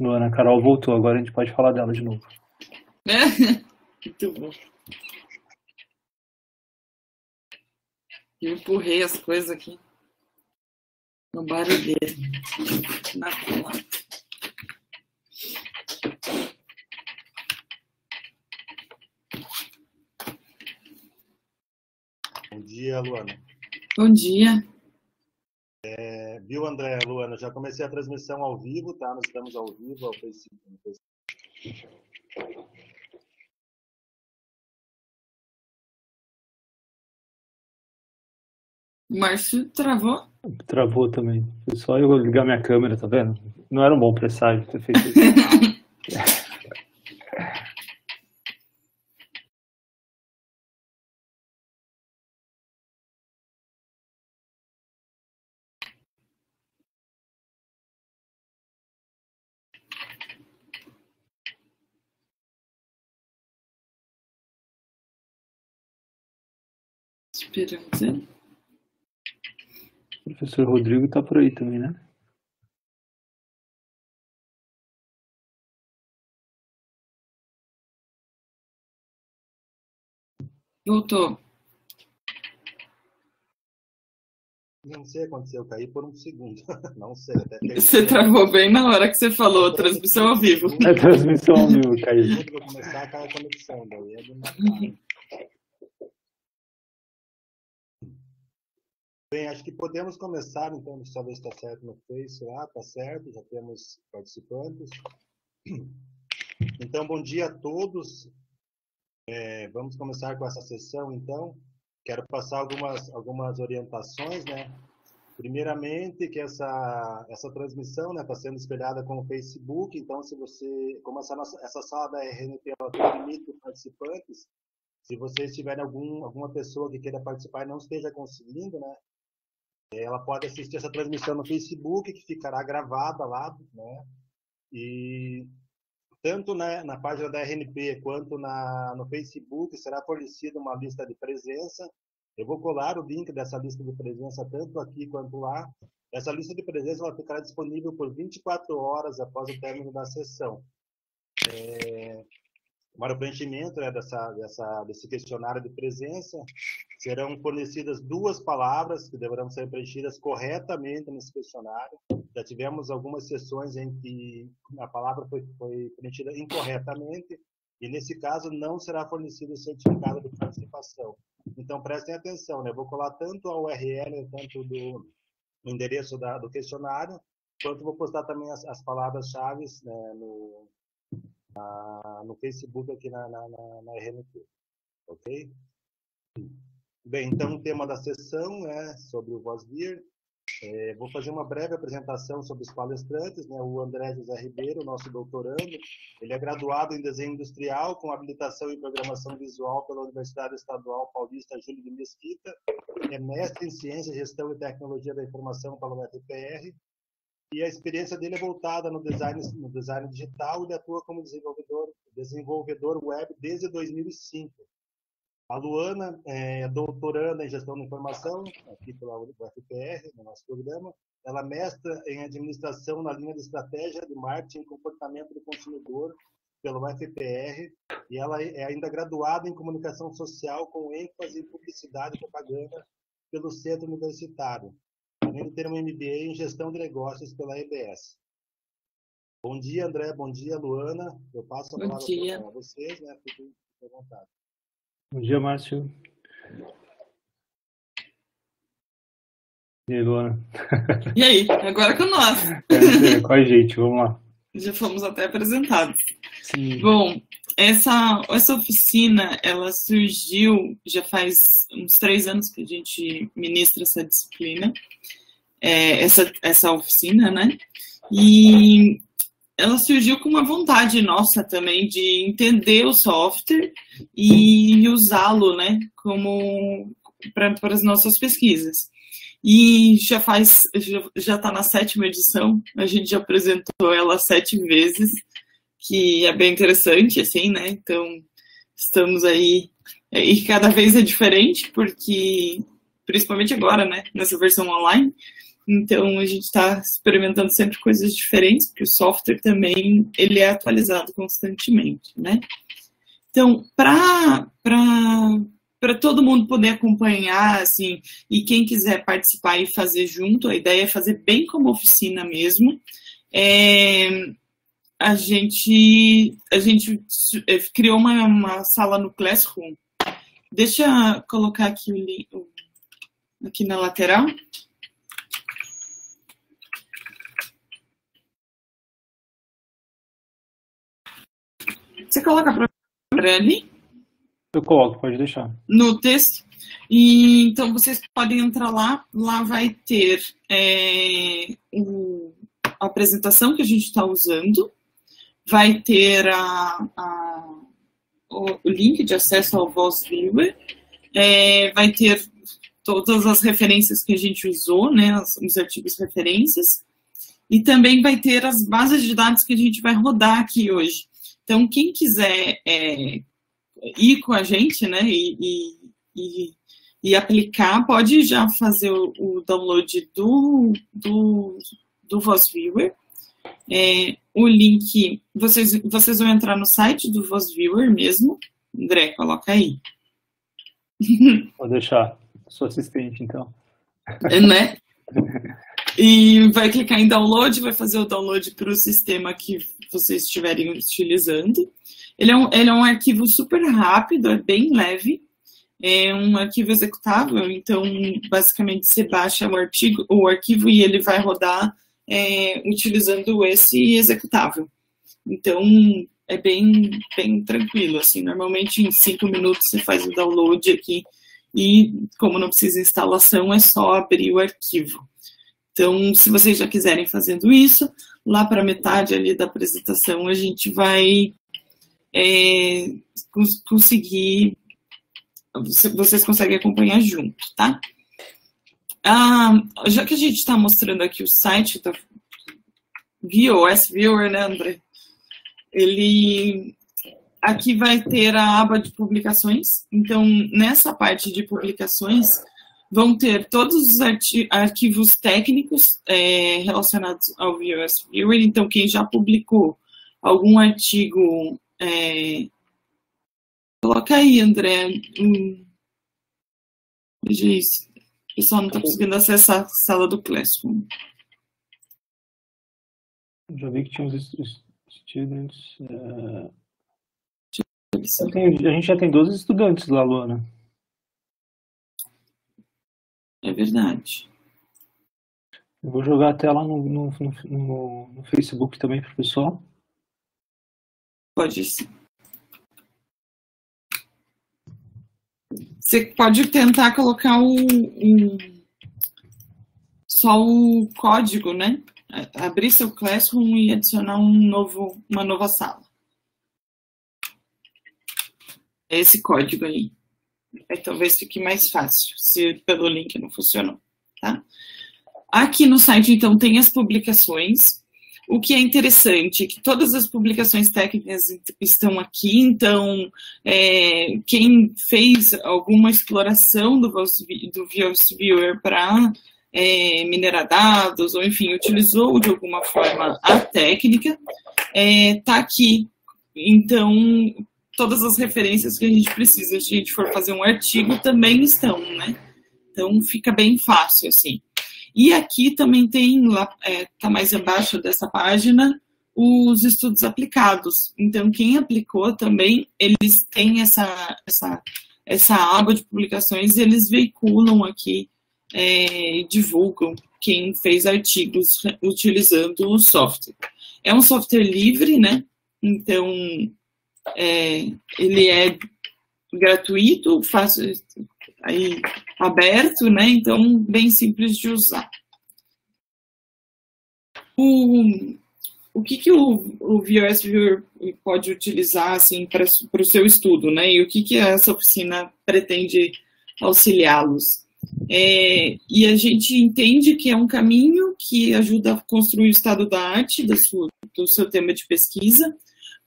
Luana, a Carol voltou, agora a gente pode falar dela de novo. É? Muito bom. Eu empurrei as coisas aqui. No barulheiro. Na tela. Bom dia, Luana. Bom dia. É, viu, André, Luana? Já comecei a transmissão ao vivo, tá? Nós estamos ao vivo ao Facebook. Márcio travou? Travou também. Foi só eu ligar minha câmera, tá vendo? Não era um bom presságio ter feito isso. Esperamos ele. O professor Rodrigo tá por aí também, né? Voltou. Não sei o que aconteceu, eu caí por um segundo. Não sei. Até que- Você travou bem na hora que você falou, transmissão ao vivo. É transmissão ao vivo, caiu. Quando eu começar, cai a conexão. Daí é de Bem, acho que podemos começar, então, deixa eu ver se está certo no Face lá, está certo, já temos participantes. Então, bom dia a todos. É, vamos começar com essa sessão, então. Quero passar algumas, algumas orientações, né? Primeiramente, que essa, essa transmissão está sendo espelhada com o Facebook, então, se você, como essa, nossa, essa sala da RNP de participantes, se vocês tiverem algum, alguma pessoa que queira participar e não esteja conseguindo, né? Ela pode assistir essa transmissão no Facebook, que ficará gravada lá, né? E tanto na, na página da RNP quanto na, no Facebook será fornecida uma lista de presença. Eu vou colar o link dessa lista de presença tanto aqui quanto lá. Essa lista de presença ficará disponível por 24 horas após o término da sessão. É, para o preenchimento né, dessa, dessa, desse questionário de presença, serão fornecidas duas palavras que deverão ser preenchidas corretamente nesse questionário. Já tivemos algumas sessões em que a palavra foi, foi preenchida incorretamente e, nesse caso, não será fornecido o certificado de participação. Então, prestem atenção, né? Eu vou colar tanto a URL, tanto do, do endereço da, do questionário, quanto vou postar também as, as palavras-chave né, no, na, no Facebook aqui na, na, na, na. Ok? Bem, então o tema da sessão é sobre o VozVir. É, vou fazer uma breve apresentação sobre os palestrantes. Né? O André José Ribeiro, nosso doutorando, ele é graduado em desenho industrial com habilitação em programação visual pela Universidade Estadual Paulista Júlio de Mesquita. É mestre em ciência, gestão e tecnologia da informação pela UFPR. E a experiência dele é voltada no design, no design digital e ele atua como desenvolvedor, desenvolvedor web desde 2005. A Luana é doutoranda em gestão da informação, aqui pela UFPR, no nosso programa. Ela mestra em administração na linha de estratégia de marketing e comportamento do consumidor pela UFPR. E ela é ainda graduada em comunicação social com ênfase em publicidade e propaganda pelo Centro Universitário. Além de ter um MBA em gestão de negócios pela EBS. Bom dia, André. Bom dia, Luana. Eu passo a Bom palavra dia. para vocês, né? Fiquem à vontade. Bom dia, Márcio. E aí, Luana? E aí, agora com nós. É, com a gente, vamos lá. Já fomos até apresentados. Sim. Bom, essa, essa oficina, ela surgiu já faz uns três anos que a gente ministra essa disciplina, é, essa, essa oficina, né? E ela surgiu com uma vontade nossa também de entender o software e usá-lo, né, como para as nossas pesquisas. E já faz, já está na sétima edição, a gente já apresentou ela sete vezes, que é bem interessante, assim, né? Então, estamos aí, e cada vez é diferente, porque, principalmente agora, né, nessa versão online, então a gente está experimentando sempre coisas diferentes, porque o software também ele é atualizado constantemente, né? Então, para para todo mundo poder acompanhar, assim, e quem quiser participar e fazer junto, a ideia é fazer bem como oficina mesmo. É, a gente a gente é, criou uma, uma sala no Classroom. Deixa eu colocar aqui o, aqui na lateral. Você coloca para ali? Eu coloco, pode deixar. No texto. E, então vocês podem entrar lá, lá vai ter é, o, a apresentação que a gente está usando, vai ter a, a, o, link de acesso ao Voz Viewer, é, vai ter todas as referências que a gente usou, né, os, os artigos referências, e também vai ter as bases de dados que a gente vai rodar aqui hoje. Então, quem quiser é, ir com a gente, né, e, e, e, aplicar, pode já fazer o, o download do, do, do VozViewer. É, o link, vocês, vocês vão entrar no site do VozViewer mesmo. André, coloca aí. Vou deixar. Sou assistente, então. É, né? E vai clicar em download, vai fazer o download para o sistema que vocês estiverem utilizando. Ele é, um, ele é um arquivo super rápido, é bem leve, é um arquivo executável, então basicamente você baixa o, artigo, o arquivo e ele vai rodar é, utilizando esse executável. Então é bem, bem tranquilo, assim, normalmente em cinco minutos você faz o download aqui e como não precisa instalação, é só abrir o arquivo. Então, se vocês já quiserem fazendo isso, lá para metade ali da apresentação a gente vai é, conseguir, vocês conseguem acompanhar junto, tá? Ah, já que a gente está mostrando aqui o site da VOS Viewer, né, André? Ele aqui vai ter a aba de publicações. Então, nessa parte de publicações, vão ter todos os arqui arquivos técnicos é, relacionados ao VOS Viewer. Então, quem já publicou algum artigo, é... coloca aí, André. Hum... Isso. O pessoal não está conseguindo acessar a sala do Classroom. Já vi que tinha uns students. Uh... a gente já tem 12 estudantes lá, Luana. É verdade. Eu vou jogar a tela no, no, no, no Facebook também para o pessoal. Pode. Você pode tentar colocar o, o, só o código, né? Abrir seu Classroom e adicionar um novo, uma nova sala. Esse código aí. Aí talvez fique mais fácil, se pelo link não funcionou, tá? Aqui no site, então, tem as publicações. O que é interessante é que todas as publicações técnicas estão aqui, então, é, quem fez alguma exploração do, do Viewer para é, minerar dados, ou enfim, utilizou de alguma forma a técnica, está é, tá aqui. Então, todas as referências que a gente precisa, se a gente for fazer um artigo, também estão, né? Então fica bem fácil, assim. E aqui também tem, lá, é, tá mais abaixo dessa página, os estudos aplicados. Então, quem aplicou também, eles têm essa, essa, essa aba de publicações e eles veiculam aqui, é, divulgam quem fez artigos utilizando o software. É um software livre, né? Então, é, ele é gratuito, fácil, aí, aberto, né? Então, bem simples de usar. O, o que, que o, o VOS Viewer pode utilizar assim, para o seu estudo, né? E o que, que essa oficina pretende auxiliá-los? É, e a gente entende que é um caminho que ajuda a construir o estado da arte do seu, do seu tema de pesquisa,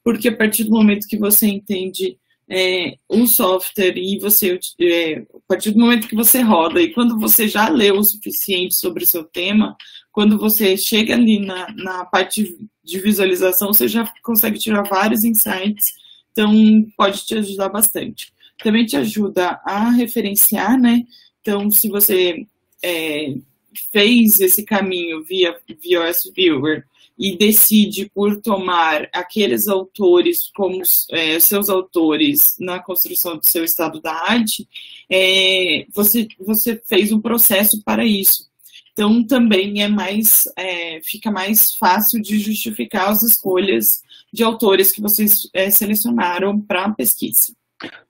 porque a partir do momento que você entende é, um software e você, é, a partir do momento que você roda e quando você já leu o suficiente sobre o seu tema, quando você chega ali na, na parte de visualização, você já consegue tirar vários insights, então pode te ajudar bastante. Também te ajuda a referenciar, né? Então, se você é, fez esse caminho via VOS Viewer e decide por tomar aqueles autores como é, seus autores na construção do seu estado da arte, é, você, você fez um processo para isso. Então também é mais é, fica mais fácil de justificar as escolhas de autores que vocês é, selecionaram para a pesquisa.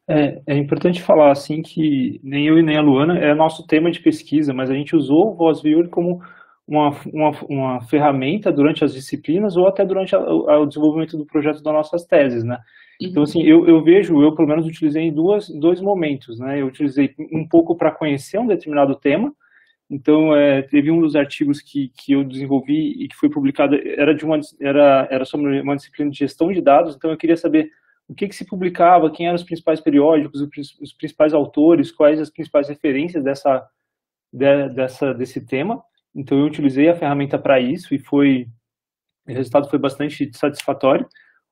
É, é, importante falar assim que nem eu e nem a Luana é nosso tema de pesquisa, mas a gente usou o Voz Viewer como uma, uma, uma ferramenta durante as disciplinas ou até durante a, a, o desenvolvimento do projeto das nossas teses, né? Então, assim, eu, eu vejo, eu pelo menos utilizei em duas, dois momentos, né? Eu utilizei um pouco para conhecer um determinado tema, então, é, teve um dos artigos que, que eu desenvolvi e que foi publicado, era, de uma, era, era sobre uma disciplina de gestão de dados, então eu queria saber o que, que se publicava, quem eram os principais periódicos, os, os principais autores, quais as principais referências dessa, de, dessa, desse tema. Então eu utilizei a ferramenta para isso e foi o resultado foi bastante satisfatório.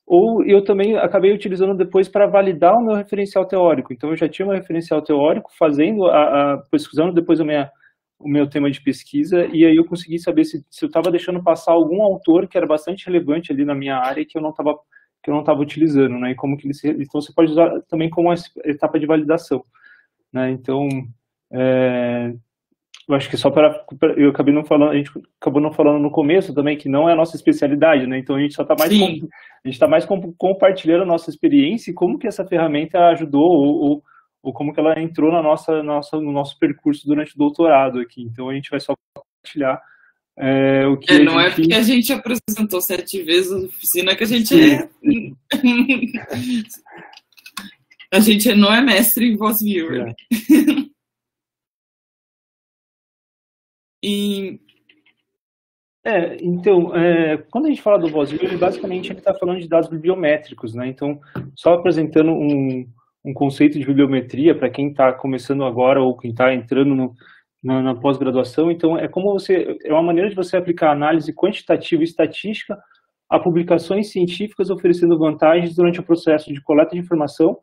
Ou eu também acabei utilizando depois para validar o meu referencial teórico. Então eu já tinha um referencial teórico, fazendo a, a pesquisando depois a minha, o meu tema de pesquisa e aí eu consegui saber se, se eu estava deixando passar algum autor que era bastante relevante ali na minha área que eu não estava que eu não estava utilizando, né? E como que ele se, então você pode usar também como etapa de validação, né? Então é, acho que só para eu acabei não falando, a gente acabou não falando no começo também que não é a nossa especialidade, né? Então a gente só está mais com, a gente está mais com, compartilhando a nossa experiência e como que essa ferramenta ajudou ou, ou, ou, como que ela entrou na nossa, nossa no nosso percurso durante o doutorado aqui. Então a gente vai só compartilhar é, o que é, não é gente... é porque a gente apresentou sete vezes a oficina que a gente é a gente não é mestre em voz viewer. É. E... É, então, é, quando a gente fala do VozView, basicamente ele está falando de dados bibliométricos, né? Então, só apresentando um, um conceito de bibliometria para quem está começando agora ou quem está entrando no, na, na pós-graduação. Então, é como você, é uma maneira de você aplicar análise quantitativa e estatística a publicações científicas oferecendo vantagens durante o processo de coleta de informação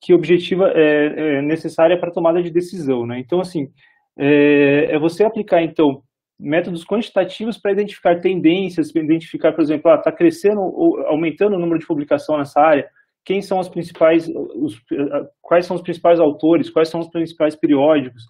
que objetiva é, é necessária para tomada de decisão, né? Então, assim, é, é você aplicar, então, métodos quantitativos para identificar tendências, para identificar, por exemplo, está ah, crescendo ou aumentando o número de publicação nessa área, quem são os principais, os, quais são os principais autores, quais são os principais periódicos,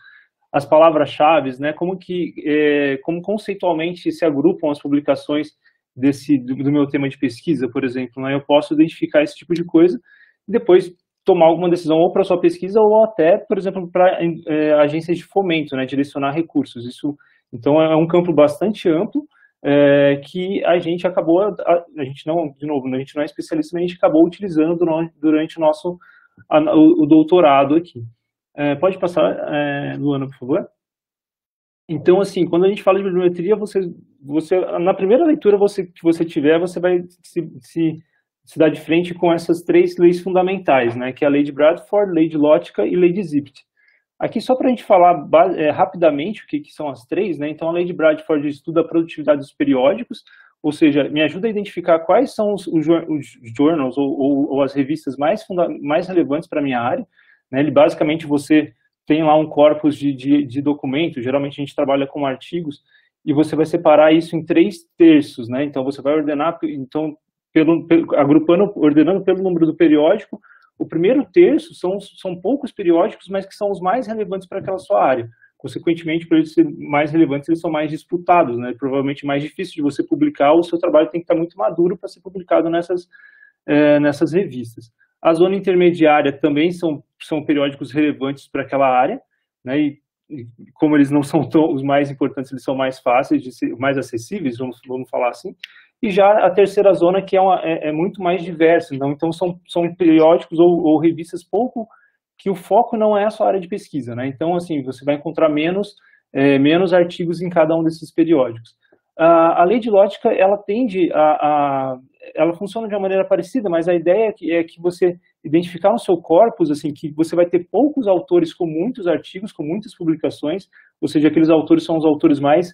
as palavras-chave, né, como que, é, como conceitualmente se agrupam as publicações desse, do, do, meu tema de pesquisa, por exemplo, né, eu posso identificar esse tipo de coisa e depois tomar alguma decisão ou para sua pesquisa ou até, por exemplo, para é, agências de fomento, né, direcionar recursos. Isso, então, é um campo bastante amplo é, que a gente acabou, a, a, gente não, de novo, a gente não é especialista, mas a gente acabou utilizando durante, o nosso a, o, o, doutorado aqui. É, pode passar, Luana, por favor? Então, assim, quando a gente fala de bibliometria, você, você na primeira leitura você, que você tiver, você vai se, se se dá de frente com essas três leis fundamentais, né, que é a lei de Bradford, lei de Lotka e lei de Zipf. Aqui só para a gente falar é, rapidamente o que, que, são as três, né, então a lei de Bradford estuda a produtividade dos periódicos, ou seja, me ajuda a identificar quais são os, os, os journals ou, ou, ou, as revistas mais, mais relevantes para a minha área. Né, ele, basicamente você tem lá um corpus de, de, de documentos, geralmente a gente trabalha com artigos, e você vai separar isso em três terços, né? Então você vai ordenar, então pelo, agrupando, ordenando pelo número do periódico, o primeiro terço são, são poucos periódicos, mas que são os mais relevantes para aquela sua área. Consequentemente, para eles serem mais relevantes, eles são mais disputados, né? Provavelmente mais difícil de você publicar, o seu trabalho tem que estar muito maduro para ser publicado nessas, é, nessas revistas. A zona intermediária também são, são periódicos relevantes para aquela área, né? E, e como eles não são tão, os mais importantes, eles são mais fáceis, de ser, mais acessíveis, vamos, vamos falar assim e já a terceira zona que é, uma, é, é muito mais diversa. Então, então são, são periódicos ou, ou, revistas pouco que o foco não é a sua área de pesquisa, né? Então, assim, você vai encontrar menos, é, menos artigos em cada um desses periódicos. A, a lei de Lótica, ela tende a, a, ela funciona de uma maneira parecida, mas a ideia é que, é que você identificar no seu corpus assim que você vai ter poucos autores com muitos artigos, com muitas publicações, ou seja, aqueles autores são os autores mais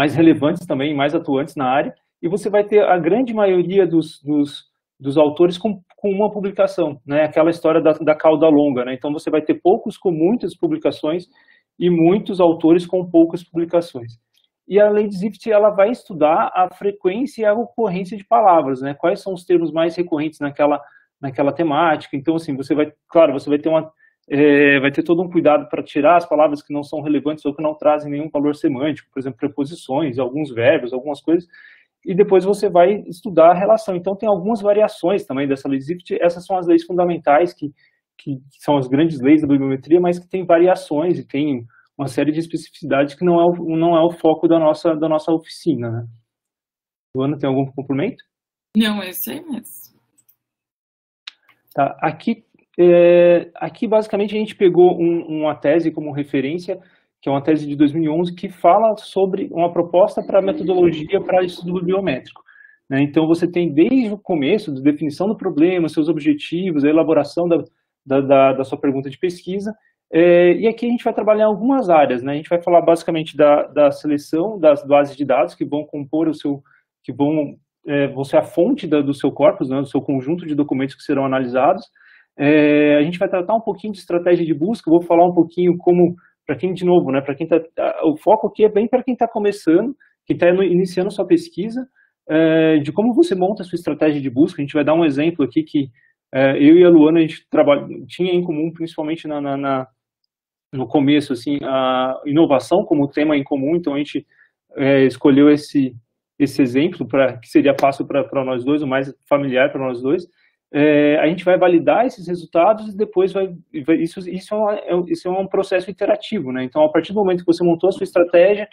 mais relevantes também, mais atuantes na área, e você vai ter a grande maioria dos, dos, dos autores com, com, uma publicação, né? Aquela história da, da cauda longa, né? Então você vai ter poucos com muitas publicações e muitos autores com poucas publicações. E a lei de Zipft, ela vai estudar a frequência e a ocorrência de palavras, né? Quais são os termos mais recorrentes naquela naquela temática. Então, assim, você vai, claro, você vai ter uma, é, vai ter todo um cuidado para tirar as palavras que não são relevantes ou que não trazem nenhum valor semântico, por exemplo, preposições, alguns verbos, algumas coisas, e depois você vai estudar a relação. Então, tem algumas variações também dessa lei Zipft. Essas são as leis fundamentais, que, que, que são as grandes leis da bibliometria, mas que tem variações e tem uma série de especificidades que não é o, não é o foco da nossa, da nossa oficina. Né? Luana, tem algum complemento? Não, é isso aí mesmo. Tá? Aqui, é, aqui, basicamente, a gente pegou um, uma tese como referência, que é uma tese de 2011, que fala sobre uma proposta para metodologia para estudo biométrico. Né? Então, você tem desde o começo, da definição do problema, seus objetivos, a elaboração da, da, da, da sua pergunta de pesquisa, é, e aqui a gente vai trabalhar algumas áreas, né? A gente vai falar basicamente da, da seleção das bases de dados que vão compor o seu, que vão é, você é a fonte da, do seu corpus, né, do seu conjunto de documentos que serão analisados. É, a gente vai tratar um pouquinho de estratégia de busca, vou falar um pouquinho como, para quem, de novo, né, para quem está, o foco aqui é bem para quem está começando, quem está iniciando sua pesquisa, é, de como você monta a sua estratégia de busca. A gente vai dar um exemplo aqui que é, eu e a Luana, a gente trabalha, tinha em comum, principalmente na, na, na, no começo, assim, a inovação como tema em comum, então a gente é, escolheu esse, esse exemplo, para que seria fácil para nós dois, o mais familiar para nós dois, é, a gente vai validar esses resultados e depois vai, isso, isso, é, é isso é um processo iterativo, né? Então, a partir do momento que você montou a sua estratégia,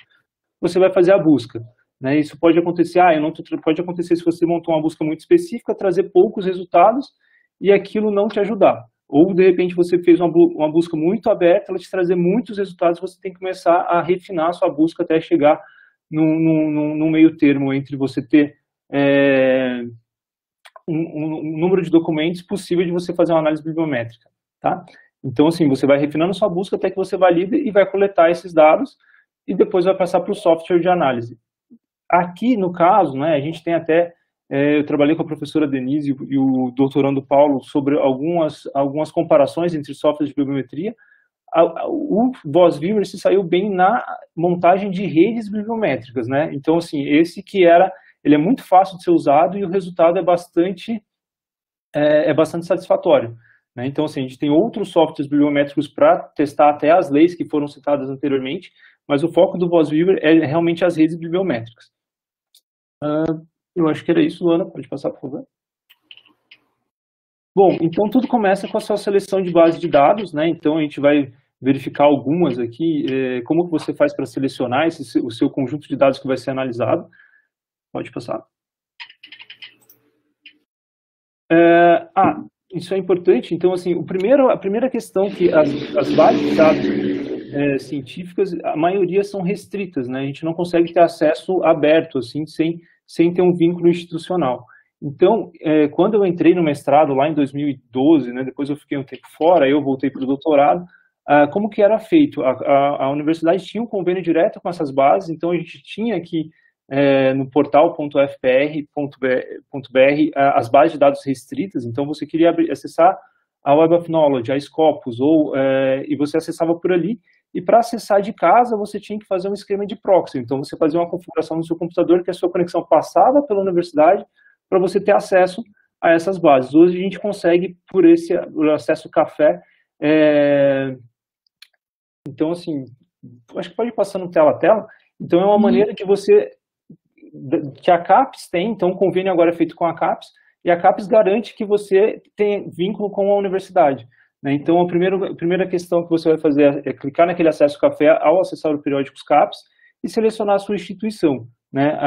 você vai fazer a busca. Né? Isso pode acontecer, ah, eu não, pode acontecer se você montou uma busca muito específica, trazer poucos resultados e aquilo não te ajudar. Ou, de repente, você fez uma, uma busca muito aberta, ela te trazer muitos resultados, você tem que começar a refinar a sua busca até chegar no meio termo entre você ter é, um, um, número de documentos possível de você fazer uma análise bibliométrica, tá? Então, assim, você vai refinando sua busca até que você valide e vai coletar esses dados e depois vai passar para o software de análise. Aqui, no caso, né, a gente tem até, é, eu trabalhei com a professora Denise e o doutorando Paulo sobre algumas, algumas comparações entre softwares de bibliometria, o VozViewer se saiu bem na montagem de redes bibliométricas, né? Então, assim, esse que era, ele é muito fácil de ser usado e o resultado é bastante, é, é bastante satisfatório. Né? Então, assim, a gente tem outros softwares bibliométricos para testar até as leis que foram citadas anteriormente, mas o foco do VozViewer é realmente as redes bibliométricas. Uh, eu acho que era isso, Luana, pode passar, por favor. Bom, então tudo começa com a sua seleção de base de dados, né? Então a gente vai verificar algumas aqui, é, como que você faz para selecionar esse, o seu conjunto de dados que vai ser analisado. Pode passar. É, ah, isso é importante. Então, assim, o primeiro, a primeira questão que as, as bases de dados é, científicas, a maioria são restritas, né? A gente não consegue ter acesso aberto, assim, sem, sem ter um vínculo institucional. Então, é, quando eu entrei no mestrado lá em 2012, né, depois eu fiquei um tempo fora, eu voltei para o doutorado, ah, como que era feito? A, a, a, universidade tinha um convênio direto com essas bases, então a gente tinha aqui é, no portal.fpr.br as bases de dados restritas, então você queria abrir, acessar a Web of Knowledge, a Scopus, ou, é, e você acessava por ali, e para acessar de casa você tinha que fazer um esquema de proxy, então você fazia uma configuração no seu computador que a sua conexão passava pela universidade, para você ter acesso a essas bases. Hoje a gente consegue, por esse acesso café, é... então, assim, acho que pode ir passando tela a tela. Então, é uma uhum. maneira que você, que a CAPES tem, então o convênio agora é feito com a CAPES, e a CAPES garante que você tem vínculo com a universidade. Né? Então, a primeira, a primeira questão que você vai fazer é clicar naquele acesso café ao acessar o periódicos CAPES e selecionar a sua instituição. Né?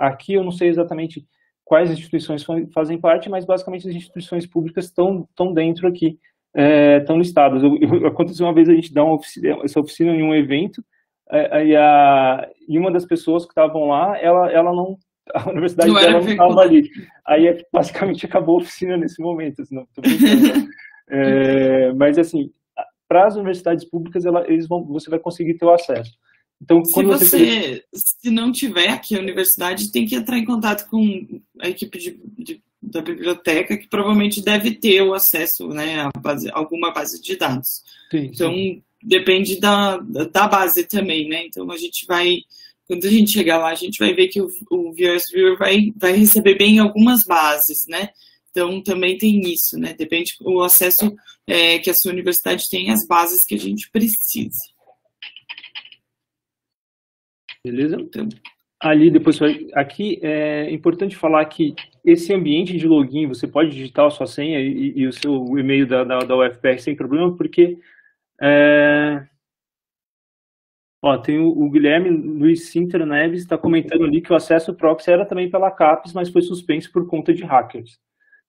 Aqui eu não sei exatamente quais instituições fazem parte, mas basicamente as instituições públicas estão, estão dentro aqui, é, estão listadas. Eu, eu, aconteceu uma vez a gente dar oficina, essa oficina em um evento, é, e, a, e uma das pessoas que estavam lá, ela, ela não a universidade não dela não estava ali. Aí é basicamente acabou a oficina nesse momento, assim, não, é, mas assim, para as universidades públicas, ela, eles vão, você vai conseguir ter o acesso. Então, se você, você se não tiver aqui a universidade, tem que entrar em contato com a equipe de, de, da biblioteca, que provavelmente deve ter o acesso né, a base, alguma base de dados. Sim, então, sim. Depende da, da base também, né? Então, a gente vai, quando a gente chegar lá, a gente vai ver que o, o VS Viewer vai, vai receber bem algumas bases, né? Então, também tem isso, né? Depende do acesso é, que a sua universidade tem às bases que a gente precisa. Beleza? Então, ali depois aqui é importante falar que esse ambiente de login você pode digitar a sua senha e, e o seu e-mail da, da, da, UFPR sem problema porque é... ó, tem o, o, Guilherme Luiz Sinter Neves está comentando ali que o acesso proxy era também pela CAPES mas foi suspenso por conta de hackers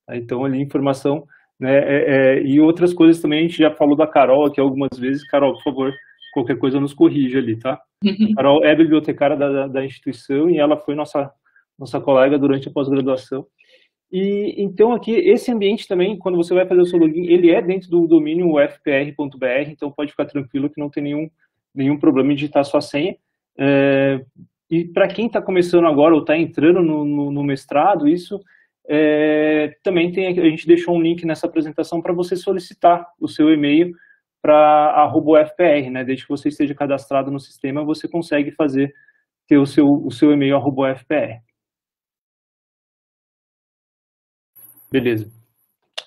tá? então ali informação né, é, é, e outras coisas também a gente já falou da Carol aqui algumas vezes Carol por favor qualquer coisa nos corrija ali, tá? Carol é bibliotecária da, da instituição e ela foi nossa, nossa colega durante a pós-graduação. E então aqui, esse ambiente também, quando você vai fazer o seu login, ele é dentro do domínio ufpr.br, então pode ficar tranquilo que não tem nenhum, nenhum problema em digitar sua senha. É, e para quem está começando agora ou está entrando no, no, no, mestrado, isso é, também tem, a gente deixou um link nessa apresentação para você solicitar o seu e-mail para a FPR, né? Desde que você esteja cadastrado no sistema, você consegue fazer ter o seu, o seu e-mail a FPR. Beleza.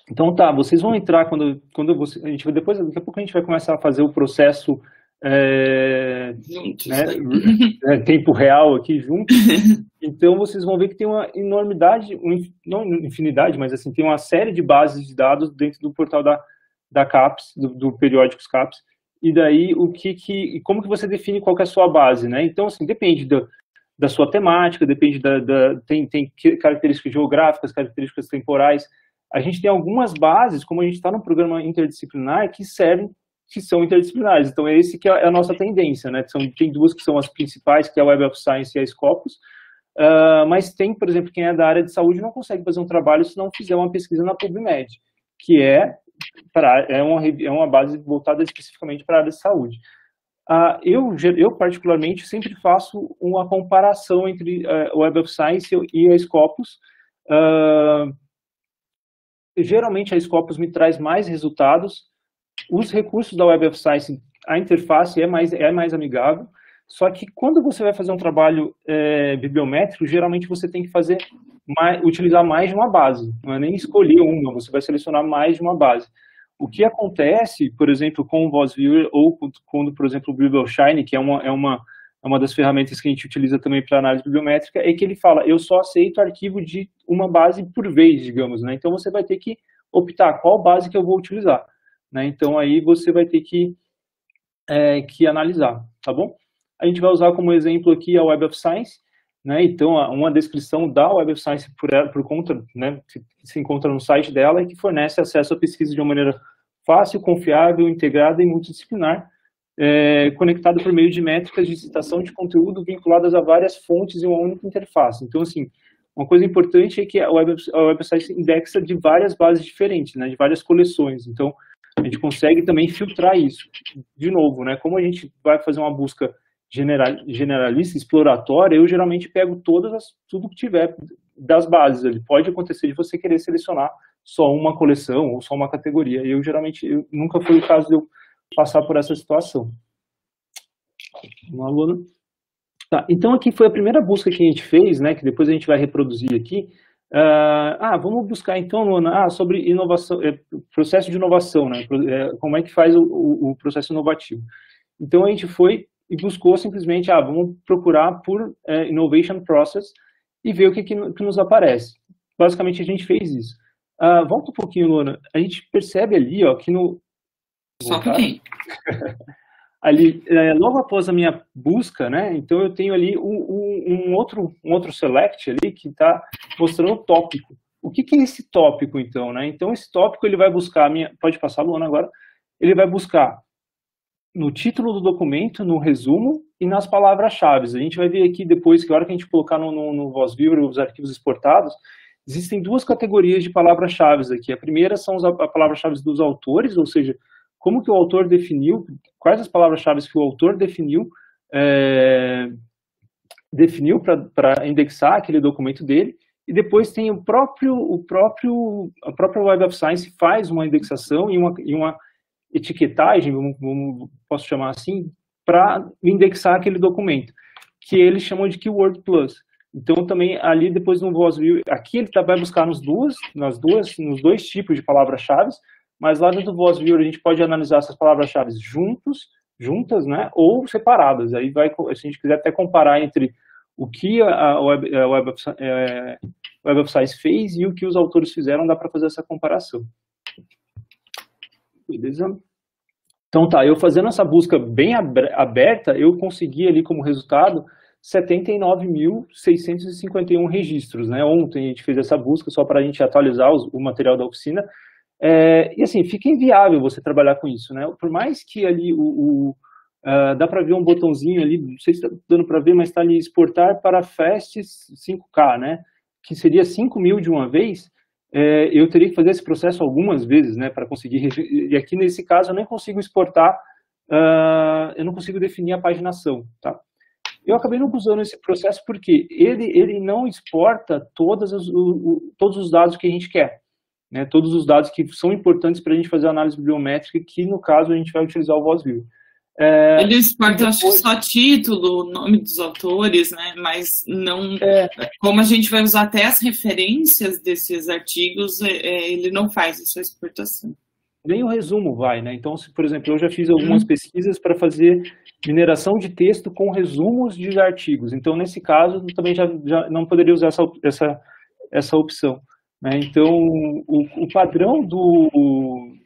Então tá, vocês vão entrar quando, quando você, a gente depois daqui a pouco a gente vai começar a fazer o processo é, né, é, tempo real aqui junto. Então vocês vão ver que tem uma enormidade, não infinidade, mas assim tem uma série de bases de dados dentro do portal da da CAPES, do, do periódicos CAPES, e daí o que, que como que você define qual é a sua base, né? Então, assim, depende da, da sua temática, depende da, da tem, tem características geográficas, características temporais. A gente tem algumas bases, como a gente está no programa interdisciplinar, que servem, que são interdisciplinares. Então, é esse que é a nossa tendência, né? São, tem duas que são as principais, que é a Web of Science e a Scopus, uh, mas tem, por exemplo, quem é da área de saúde não consegue fazer um trabalho se não fizer uma pesquisa na PubMed, que é pra, é, uma, é uma base voltada especificamente para a área de saúde. Uh, eu, eu, particularmente, sempre faço uma comparação entre uh, Web of Science e a Scopus. Uh, geralmente, a Scopus me traz mais resultados. Os recursos da Web of Science, a interface é mais, é mais amigável. Só que quando você vai fazer um trabalho é, bibliométrico, geralmente você tem que fazer mais, utilizar mais de uma base. Não é nem escolher uma, você vai selecionar mais de uma base. O que acontece, por exemplo, com o VozViewer ou quando, por exemplo, o BibleShine, que é uma, é uma, é uma das ferramentas que a gente utiliza também para análise bibliométrica, é que ele fala, eu só aceito arquivo de uma base por vez, digamos, né? Então você vai ter que optar qual base que eu vou utilizar, né? Então aí você vai ter que, é, que analisar, tá bom? A gente vai usar como exemplo aqui a Web of Science, né? Então uma descrição da Web of Science por, por conta, né, que se encontra no site dela e que fornece acesso à pesquisa de uma maneira fácil, confiável, integrada e multidisciplinar, é, conectado por meio de métricas de citação de conteúdo vinculadas a várias fontes em uma única interface. Então, assim, uma coisa importante é que a, web, a website indexa de várias bases diferentes, né, de várias coleções. Então, a gente consegue também filtrar isso. De novo, né, como a gente vai fazer uma busca general, generalista, exploratória, eu geralmente pego todas as, tudo que tiver das bases ali. Pode acontecer de você querer selecionar só uma coleção ou só uma categoria. Eu geralmente eu, nunca foi o caso de eu passar por essa situação. Uma aluna. Tá, então aqui foi a primeira busca que a gente fez, né, que depois a gente vai reproduzir aqui. Uh, ah, vamos buscar então, Luana, ah, sobre inovação, é, processo de inovação, né, é, como é que faz o, o, o, processo inovativo. Então a gente foi e buscou simplesmente, ah, vamos procurar por é, Innovation Process e ver o que, que, que nos aparece. Basicamente a gente fez isso. Uh, volta um pouquinho, Luana. A gente percebe ali, ó, que no. Só um pouquinho. ali, é, logo após a minha busca, né? Então eu tenho ali um, um, um outro, um outro select ali que está mostrando o tópico. O que, que, é esse tópico, então, né? Então esse tópico ele vai buscar, minha, pode passar, Luana, agora. Ele vai buscar no título do documento, no resumo e nas palavras-chave. A gente vai ver aqui depois que a hora que a gente colocar no, no, no VozViewer os arquivos exportados, existem duas categorias de palavras-chave aqui. A primeira são as palavras-chave dos autores, ou seja, como que o autor definiu, quais as palavras-chave que o autor definiu, é, definiu para indexar aquele documento dele, e depois tem o próprio, o próprio, a própria Web of Science faz uma indexação e uma, e uma etiquetagem, vamos, vamos, posso chamar assim, para indexar aquele documento, que eles chamam de Keyword Plus. Então, também ali depois no VozView, aqui ele tá, vai buscar nos duas, nas duas, nos dois tipos de palavras-chave, mas lá dentro do VozView a gente pode analisar essas palavras-chave juntos, juntas, né, ou separadas. Aí vai, se a gente quiser até comparar entre o que a Web, a Web, é, Web of Science fez e o que os autores fizeram, dá para fazer essa comparação. Beleza? Então tá, eu fazendo essa busca bem aberta, eu consegui ali como resultado 79.651 registros. Né? Ontem a gente fez essa busca só para a gente atualizar os, o material da oficina. É, e assim, fica inviável você trabalhar com isso. Né? Por mais que ali o, o uh, dá para ver um botãozinho ali, não sei se está dando para ver, mas está ali exportar para Fast 5K, né? que seria 5 mil de uma vez, é, eu teria que fazer esse processo algumas vezes, né, para conseguir, e aqui nesse caso eu nem consigo exportar, uh, eu não consigo definir a paginação, tá? Eu acabei não usando esse processo porque ele, ele não exporta todas os, o, todos os dados que a gente quer, né, todos os dados que são importantes para a gente fazer a análise bibliométrica, que no caso a gente vai utilizar o VozView. É, Ele exporta, acho que só título, nome dos autores, né? Mas não. É, como a gente vai usar até as referências desses artigos, é, é ele não faz essa exportação. Nem o resumo vai, né? Então, se, por exemplo, eu já fiz algumas hum. pesquisas para fazer mineração de texto com resumos de artigos. Então, nesse caso, também já, já não poderia usar essa, essa, essa opção. Né? Então, o, o padrão do,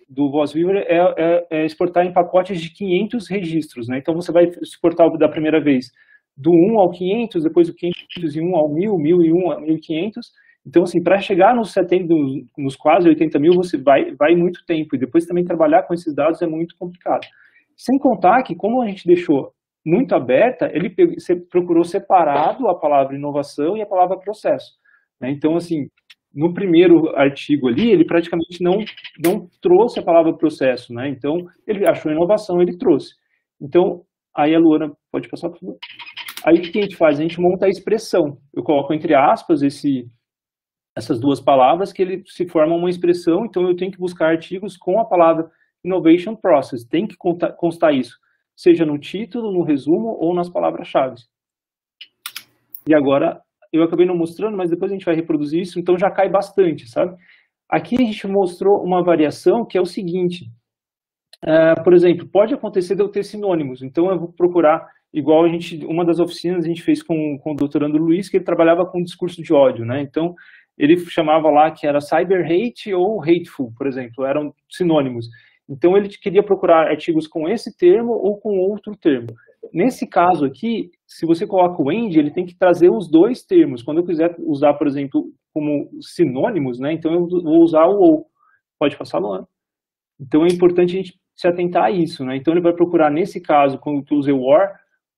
do VozViewer é, é, é, exportar em pacotes de 500 registros, né? Então você vai exportar da primeira vez do 1 ao 500, depois do 501 ao 1000, 1001 a 1500. Então, assim, para chegar nos 70, nos quase 80 mil, você vai, vai muito tempo. E depois também trabalhar com esses dados é muito complicado. Sem contar que, como a gente deixou muito aberta, ele procurou separado a palavra inovação e a palavra processo. Né? Então, assim, no primeiro artigo ali, ele praticamente não, não trouxe a palavra processo, né? Então, ele achou inovação, ele trouxe. Então, aí a Luana, pode passar, por favor? Aí o que a gente faz? A gente monta a expressão. Eu coloco entre aspas esse, essas duas palavras que ele se formam uma expressão, então eu tenho que buscar artigos com a palavra innovation process. Tem que constar isso, seja no título, no resumo ou nas palavras-chave. E agora eu acabei não mostrando, mas depois a gente vai reproduzir isso, então já cai bastante, sabe? Aqui a gente mostrou uma variação que é o seguinte, uh, por exemplo, pode acontecer de eu ter sinônimos, então eu vou procurar, igual a gente, uma das oficinas a gente fez com, com o doutorando Luiz, que ele trabalhava com discurso de ódio, né? Então, ele chamava lá que era cyber hate ou hateful, por exemplo, eram sinônimos. Então, ele queria procurar artigos com esse termo ou com outro termo. Nesse caso aqui, se você coloca o end, ele tem que trazer os dois termos. Quando eu quiser usar, por exemplo, como sinônimos, né, então eu vou usar o ou. Pode passar, Luana. Então é importante a gente se atentar a isso. Né? Então ele vai procurar, nesse caso, quando eu usei o or,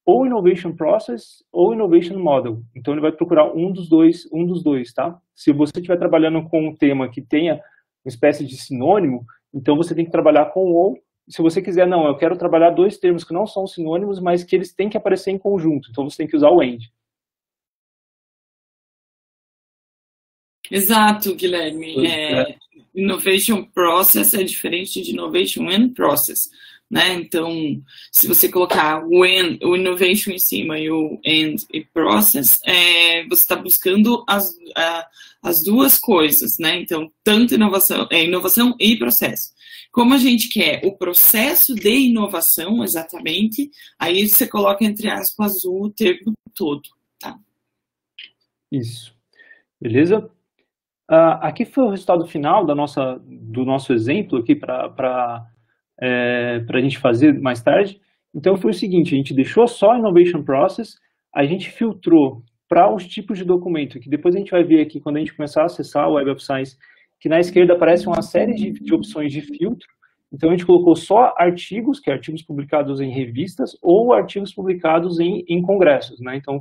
ou Innovation Process ou Innovation Model. Então ele vai procurar um dos dois, um dos dois, tá? Se você estiver trabalhando com um tema que tenha uma espécie de sinônimo, então você tem que trabalhar com ou se você quiser, não, eu quero trabalhar dois termos que não são sinônimos, mas que eles têm que aparecer em conjunto. Então você tem que usar o AND. Exato, Guilherme. É, é. Innovation Process é diferente de Innovation and Process. Né? Então, se você colocar o, and, o innovation em cima e o and e process, é, você está buscando as, a, as duas coisas, né? Então, tanto inovação, é, inovação e processo. Como a gente quer o processo de inovação, exatamente, aí você coloca entre aspas o termo todo, tá? Isso. Beleza? Uh, aqui foi o resultado final da nossa, do nosso exemplo aqui para é, a gente fazer mais tarde. Então foi o seguinte, a gente deixou só Innovation Process, a gente filtrou para os tipos de documento, que depois a gente vai ver aqui quando a gente começar a acessar o Web of Science, que na esquerda aparece uma série de, de opções de filtro, Então a gente colocou só artigos, que é artigos publicados em revistas ou artigos publicados em, em congressos, né? Então,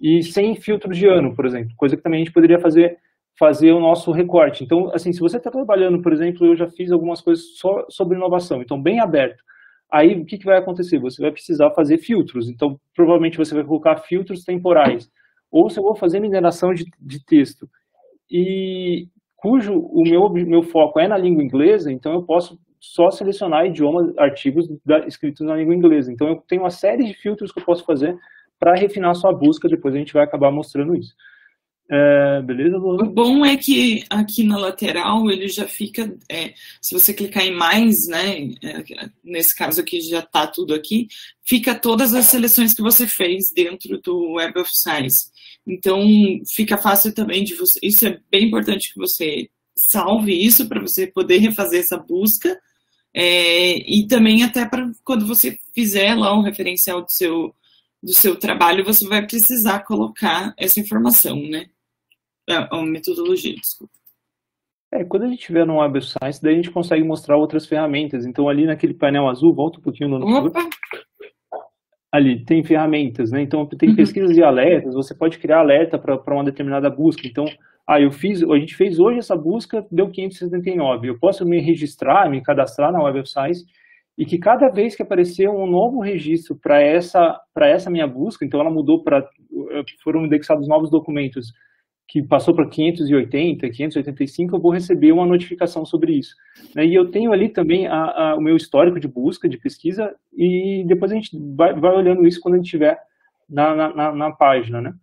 e sem filtros de ano, por exemplo, coisa que também a gente poderia fazer fazer o nosso recorte. Então, assim, se você está trabalhando, por exemplo, eu já fiz algumas coisas só sobre inovação, então bem aberto. Aí o que, que vai acontecer? Você vai precisar fazer filtros. Então, provavelmente você vai colocar filtros temporais. Ou se eu vou fazer mineração de, de texto e cujo o meu, meu foco é na língua inglesa, então eu posso só selecionar idiomas, artigos da, escritos na língua inglesa. Então eu tenho uma série de filtros que eu posso fazer para refinar a sua busca, depois a gente vai acabar mostrando isso. É, beleza? O bom é que aqui na lateral ele já fica, é, se você clicar em mais, né, é, nesse caso aqui já está tudo aqui, fica todas as seleções que você fez dentro do Web of Science. Então fica fácil também de você, isso é bem importante que você salve isso para você poder refazer essa busca é, e também até para quando você fizer lá um referencial do seu do seu trabalho, você vai precisar colocar essa informação, né? É, a metodologia, desculpa. É, quando a gente estiver no Web Science, daí a gente consegue mostrar outras ferramentas. Então, ali naquele painel azul, volta um pouquinho no. Opa. Ali, tem ferramentas, né? Então, tem uhum. pesquisas e alertas, você pode criar alerta para uma determinada busca. Então, ah, eu fiz, a gente fez hoje essa busca, deu 579. Eu posso me registrar, me cadastrar na Web Science e que cada vez que aparecer um novo registro para essa, essa minha busca, então ela mudou para, foram indexados novos documentos que passou para 580, 585, eu vou receber uma notificação sobre isso. Né? E eu tenho ali também a, a, o meu histórico de busca, de pesquisa, e depois a gente vai, vai olhando isso quando a gente estiver na, na, na, página, né?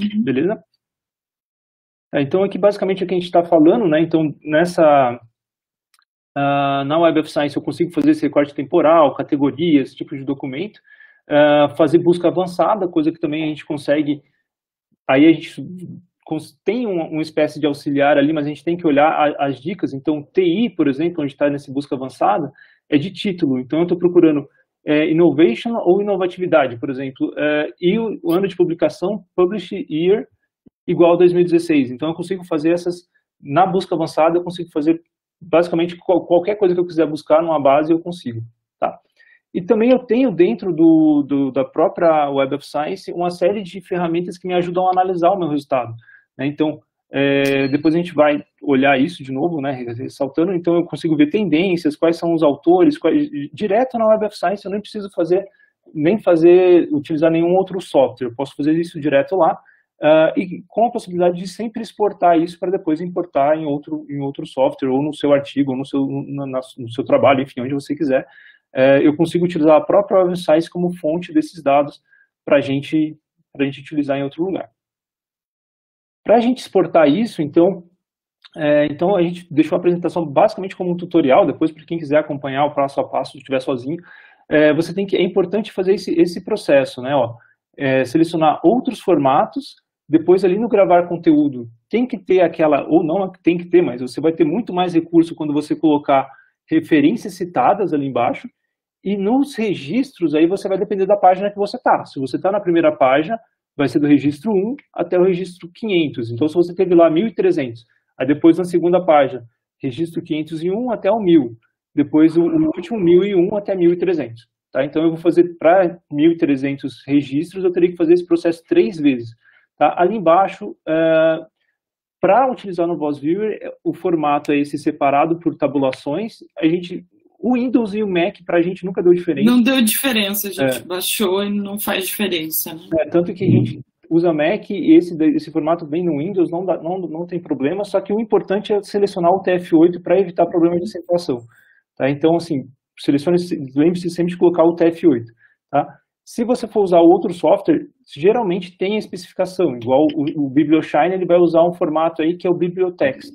Uhum. Beleza? É, então, aqui basicamente é o que a gente está falando, né? Então, nessa... Uh, na Web of Science eu consigo fazer esse recorte temporal, categorias, esse tipo de documento, uh, fazer busca avançada, coisa que também a gente consegue... Aí a gente tem uma, espécie de auxiliar ali, mas a gente tem que olhar a, as dicas. Então, TI, por exemplo, onde está nessa busca avançada, é de título. Então, eu estou procurando é, innovation ou inovatividade, por exemplo, é, e o, o, ano de publicação, publish year, igual a 2016. Então, eu consigo fazer essas, na busca avançada, eu consigo fazer basicamente qual, qualquer coisa que eu quiser buscar numa base, eu consigo. Tá? E também eu tenho dentro do, do, da própria Web of Science uma série de ferramentas que me ajudam a analisar o meu resultado. Né? Então, é, depois a gente vai olhar isso de novo, né, ressaltando, então eu consigo ver tendências, quais são os autores, quais, direto na Web of Science eu nem preciso fazer, nem fazer, utilizar nenhum outro software, eu posso fazer isso direto lá, uh, e com a possibilidade de sempre exportar isso para depois importar em outro, em outro software, ou no seu artigo, ou no seu, no, no seu trabalho, enfim, onde você quiser, uh, eu consigo utilizar a própria Web of Science como fonte desses dados para gente, a gente utilizar em outro lugar. Para a gente exportar isso, então, é, então a gente deixou a apresentação basicamente como um tutorial, depois para quem quiser acompanhar o passo a passo, se estiver sozinho, é, você tem que, é importante fazer esse, esse processo, né, ó, é, selecionar outros formatos, depois ali no gravar conteúdo, tem que ter aquela, ou não tem que ter, mas você vai ter muito mais recurso quando você colocar referências citadas ali embaixo, e nos registros aí você vai depender da página que você está. Se você está na primeira página, vai ser do registro 1 até o registro 500. Então, se você teve lá 1.300, aí depois na segunda página, registro 501 até o 1.000, depois o, o último 1.001 até 1.300. Tá? Então, eu vou fazer para 1.300 registros, eu teria que fazer esse processo três vezes. Tá? Ali embaixo, uh, para utilizar no Voice Viewer, o formato é esse separado por tabulações. A gente o Windows e o Mac para a gente nunca deu diferença. Não deu diferença, a gente é. baixou e não faz diferença. Né? É, tanto que a gente usa Mac e esse, esse formato vem no Windows, não, dá, não, não tem problema, só que o importante é selecionar o TF8 para evitar problemas de acentuação. Tá? Então, assim, selecione, lembre-se sempre de colocar o TF8. Tá? Se você for usar outro software, geralmente tem a especificação, igual o, o BiblioShine, ele vai usar um formato aí que é o Bibliotext.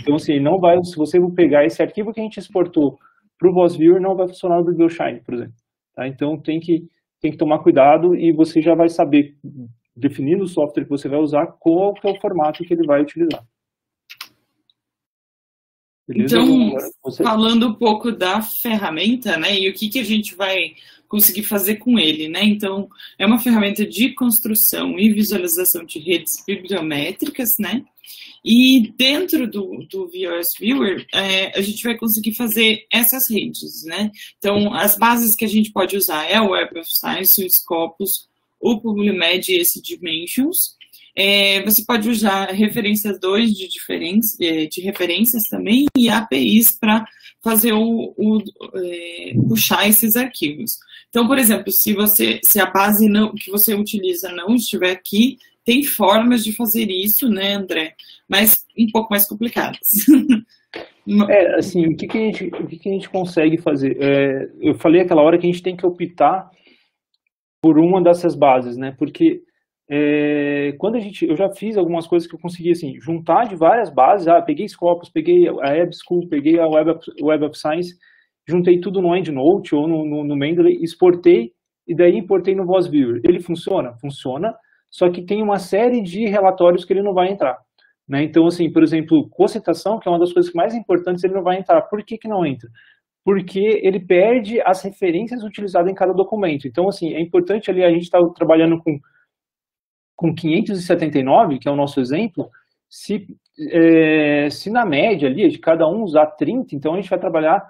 Então, assim, não vai, se você pegar esse arquivo que a gente exportou para o Voice Viewer não vai funcionar no BiblioShine, por exemplo. Tá? Então tem que, tem que tomar cuidado e você já vai saber, definindo o software que você vai usar, qual que é o formato que ele vai utilizar. Beleza? Então, falando um pouco da ferramenta, né, e o que, que a gente vai conseguir fazer com ele, né? Então, é uma ferramenta de construção e visualização de redes bibliométricas, né? E dentro do, do VOS Viewer, é, a gente vai conseguir fazer essas redes, né? Então, as bases que a gente pode usar é o Web of Science, o Scopus, o PubliMed e esse Dimensions. É, você pode usar referências 2 de, é, de referências também e APIs para fazer o, o é, puxar esses arquivos. Então, por exemplo, se você se a base não, que você utiliza não estiver aqui, tem formas de fazer isso, né, André? Mas um pouco mais complicadas. É, assim, o que, que, a, gente, o que, que a gente consegue fazer? É, eu falei aquela hora que a gente tem que optar por uma dessas bases, né? Porque é, quando a gente, eu já fiz algumas coisas que eu consegui assim juntar de várias bases. Ah, peguei Scopus, peguei a EBSCOol, peguei a Web Web of Science, juntei tudo no EndNote ou no, no, no Mendeley, exportei e daí importei no VozViewer. Ele funciona, funciona, só que tem uma série de relatórios que ele não vai entrar. Né? Então, assim, por exemplo, cocitação, que é uma das coisas mais importantes, ele não vai entrar. Por que, que não entra? Porque ele perde as referências utilizadas em cada documento. Então, assim, é importante ali, a gente está trabalhando com, com 579, que é o nosso exemplo, se, é, se na média ali, de cada um usar 30, então a gente vai trabalhar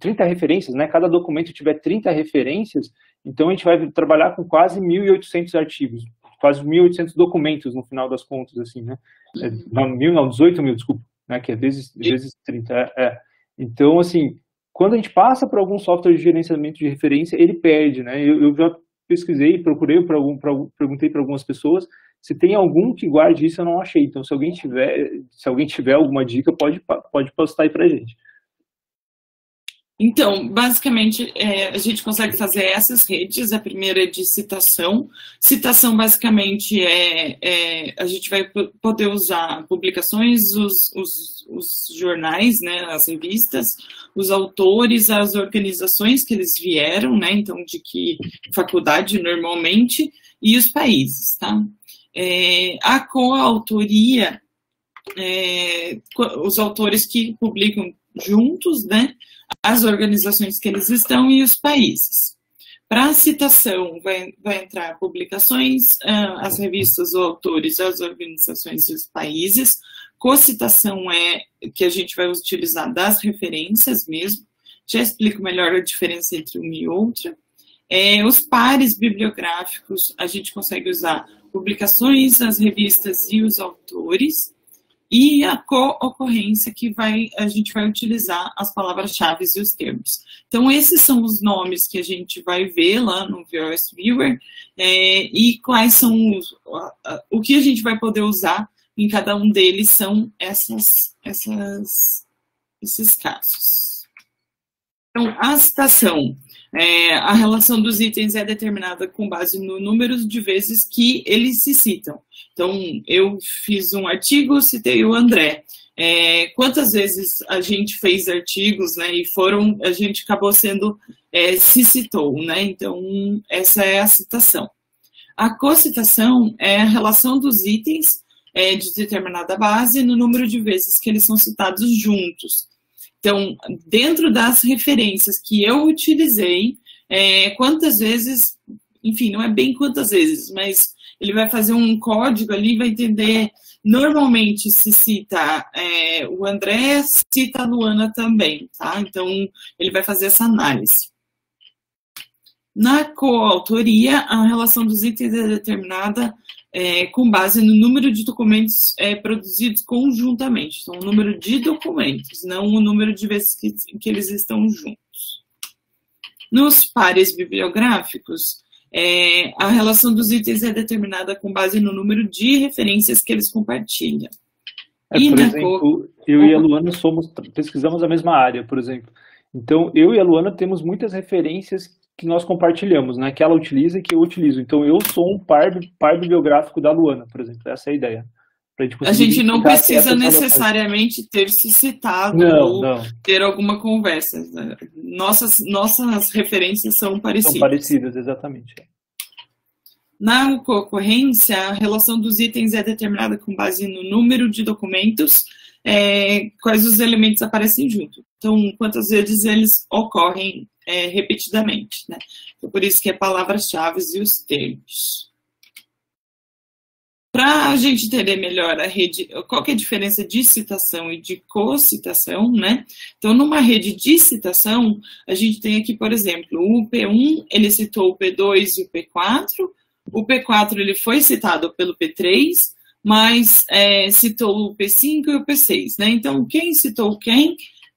30 referências, né? Cada documento tiver 30 referências, então a gente vai trabalhar com quase 1.800 artigos quase 1.800 documentos no final das contas, assim, né? É, não, mil, não, 18 mil, desculpa, né? Que é vezes, vezes 30. É, é. Então, assim, quando a gente passa para algum software de gerenciamento de referência, ele perde, né? Eu, eu já pesquisei, procurei para algum, perguntei para algumas pessoas se tem algum que guarde isso, eu não achei. Então, se alguém tiver, se alguém tiver alguma dica, pode pode postar aí para gente. Então, basicamente, é, a gente consegue fazer essas redes. A primeira é de citação. Citação, basicamente, é, é a gente vai poder usar publicações, os, os, os, jornais, né, as revistas, os autores, as organizações que eles vieram, né, então, de que faculdade, normalmente, e os países, tá? É, a coautoria, é, os autores que publicam juntos, né, as organizações que eles estão e os países. Para a citação, vai, vai entrar publicações, uh, as revistas, os autores, as organizações e os países. Co-citação é que a gente vai utilizar das referências mesmo. Já explico melhor a diferença entre uma e outra. É, os pares bibliográficos, a gente consegue usar publicações, as revistas e os autores e a co-ocorrência que vai, a gente vai utilizar as palavras-chave e os termos. Então, esses são os nomes que a gente vai ver lá no VOS Viewer é, e quais são os, o que a gente vai poder usar em cada um deles são essas, essas, esses casos. Então, a citação. É, a relação dos itens é determinada com base no número de vezes que eles se citam. Então, eu fiz um artigo, citei o André. É, quantas vezes a gente fez artigos, né, e foram, a gente acabou sendo, é, se citou, né, então essa é a citação. A cocitação é a relação dos itens é, de determinada base no número de vezes que eles são citados juntos. Então, dentro das referências que eu utilizei, é, quantas vezes, enfim, não é bem quantas vezes, mas ele vai fazer um código ali, vai entender. Normalmente se cita é, o André, cita a Luana também, tá? Então, ele vai fazer essa análise. Na coautoria, a relação dos itens é determinada é, com base no número de documentos é, produzidos conjuntamente. Então, o número de documentos, não o número de vezes que, que eles estão juntos. Nos pares bibliográficos, é, a relação dos itens é determinada com base no número de referências que eles compartilham. É, por exemplo, eu e a Luana somos, pesquisamos a mesma área, por exemplo. Então, eu e a Luana temos muitas referências que nós compartilhamos, né? Que ela utiliza e que eu utilizo. Então, eu sou um par, par bibliográfico da Luana, por exemplo. Essa é a ideia. A gente não precisa necessariamente ter se citado não, ou não. ter alguma conversa. Nossas, nossas referências são parecidas. São parecidas, exatamente. Na concorrência, a relação dos itens é determinada com base no número de documentos é, quais os elementos aparecem junto. Então, quantas vezes eles ocorrem é, repetidamente, né? Então, por isso que é palavras-chave e os termos. Para a gente entender melhor a rede, qual é a diferença de citação e de cocitação, né? Então, numa rede de citação, a gente tem aqui, por exemplo, o P1, ele citou o P2 e o P4, o P4 ele foi citado pelo P3, mas é, citou o P5 e o P6, né? Então, quem citou quem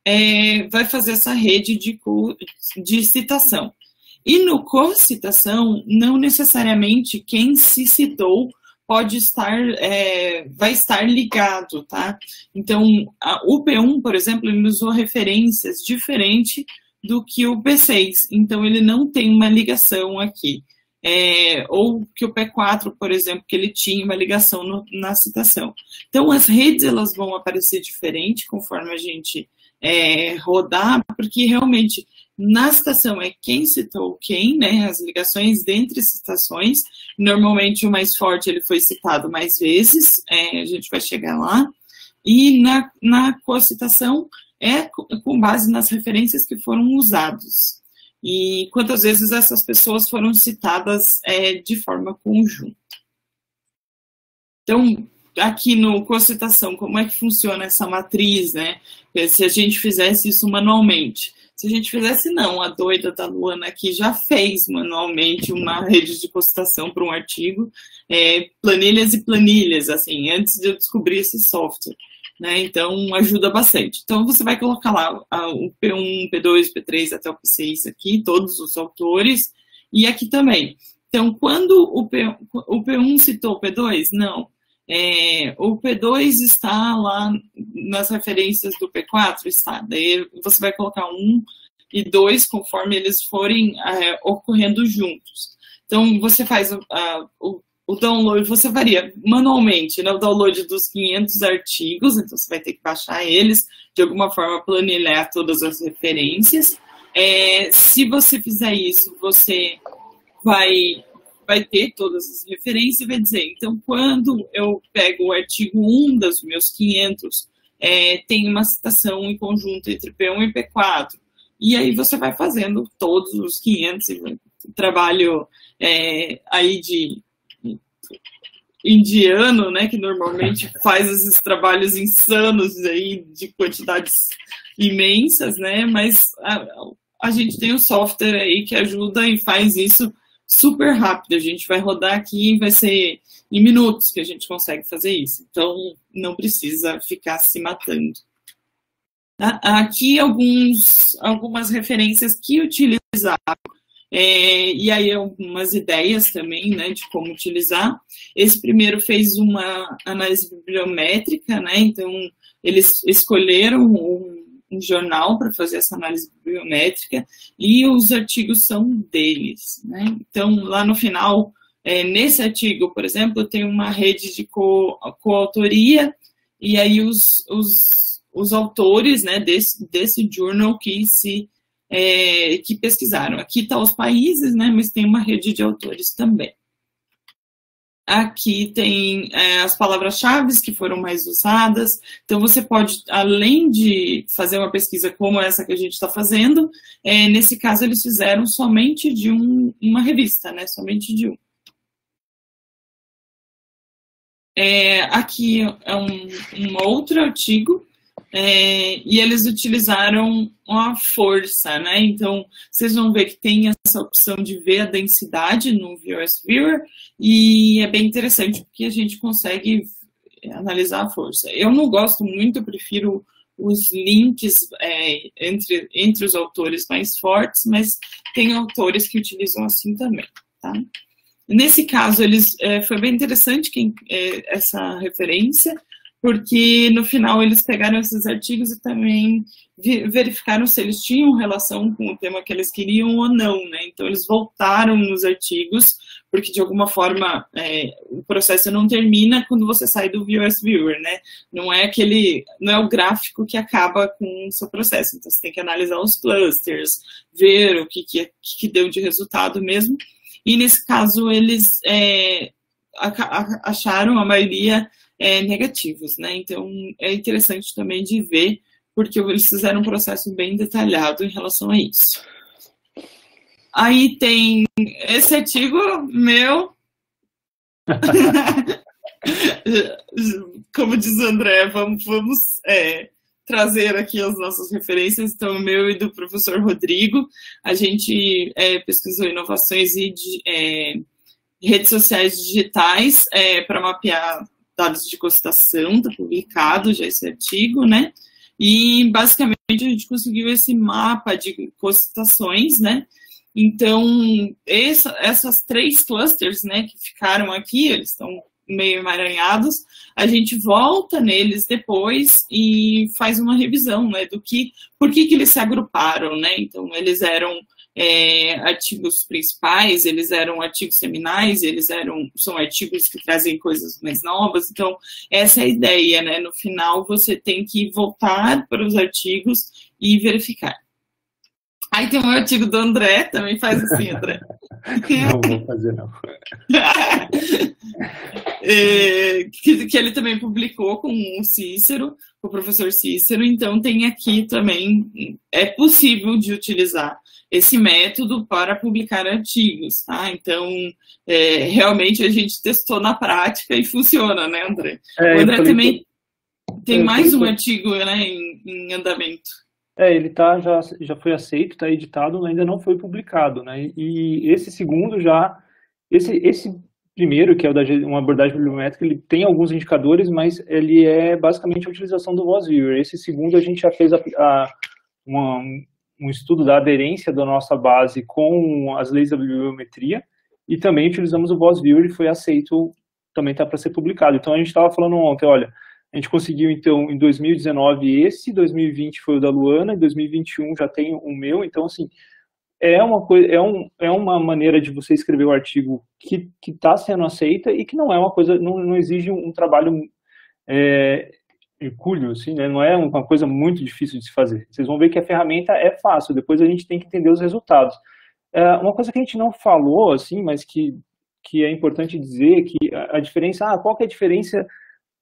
é, vai fazer essa rede de, de citação. E no co-citação, não necessariamente quem se citou pode estar, é, vai estar ligado, tá? Então, o P1, por exemplo, ele usou referências diferentes do que o P6, então ele não tem uma ligação aqui. É, ou que o P4, por exemplo, que ele tinha uma ligação no, na citação. Então, as redes elas vão aparecer diferente conforme a gente é, rodar, porque realmente na citação é quem citou quem, né? As ligações dentre citações. Normalmente o mais forte ele foi citado mais vezes, é, a gente vai chegar lá. E na, na cocitação é com base nas referências que foram usadas. E quantas vezes essas pessoas foram citadas é, de forma conjunta. Então, aqui no cocitação, como é que funciona essa matriz, né? Se a gente fizesse isso manualmente. Se a gente fizesse, não, a doida da Luana aqui já fez manualmente uma rede de postação para um artigo, é, planilhas e planilhas, assim, antes de eu descobrir esse software. Né? Então, ajuda bastante. Então, você vai colocar lá o P1, P2, P3 até o P6 aqui, todos os autores, e aqui também. Então, quando o, P, o P1 citou o P2, não. É, o P2 está lá nas referências do P4, está. Daí você vai colocar um e dois conforme eles forem é, ocorrendo juntos. Então, você faz o, o, download, você varia manualmente, né, o download dos 500 artigos, então você vai ter que baixar eles, de alguma forma planilhar todas as referências. É, se você fizer isso, você vai vai ter todas as referências e vai dizer, então, quando eu pego o artigo 1 dos meus 500, é, tem uma citação em conjunto entre P1 e P4. E aí você vai fazendo todos os 500, trabalho é, aí de indiano, né, que normalmente faz esses trabalhos insanos aí de quantidades imensas, né, mas a, a gente tem o um software aí que ajuda e faz isso super rápido. A gente vai rodar aqui e vai ser em minutos que a gente consegue fazer isso. Então, não precisa ficar se matando. Tá? Aqui alguns, algumas referências que utilizaram, é, e aí algumas ideias também, né, de como utilizar. Esse primeiro fez uma análise bibliométrica, né, então eles escolheram um um jornal para fazer essa análise biométrica e os artigos são deles. Né? Então, lá no final, é, nesse artigo, por exemplo, tem uma rede de co, coautoria e aí os, os, os autores né, desse, desse journal que se é, que pesquisaram. Aqui estão tá os países, né, mas tem uma rede de autores também. Aqui tem é, as palavras-chave que foram mais usadas. Então, você pode, além de fazer uma pesquisa como essa que a gente está fazendo, é, nesse caso, eles fizeram somente de um, uma revista, né? Somente de um. É, aqui é um, um outro artigo é, e eles utilizaram a força, né? Então, vocês vão ver que tem essa opção de ver a densidade no VOS Viewer, e é bem interessante porque a gente consegue analisar a força. Eu não gosto muito, eu prefiro os links é, entre, entre os autores mais fortes, mas tem autores que utilizam assim também, tá? Nesse caso, eles, é, foi bem interessante quem, é, essa referência, porque no final eles pegaram esses artigos e também verificaram se eles tinham relação com o tema que eles queriam ou não, né? Então eles voltaram nos artigos, porque de alguma forma é, o processo não termina quando você sai do VOS Viewer, né? Não é aquele, não é o gráfico que acaba com o seu processo. Então você tem que analisar os clusters, ver o que que, que deu de resultado mesmo. E nesse caso eles é, acharam a maioria é, negativos, né? Então é interessante também de ver, porque eles fizeram um processo bem detalhado em relação a isso. Aí tem esse artigo meu. Como diz o André, vamos, vamos é, trazer aqui as nossas referências, então, meu e do professor Rodrigo. A gente é, pesquisou inovações e de, é, redes sociais digitais é, para mapear dados de costação, está publicado já esse artigo, né? E basicamente a gente conseguiu esse mapa de costações, né? Então, essa, essas três clusters, né, que ficaram aqui, eles estão meio emaranhados, a gente volta neles depois e faz uma revisão, né, do que, por que que eles se agruparam, né? Então, eles eram é, artigos principais, eles eram artigos seminais, eles eram são artigos que trazem coisas mais novas. Então, essa é a ideia, né? No final, você tem que voltar para os artigos e verificar. Aí tem um artigo do André, também faz assim, André. não vou fazer, não. é, que, que, ele também publicou com o Cícero, o professor Cícero, então tem aqui também, é possível de utilizar esse método para publicar artigos, tá? Então, é, realmente a gente testou na prática e funciona, né, André? É, o André também tem mais um artigo né, em, em, andamento. É, ele tá, já, já foi aceito, está editado, ainda não foi publicado, né? E esse segundo já, esse, esse primeiro, que é o da uma abordagem bibliométrica, ele tem alguns indicadores, mas ele é basicamente a utilização do Voice Viewer. Esse segundo a gente já fez a, a uma, um estudo da aderência da nossa base com as leis da bibliometria e também utilizamos o Voice Viewer e foi aceito, também está para ser publicado. Então a gente estava falando ontem, olha, a gente conseguiu então em 2019 esse, 2020 foi o da Luana, em 2021 já tem o meu, então assim, é uma coisa, é, um, é uma maneira de você escrever o artigo que está sendo aceita e que não é uma coisa, não, não exige um, um trabalho é, hercúleo, assim, né? Não é uma coisa muito difícil de se fazer. Vocês vão ver que a ferramenta é fácil, depois a gente tem que entender os resultados. É, uma coisa que a gente não falou, assim, mas que, que é importante dizer, que a, a diferença, ah, qual que é a diferença,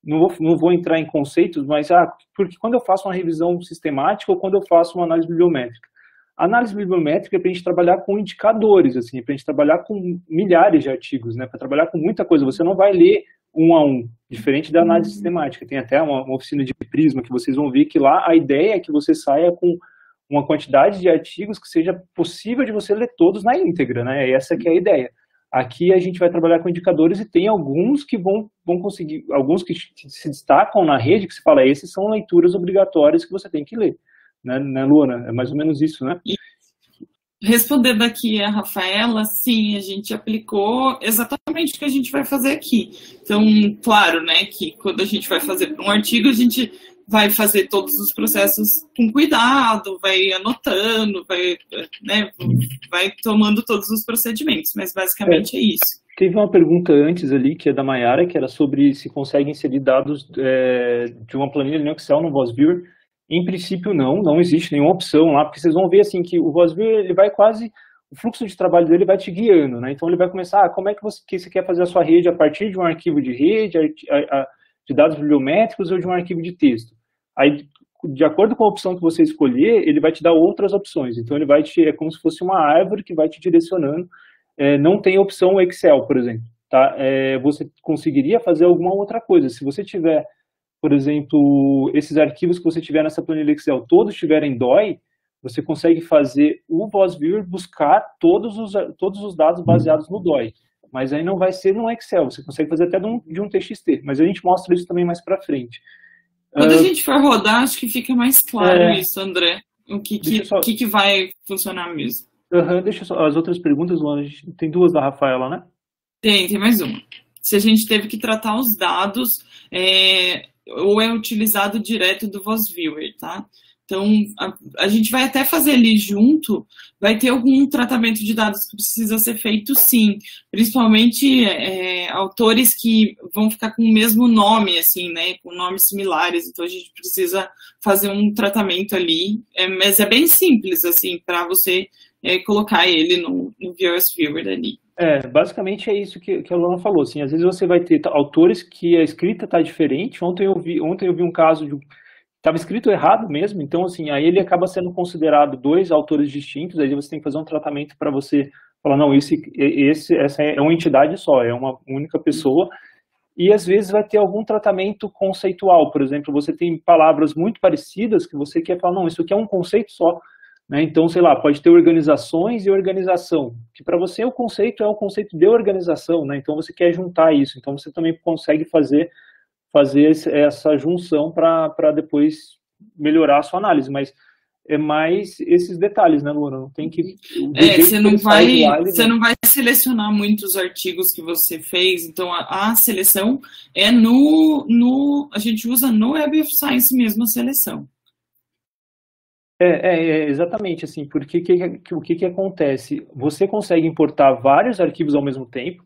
não vou, não vou entrar em conceitos, mas, ah, porque quando eu faço uma revisão sistemática ou quando eu faço uma análise bibliométrica? A análise bibliométrica é para a gente trabalhar com indicadores, assim, para a gente trabalhar com milhares de artigos, né, para trabalhar com muita coisa. Você não vai ler um a um, diferente da análise uhum. sistemática. Tem até uma, uma, oficina de prisma que vocês vão ver que lá a ideia é que você saia com uma quantidade de artigos que seja possível de você ler todos na íntegra, né? Essa que é a ideia. Aqui a gente vai trabalhar com indicadores e tem alguns que vão, vão conseguir, alguns que se destacam na rede, que se fala, esses são leituras obrigatórias que você tem que ler. Né, né Luana? É mais ou menos isso, né? Respondendo aqui a Rafaela, sim, a gente aplicou exatamente o que a gente vai fazer aqui. Então, claro, né, que quando a gente vai fazer um artigo, a gente vai fazer todos os processos com cuidado, vai anotando, vai, né, vai tomando todos os procedimentos, mas basicamente é, é isso. Teve uma pergunta antes ali, que é da Mayara, que era sobre se consegue inserir dados é, de uma planilha no Excel no VozViewer. Em princípio, não, não existe nenhuma opção lá, porque vocês vão ver assim que o VozViewer ele vai quase o fluxo de trabalho dele vai te guiando, né? Então ele vai começar, ah, como é que você, que você quer fazer a sua rede a partir de um arquivo de rede, de dados bibliométricos ou de um arquivo de texto. Aí, de acordo com a opção que você escolher, ele vai te dar outras opções. Então ele vai te, é como se fosse uma árvore que vai te direcionando. É, não tem opção Excel, por exemplo. Tá? É, você conseguiria fazer alguma outra coisa. Se você tiver por exemplo, esses arquivos que você tiver nessa planilha Excel, todos tiverem DOI, você consegue fazer o VozViewer buscar todos os, todos os dados baseados no DOI. Mas aí não vai ser no Excel, você consegue fazer até de um, de um TXT. Mas a gente mostra isso também mais para frente. Quando uh, a gente for rodar, acho que fica mais claro é, isso, André. O que, que, só... que, que vai funcionar mesmo. Uhum, deixa só, as outras perguntas, Luana, tem duas da Rafaela, né? Tem, tem mais uma. Se a gente teve que tratar os dados, é, ou é utilizado direto do VozViewer, tá? Então, a, a, gente vai até fazer ali junto, vai ter algum tratamento de dados que precisa ser feito sim, principalmente é, autores que vão ficar com o mesmo nome, assim, né, com nomes similares, então a gente precisa fazer um tratamento ali, é, mas é bem simples, assim, para você é, colocar ele no, no Viewer ali. É, basicamente é isso que, que a Lona falou, assim, às vezes você vai ter autores que a escrita está diferente, ontem eu vi, ontem eu vi um caso de estava escrito errado mesmo, então assim, aí ele acaba sendo considerado dois autores distintos, aí você tem que fazer um tratamento para você falar, não, esse, esse, essa é uma entidade só, é uma única pessoa, e às vezes vai ter algum tratamento conceitual, por exemplo, você tem palavras muito parecidas que você quer falar, não, isso aqui é um conceito só, né? então, sei lá, pode ter organizações e organização, que para você o conceito é o conceito de organização, né? então você quer juntar isso, então você também consegue fazer fazer essa junção para depois melhorar a sua análise, mas é mais esses detalhes, né, Luana? Não tem que. É, você não vai, você não vai selecionar muitos artigos que você fez, então a, a, seleção é no, no. A gente usa no Web of Science mesmo a seleção. É, é, é exatamente assim, porque que, que, o que, que acontece? Você consegue importar vários arquivos ao mesmo tempo,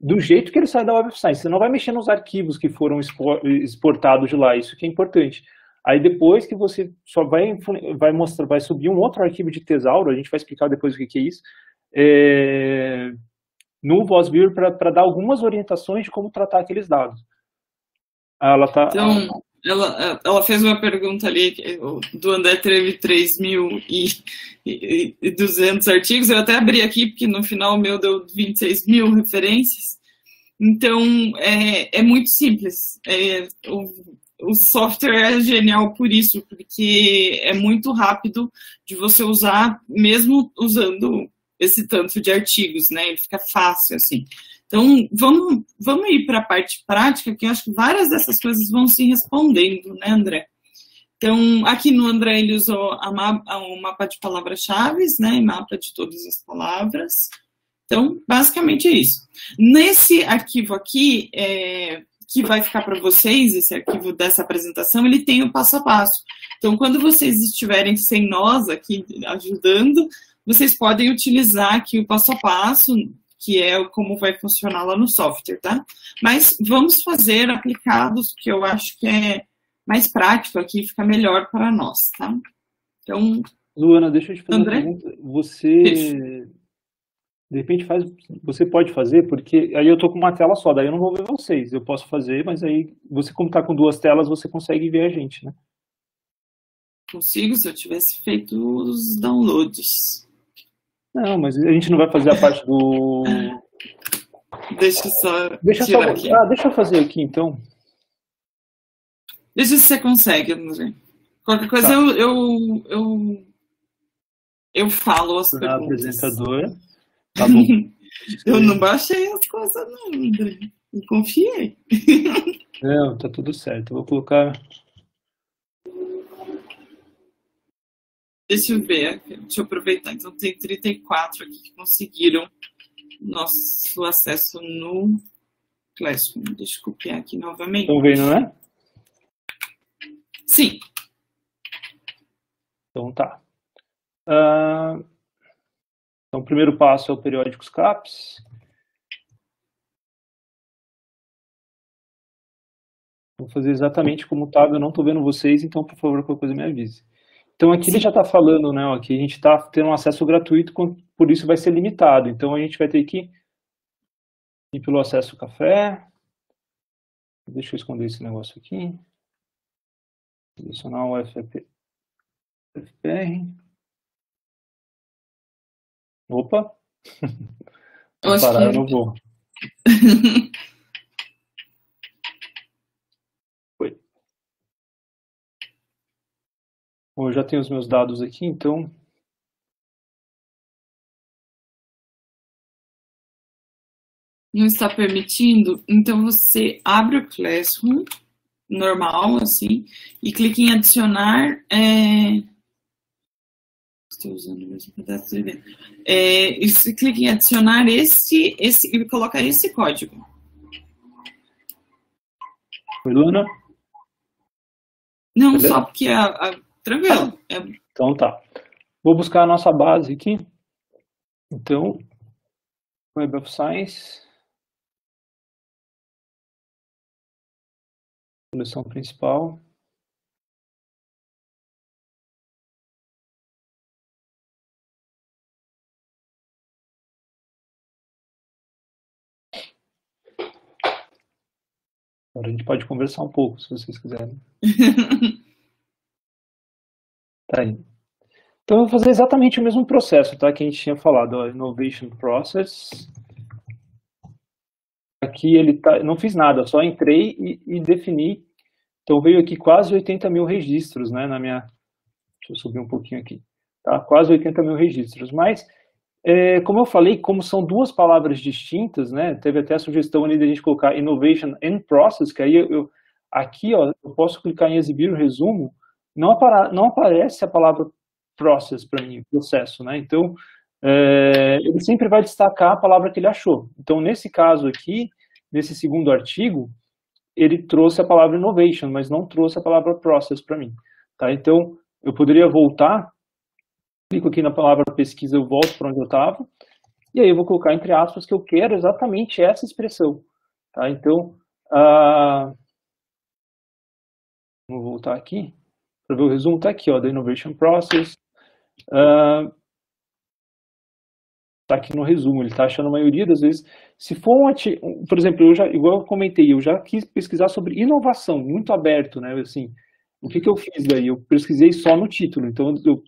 do jeito que ele sai da Web of Science. Você não vai mexer nos arquivos que foram exportados de lá, isso que é importante. Aí depois que você só vai, vai mostrar, vai subir um outro arquivo de tesauro, a gente vai explicar depois o que, que é isso, é, no VozViewer para dar algumas orientações de como tratar aqueles dados. Ela tá, então, ela, ela fez uma pergunta ali, do André teve 3.200 artigos, eu até abri aqui, porque no final o meu deu 26 mil referências. Então, é, é muito simples. É, o, o software é genial por isso, porque é muito rápido de você usar, mesmo usando esse tanto de artigos, né? Ele fica fácil, assim. Então, vamos, vamos ir para a parte prática, que eu acho que várias dessas coisas vão se respondendo, né, André? Então, aqui no André ele usou a mapa, o mapa de palavras-chave, né, mapa de todas as palavras. Então, basicamente é isso. Nesse arquivo aqui, é, que vai ficar para vocês, esse arquivo dessa apresentação, ele tem o passo a passo. Então, quando vocês estiverem sem nós aqui ajudando, vocês podem utilizar aqui o passo a passo, que é como vai funcionar lá no software, tá? Mas vamos fazer aplicados, que eu acho que é mais prático aqui, fica melhor para nós, tá? Então. Luana, deixa eu te fazer André? uma pergunta. Você. De repente faz, você pode fazer, porque aí eu tô com uma tela só, daí eu não vou ver vocês. Eu posso fazer, mas aí você como tá com duas telas, você consegue ver a gente, né? Consigo se eu tivesse feito os downloads. Não, mas a gente não vai fazer a parte do. Deixa só. Deixa, só... Aqui. Ah, deixa eu fazer aqui então. Deixa se você consegue, André. Qualquer coisa tá. eu, eu, eu, eu falo as perguntas. apresentadora. Tá bom. eu não baixei as coisas, não, André. Eu confiei. Não, tá tudo certo. Eu vou colocar Deixa eu ver, deixa eu aproveitar. Então, tem 34 aqui que conseguiram nosso acesso no Classroom. Deixa eu copiar aqui novamente. Estão vendo, né? Sim. Então, tá. Uh, então, o primeiro passo é o periódicos CAPS. Vou fazer exatamente como estava. Eu não estou vendo vocês, então, por favor, qualquer coisa me avise. Então aqui Sim. ele já está falando, né, que a gente está tendo um acesso gratuito, por isso vai ser limitado. Então a gente vai ter que ir pelo acesso café. Deixa eu esconder esse negócio aqui. Selecionar o FP, FPR. Opa! Vou parar, eu não vou. Bom, eu já tenho os meus dados aqui, então. Não está permitindo? Então você abre o Classroom, normal, assim, e clica em adicionar. É... Estou usando o mesmo pedaço de é, e você clica em adicionar esse, esse e coloca esse código. Oi, Luna? Não, Beleza? só porque a, a Tranquilo. É... Então tá. Vou buscar a nossa base aqui. Então, Web of Science. Coleção principal. Agora a gente pode conversar um pouco, se vocês quiserem. tá aí. Então eu vou fazer exatamente o mesmo processo, tá? Que a gente tinha falado, ó, Innovation Process. Aqui ele tá, não fiz nada, só entrei e, e, defini. Então veio aqui quase 80 mil registros, né? Na minha, deixa eu subir um pouquinho aqui, tá? Quase 80 mil registros. Mas é, como eu falei, como são duas palavras distintas, né? Teve até a sugestão ali de a gente colocar Innovation and Process, que aí eu, aqui, ó, eu posso clicar em exibir o resumo, não, apara, não aparece a palavra process para mim, processo, né? Então, é, ele sempre vai destacar a palavra que ele achou. Então, nesse caso aqui, nesse segundo artigo, ele trouxe a palavra innovation, mas não trouxe a palavra process para mim. Tá? Então, eu poderia voltar, clico aqui na palavra pesquisa, eu volto para onde eu estava, e aí eu vou colocar entre aspas que eu quero exatamente essa expressão. Tá? Então, uh, vou voltar aqui, para ver o resumo, está aqui, ó, da Innovation Process, está uh, aqui no resumo, ele está achando a maioria das vezes. Se for um artigo, por exemplo, eu já, igual eu comentei, eu já quis pesquisar sobre inovação, muito aberto, né? Assim, o que, que eu fiz daí? Eu pesquisei só no título, então eu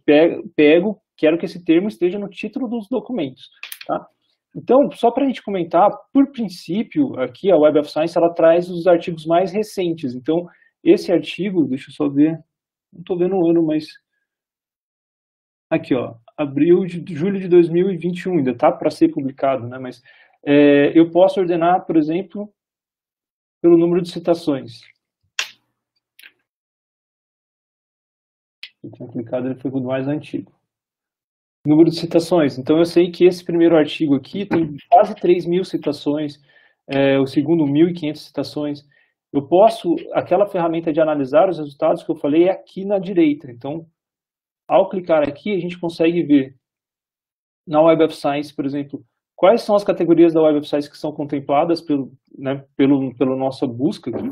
pego quero que esse termo esteja no título dos documentos, tá? Então, só para a gente comentar, por princípio, aqui a Web of Science ela traz os artigos mais recentes. Então, esse artigo, deixa eu só ver, não estou vendo o ano, mas Aqui, ó, abril de julho de 2021, ainda está para ser publicado, né? Mas é, eu posso ordenar, por exemplo, pelo número de citações. Eu tinha clicado, ele foi o mais antigo. Número de citações. Então, eu sei que esse primeiro artigo aqui tem quase 3 mil citações, é, o segundo 1.500 citações. Eu posso, aquela ferramenta de analisar os resultados que eu falei é aqui na direita. Então, ao clicar aqui, a gente consegue ver na Web of Science, por exemplo, quais são as categorias da Web of Science que são contempladas pelo, né, pelo, pela nossa busca aqui.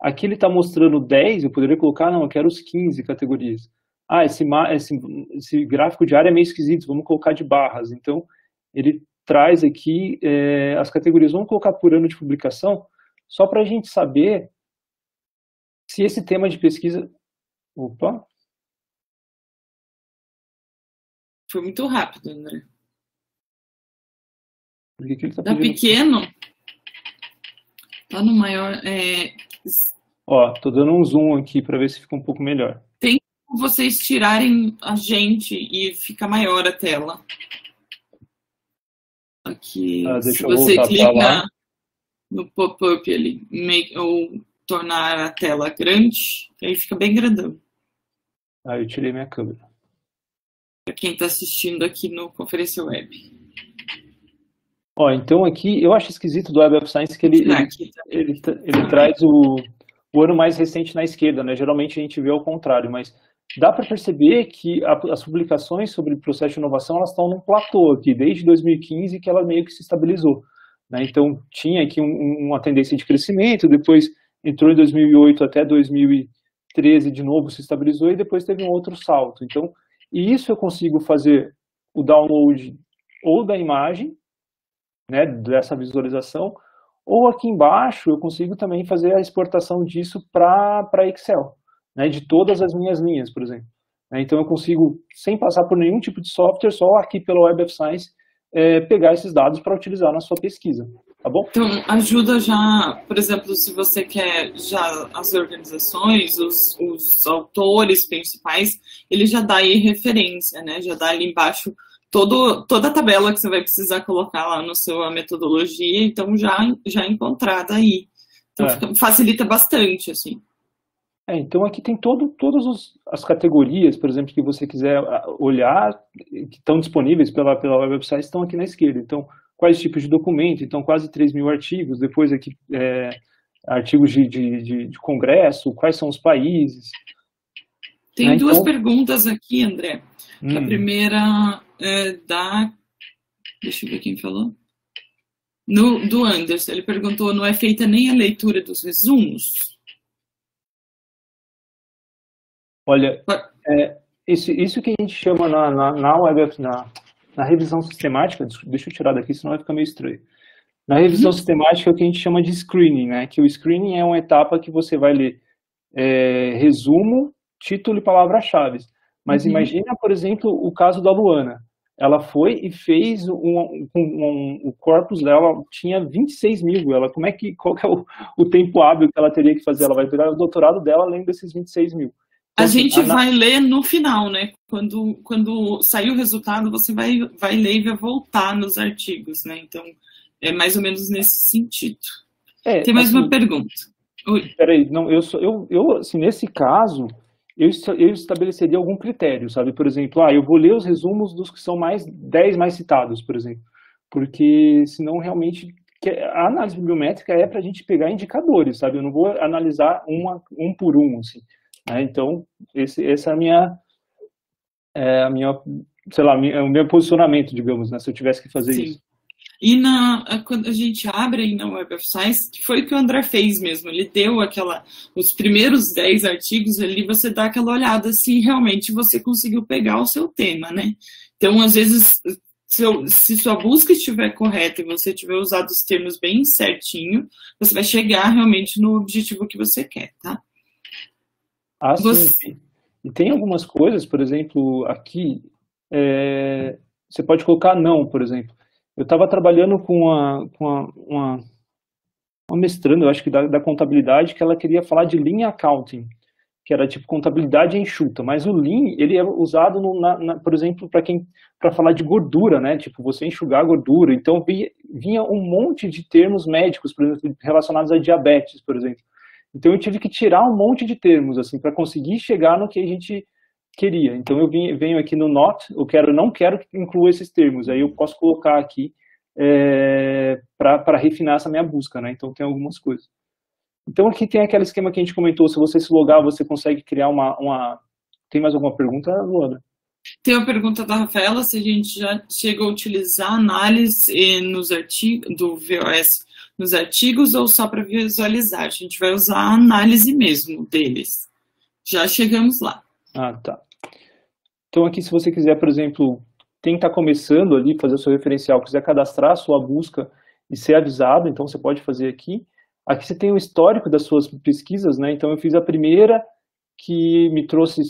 Aqui ele está mostrando 10, eu poderia colocar, não, eu quero os 15 categorias. Ah, esse, esse, esse gráfico de área é meio esquisito, vamos colocar de barras. Então, ele traz aqui é, as categorias. Vamos colocar por ano de publicação, só para a gente saber se esse tema de pesquisa... Opa, Foi muito rápido, André. Por que, que ele tá, tá pequeno? Tá no maior. É... Ó, tô dando um zoom aqui para ver se fica um pouco melhor. Tem como vocês tirarem a gente e fica maior a tela. Aqui, ah, se você clica no pop-up ali, make, ou tornar a tela grande, aí fica bem grandão. Ah, eu tirei minha câmera para quem está assistindo aqui no Conferência Web. Ó, então aqui, eu acho esquisito do Web of Science que ele, ele, ele, ele, traz o, o ano mais recente na esquerda, né? Geralmente a gente vê ao contrário, mas dá para perceber que a, as publicações sobre o processo de inovação elas estão num platô aqui, desde 2015 que ela meio que se estabilizou. Né? Então tinha aqui um, uma tendência de crescimento, depois entrou em 2008 até 2013 de novo se estabilizou e depois teve um outro salto. Então e isso eu consigo fazer o download ou da imagem, né, dessa visualização, ou aqui embaixo eu consigo também fazer a exportação disso para Excel, né, de todas as minhas linhas, por exemplo. Né, então eu consigo, sem passar por nenhum tipo de software, só aqui pela Web of Science, é, pegar esses dados para utilizar na sua pesquisa, tá bom? Então, ajuda já, por exemplo, se você quer já as organizações, os, os autores principais, ele já dá aí referência, né? Já dá ali embaixo todo, toda a tabela que você vai precisar colocar lá no sua metodologia, então já, já encontrada aí. Então, é. fica, facilita bastante, assim. É, então aqui tem todo, todas as categorias, por exemplo, que você quiser ah, olhar, que estão disponíveis pela, pela website, estão aqui na esquerda. Então, quais tipos de documento? Então, quase 3 mil artigos. Depois aqui, é, artigos de, de, de, de, congresso, quais são os países. Tem né, duas então... perguntas aqui, André. Hum. A primeira é da. Deixa eu ver quem falou. No, do Anderson, ele perguntou: não é feita nem a leitura dos resumos? Olha, é, isso, isso que a gente chama na, na, na web, na, na revisão sistemática, deixa eu tirar daqui, senão vai ficar meio estranho. Na revisão uhum. sistemática é o que a gente chama de screening, né? Que o screening é uma etapa que você vai ler é, resumo, título e palavras-chave. Mas uhum. imagina, por exemplo, o caso da Luana. Ela foi e fez um, um, um, o corpus dela tinha 26 mil. Ela, como é que, qual que é o, o tempo hábil que ela teria que fazer? Ela vai virar o doutorado dela além desses 26 mil. Então, a assim, gente a... vai ler no final, né? Quando, quando sair o resultado, você vai, vai ler e vai voltar nos artigos, né? Então, é mais ou menos nesse sentido. É, Tem mais assim, uma pergunta. Oi. Peraí, não, eu, sou, eu, eu, assim, nesse caso, eu, eu estabeleceria algum critério, sabe? Por exemplo, ah, eu vou ler os resumos dos que são mais 10 mais citados, por exemplo. Porque senão realmente a análise bibliométrica é para a gente pegar indicadores, sabe? Eu não vou analisar uma, um por um, assim. Né? Então, esse, essa é a minha, é a minha, sei lá, minha, o meu posicionamento, digamos, né? Se eu tivesse que fazer Sim. isso. E na, quando a gente abre aí na Web of Science, que foi o que o André fez mesmo, ele deu aquela, os primeiros 10 artigos ali, você dá aquela olhada se realmente você conseguiu pegar o seu tema, né? Então, às vezes, se, eu, se sua busca estiver correta e você tiver usado os termos bem certinho, você vai chegar realmente no objetivo que você quer, tá? Ah, você... sim. E tem algumas coisas, por exemplo, aqui, é, você pode colocar não, por exemplo. Eu estava trabalhando com uma, com uma, uma, uma mestranda, eu acho que da, da, contabilidade, que ela queria falar de Lean Accounting, que era tipo contabilidade enxuta, mas o Lean, ele é usado, no, na, na, por exemplo, para quem para falar de gordura, né? Tipo, você enxugar a gordura. Então, vinha, vinha um monte de termos médicos, por exemplo, relacionados a diabetes, por exemplo. Então, eu tive que tirar um monte de termos, assim, para conseguir chegar no que a gente queria. Então eu venho aqui no not, eu quero, não quero que inclua esses termos, aí eu posso colocar aqui é, para refinar essa minha busca, né? Então tem algumas coisas. Então aqui tem aquele esquema que a gente comentou, se você se logar, você consegue criar uma... uma... Tem mais alguma pergunta, Luana? Tem uma pergunta da Rafaela, se a gente já chega a utilizar análise nos artigos do VOS nos artigos ou só para visualizar. A gente vai usar a análise mesmo deles. Já chegamos lá. Ah, tá. Então aqui se você quiser, por exemplo, quem está começando ali, fazer o seu referencial, quiser cadastrar a sua busca e ser avisado, então você pode fazer aqui. Aqui você tem o histórico das suas pesquisas, né? Então eu fiz a primeira que me trouxe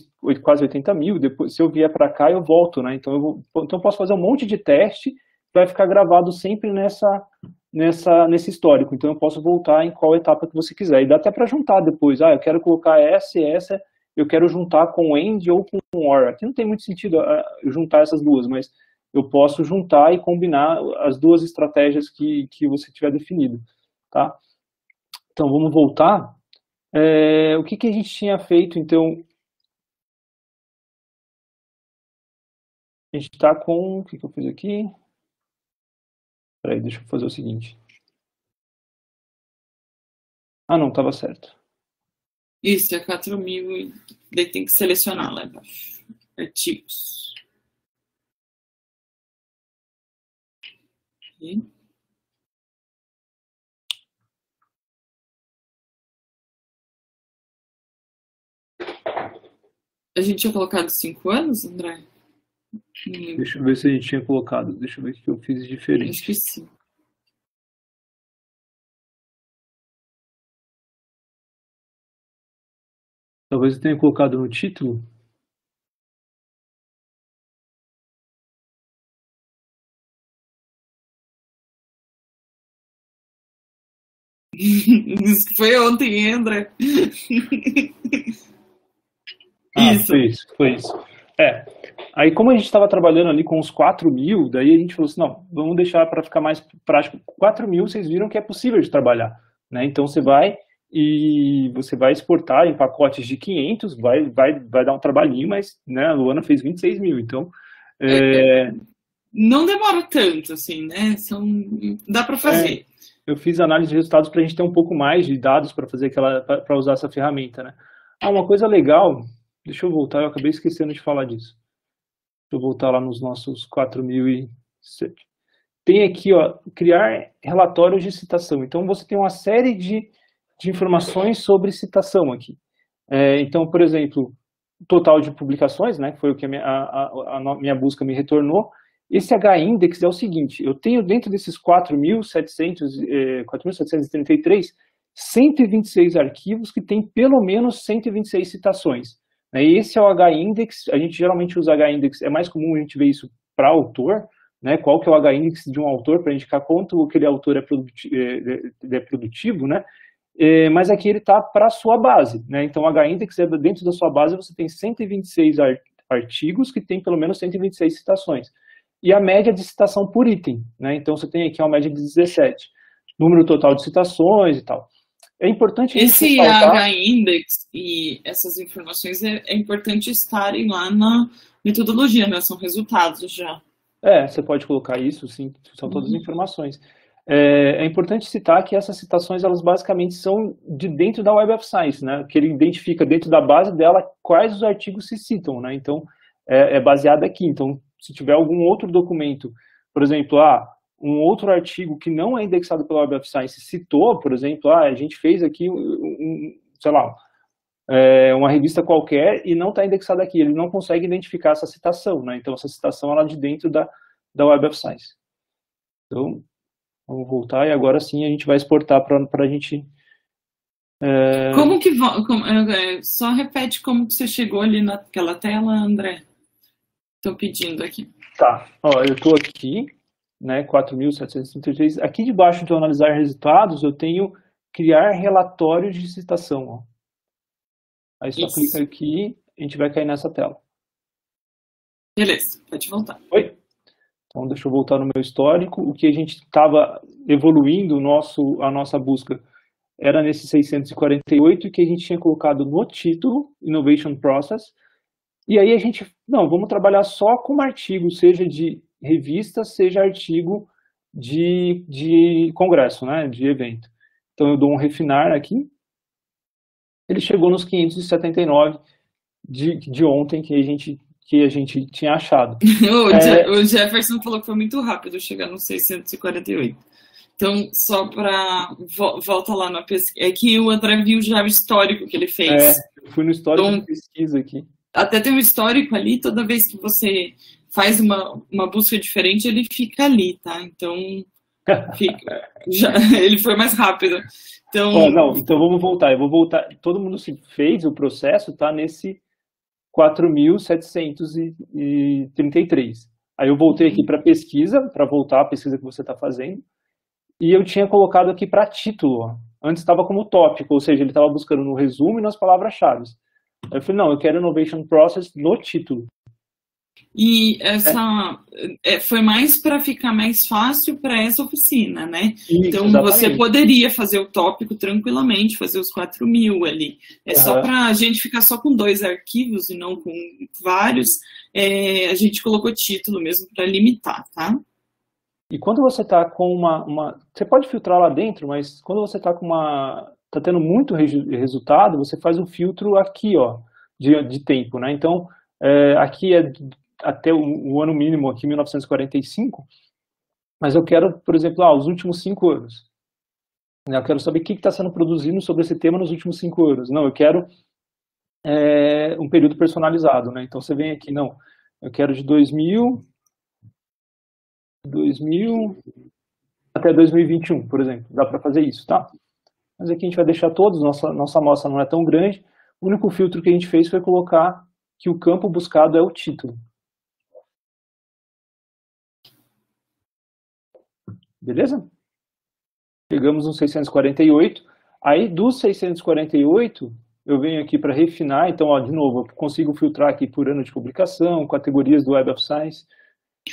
quase 80 mil, depois se eu vier para cá eu volto, né? Então eu, vou, então eu posso fazer um monte de teste, vai ficar gravado sempre nessa, nessa, nesse histórico. Então eu posso voltar em qual etapa que você quiser. E dá até para juntar depois. Ah, eu quero colocar essa e essa eu quero juntar com AND ou com OR. Aqui não tem muito sentido uh, juntar essas duas, mas eu posso juntar e combinar as duas estratégias que, que você tiver definido. Tá? Então, vamos voltar. É, o que, que a gente tinha feito, então? A gente está com... O que, que eu fiz aqui? Peraí, deixa eu fazer o seguinte. Ah, não, estava certo. Isso, é 4 mil. Daí tem que selecionar lá embaixo. Artigos. E... A gente tinha colocado 5 anos, André? Deixa eu ver se a gente tinha colocado. Deixa eu ver o que eu fiz diferente. Acho que sim. Talvez eu tenha colocado no título. Isso foi ontem, André. Ah, isso. Foi isso, foi isso. É. Aí, como a gente estava trabalhando ali com os 4 mil, daí a gente falou assim: não, vamos deixar para ficar mais prático. 4 mil vocês viram que é possível de trabalhar. Né? Então, você vai e você vai exportar em pacotes de 500, vai, vai, vai dar um trabalhinho, mas né, a Luana fez 26 mil, então... É... Não demora tanto, assim, né? São... Dá para fazer. É, eu fiz análise de resultados para a gente ter um pouco mais de dados para fazer aquela, para usar essa ferramenta, né? Ah, uma coisa legal deixa eu voltar, eu acabei esquecendo de falar disso. Deixa eu voltar lá nos nossos 4.007. Tem aqui, ó, criar relatórios de citação. Então, você tem uma série de, de informações sobre citação aqui. É, então, por exemplo, total de publicações, né, que foi o que a minha, a, a, minha busca me retornou, esse H-index é o seguinte, eu tenho dentro desses 4.733, 126 arquivos que tem pelo menos 126 citações. Né? Esse é o H-index, a gente geralmente usa H-index, é mais comum a gente ver isso para autor, né? qual que é o H-index de um autor para indicar quanto aquele autor é, produtivo, é, é produtivo né? É, mas aqui ele está para a sua base. Né? Então, o H-index é dentro da sua base, você tem 126 artigos que tem pelo menos 126 citações e a média de citação por item. Né? Então, você tem aqui uma média de 17. Número total de citações e tal. É importante Esse H-index e essas informações é, é, importante estarem lá na metodologia, né? São resultados já. É, você pode colocar isso, sim, são todas uhum. informações. É, é, importante citar que essas citações, elas basicamente são de dentro da Web of Science, né? Que ele identifica dentro da base dela quais os artigos se citam, né? Então, é, é baseado aqui. Então, se tiver algum outro documento, por exemplo, ah, um outro artigo que não é indexado pela Web of Science citou, por exemplo, ah, a gente fez aqui, um, sei lá, é, uma revista qualquer e não está indexado aqui, ele não consegue identificar essa citação, né? Então, essa citação ela é de dentro da, da Web of Science. Então, vamos voltar e agora sim a gente vai exportar para a gente... É... Como que... Como, é, só repete como que você chegou ali naquela tela, André. Estou pedindo aqui. Tá, ó, eu estou aqui, né, 4.733. Aqui debaixo de analisar resultados, eu tenho criar relatórios de citação. Ó. Aí só Isso. clica aqui, a gente vai cair nessa tela. Beleza, pode voltar. Oi? Então, deixa eu voltar no meu histórico. O que a gente estava evoluindo, nosso, a nossa busca era nesse 648, que a gente tinha colocado no título, Innovation Process, e aí a gente, não, vamos trabalhar só com artigo, seja de revista, seja artigo de, de congresso, né, de evento. Então eu dou um refinar aqui. Ele chegou nos 579 de, de ontem que a gente que a gente tinha achado. o, é... o Jefferson falou que foi muito rápido chegar nos 648. Então, só para volta lá na pesquisa. É que o André viu já o histórico que ele fez. É, eu fui no histórico então, de pesquisa aqui até tem um histórico ali, toda vez que você faz uma, uma busca diferente, ele fica ali, tá? Então, fica, já, ele foi mais rápido. Então, oh, não, então vamos voltar. Eu vou voltar. Todo mundo se fez o processo, tá nesse 4.733. Aí eu voltei aqui para pesquisa, para voltar à pesquisa que você está fazendo, e eu tinha colocado aqui para título. Antes estava como tópico, ou seja, ele estava buscando no resumo e nas palavras-chave. Eu falei, não, eu quero Innovation Process no título. E essa é. Foi mais para ficar mais fácil para essa oficina, né? Isso, então exatamente. você poderia fazer o tópico tranquilamente, fazer os 4 mil ali. É uhum. só para a gente ficar só com dois arquivos e não com vários. É, a gente colocou título mesmo para limitar, tá? E quando você está com uma, uma. Você pode filtrar lá dentro, mas quando você está com uma está tendo muito resultado, você faz um filtro aqui, ó, de, de tempo, né? Então, é, aqui é até o, o, ano mínimo, aqui 1945, mas eu quero, por exemplo, ah, os últimos cinco anos. Eu quero saber o que está sendo produzido sobre esse tema nos últimos cinco anos. Não, eu quero é, um período personalizado, né? Então, você vem aqui, não, eu quero de 2000, 2000 até 2021, por exemplo. Dá para fazer isso, tá? mas aqui a gente vai deixar todos, nossa, nossa amostra não é tão grande. O único filtro que a gente fez foi colocar que o campo buscado é o título. Beleza? Chegamos no 648. Aí, dos 648, eu venho aqui para refinar. Então, ó, de novo, eu consigo filtrar aqui por ano de publicação, categorias do Web of Science.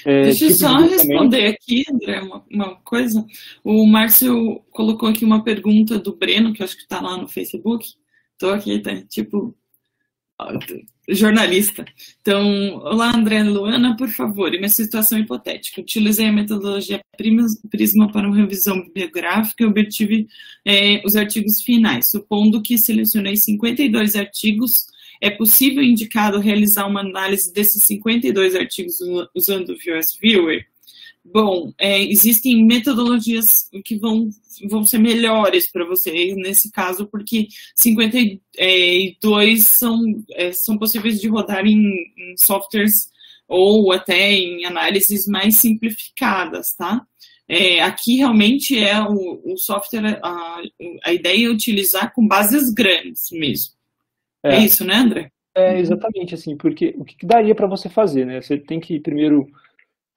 É, Deixa eu tipo só responder aqui, André, uma, uma, coisa. O Márcio colocou aqui uma pergunta do Breno, que eu acho que está lá no Facebook. Estou aqui, tá, tipo, jornalista. Então, olá, André Luana, por favor, minha situação hipotética, utilizei a metodologia Prisma para uma revisão bibliográfica e obtive é, os artigos finais, supondo que selecionei 52 artigos é possível indicado realizar uma análise desses 52 artigos usando o VOS Viewer? Bom, é, existem metodologias que vão, vão ser melhores para vocês nesse caso, porque 52 são, é, são possíveis de rodar em, em softwares ou até em análises mais simplificadas, tá? É, aqui realmente é o, o software, a, a, ideia é utilizar com bases grandes mesmo. É, é isso, né, André? É, exatamente, assim, porque o que, que daria para você fazer, né? Você tem que primeiro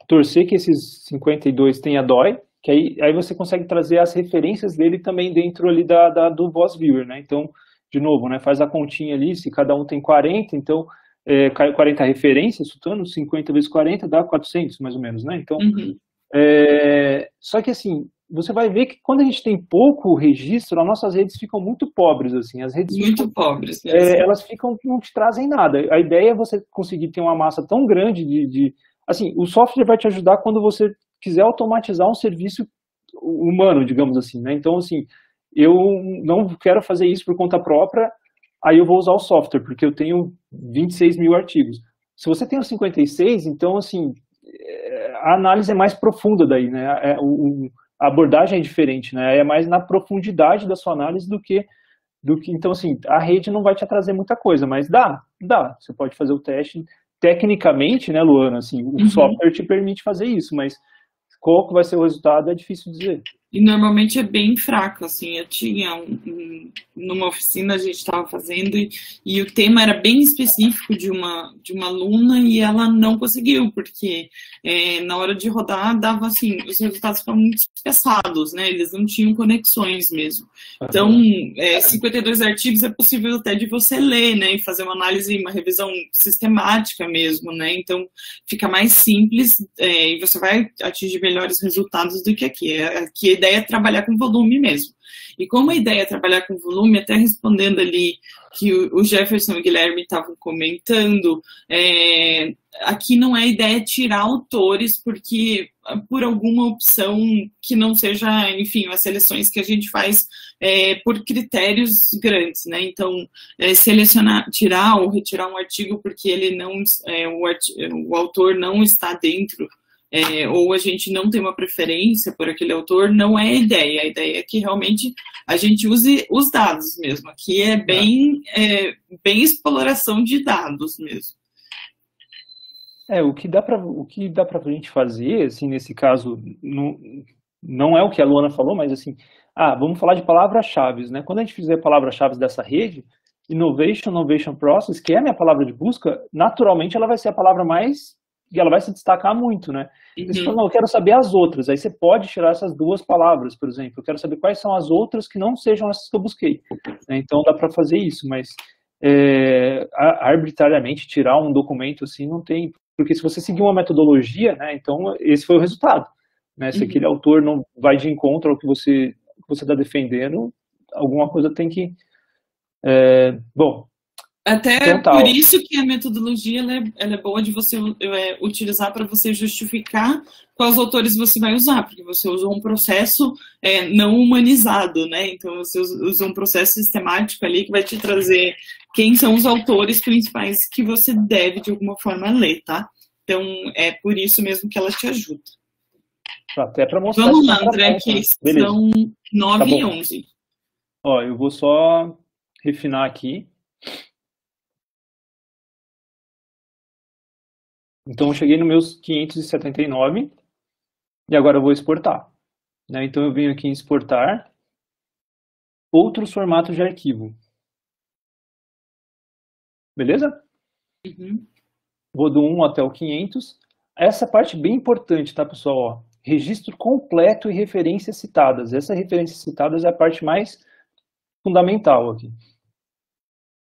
torcer que esses 52 tenha DOI, que aí, aí você consegue trazer as referências dele também dentro ali da, da do Voice Viewer, né? Então, de novo, né, faz a continha ali, se cada um tem 40, então é, 40 referências, chutando, 50 vezes 40 dá 400, mais ou menos, né? Então, uhum. é, só que assim, você vai ver que quando a gente tem pouco registro, as nossas redes ficam muito pobres, assim, as redes muito ficam, pobres, é, elas ficam não te trazem nada. A ideia é você conseguir ter uma massa tão grande de, de assim, o software vai te ajudar quando você quiser automatizar um serviço humano, digamos assim, né? Então, assim, eu não quero fazer isso por conta própria, aí eu vou usar o software, porque eu tenho 26 mil artigos. Se você tem os 56, então, assim, é, a análise é mais profunda daí, né? É, a abordagem é diferente, né? É mais na profundidade da sua análise do que do que então assim a rede não vai te trazer muita coisa, mas dá, dá. Você pode fazer o teste tecnicamente, né, Luana? Assim, o uhum. software te permite fazer isso, mas qual que vai ser o resultado é difícil dizer. E normalmente é bem fraco, assim, eu tinha um, um, numa oficina a gente estava fazendo e, e, o tema era bem específico de uma, de uma aluna e ela não conseguiu, porque é, na hora de rodar dava assim, os resultados ficavam muito pesados, né, eles não tinham conexões mesmo. Então, é, 52 artigos é possível até de você ler, né, e fazer uma análise, uma revisão sistemática mesmo, né, então fica mais simples é, e você vai atingir melhores resultados do que aqui. Aqui a ideia é trabalhar com volume mesmo. E como a ideia é trabalhar com volume, até respondendo ali que o Jefferson e o Guilherme estavam comentando, é, aqui não é ideia tirar autores, porque por alguma opção que não seja, enfim, as seleções que a gente faz é, por critérios grandes, né? Então, é, selecionar, tirar ou retirar um artigo porque ele não, é, o, o autor não está dentro é, ou a gente não tem uma preferência por aquele autor, não é a ideia. A ideia é que realmente a gente use os dados mesmo. Aqui é bem, é, bem exploração de dados mesmo. É, o que dá para o que dá para a gente fazer, assim, nesse caso, não, não é o que a Luana falou, mas assim, ah, vamos falar de palavras-chave, né? Quando a gente fizer palavras-chave dessa rede, innovation, innovation process, que é a minha palavra de busca, naturalmente ela vai ser a palavra mais e ela vai se destacar muito, né? Uhum. Você fala, não, eu quero saber as outras. Aí você pode tirar essas duas palavras, por exemplo. Eu quero saber quais são as outras que não sejam essas que eu busquei. Né? Então dá para fazer isso, mas é, arbitrariamente tirar um documento assim não tem, porque se você seguir uma metodologia, né? Então esse foi o resultado. Né? Se uhum. aquele autor não vai de encontro ao que você que você está defendendo, alguma coisa tem que é, bom, até Total. por isso que a metodologia ela é, ela é boa de você é, utilizar para você justificar quais autores você vai usar, porque você usou um processo é, não humanizado, né? Então você usa um processo sistemático ali que vai te trazer quem são os autores principais que você deve de alguma forma ler, tá? Então é por isso mesmo que ela te ajuda. Até para mostrar. Vamos lá, André, que são 9 tá e 11. Ó, eu vou só refinar aqui. Então, eu cheguei nos meus 579 e agora eu vou exportar. Né? Então, eu venho aqui em exportar outros formatos de arquivo. Beleza? Uhum. Vou do 1 até o 500. Essa parte bem importante, tá, pessoal? Ó, registro completo e referências citadas. Essa referências citadas é a parte mais fundamental aqui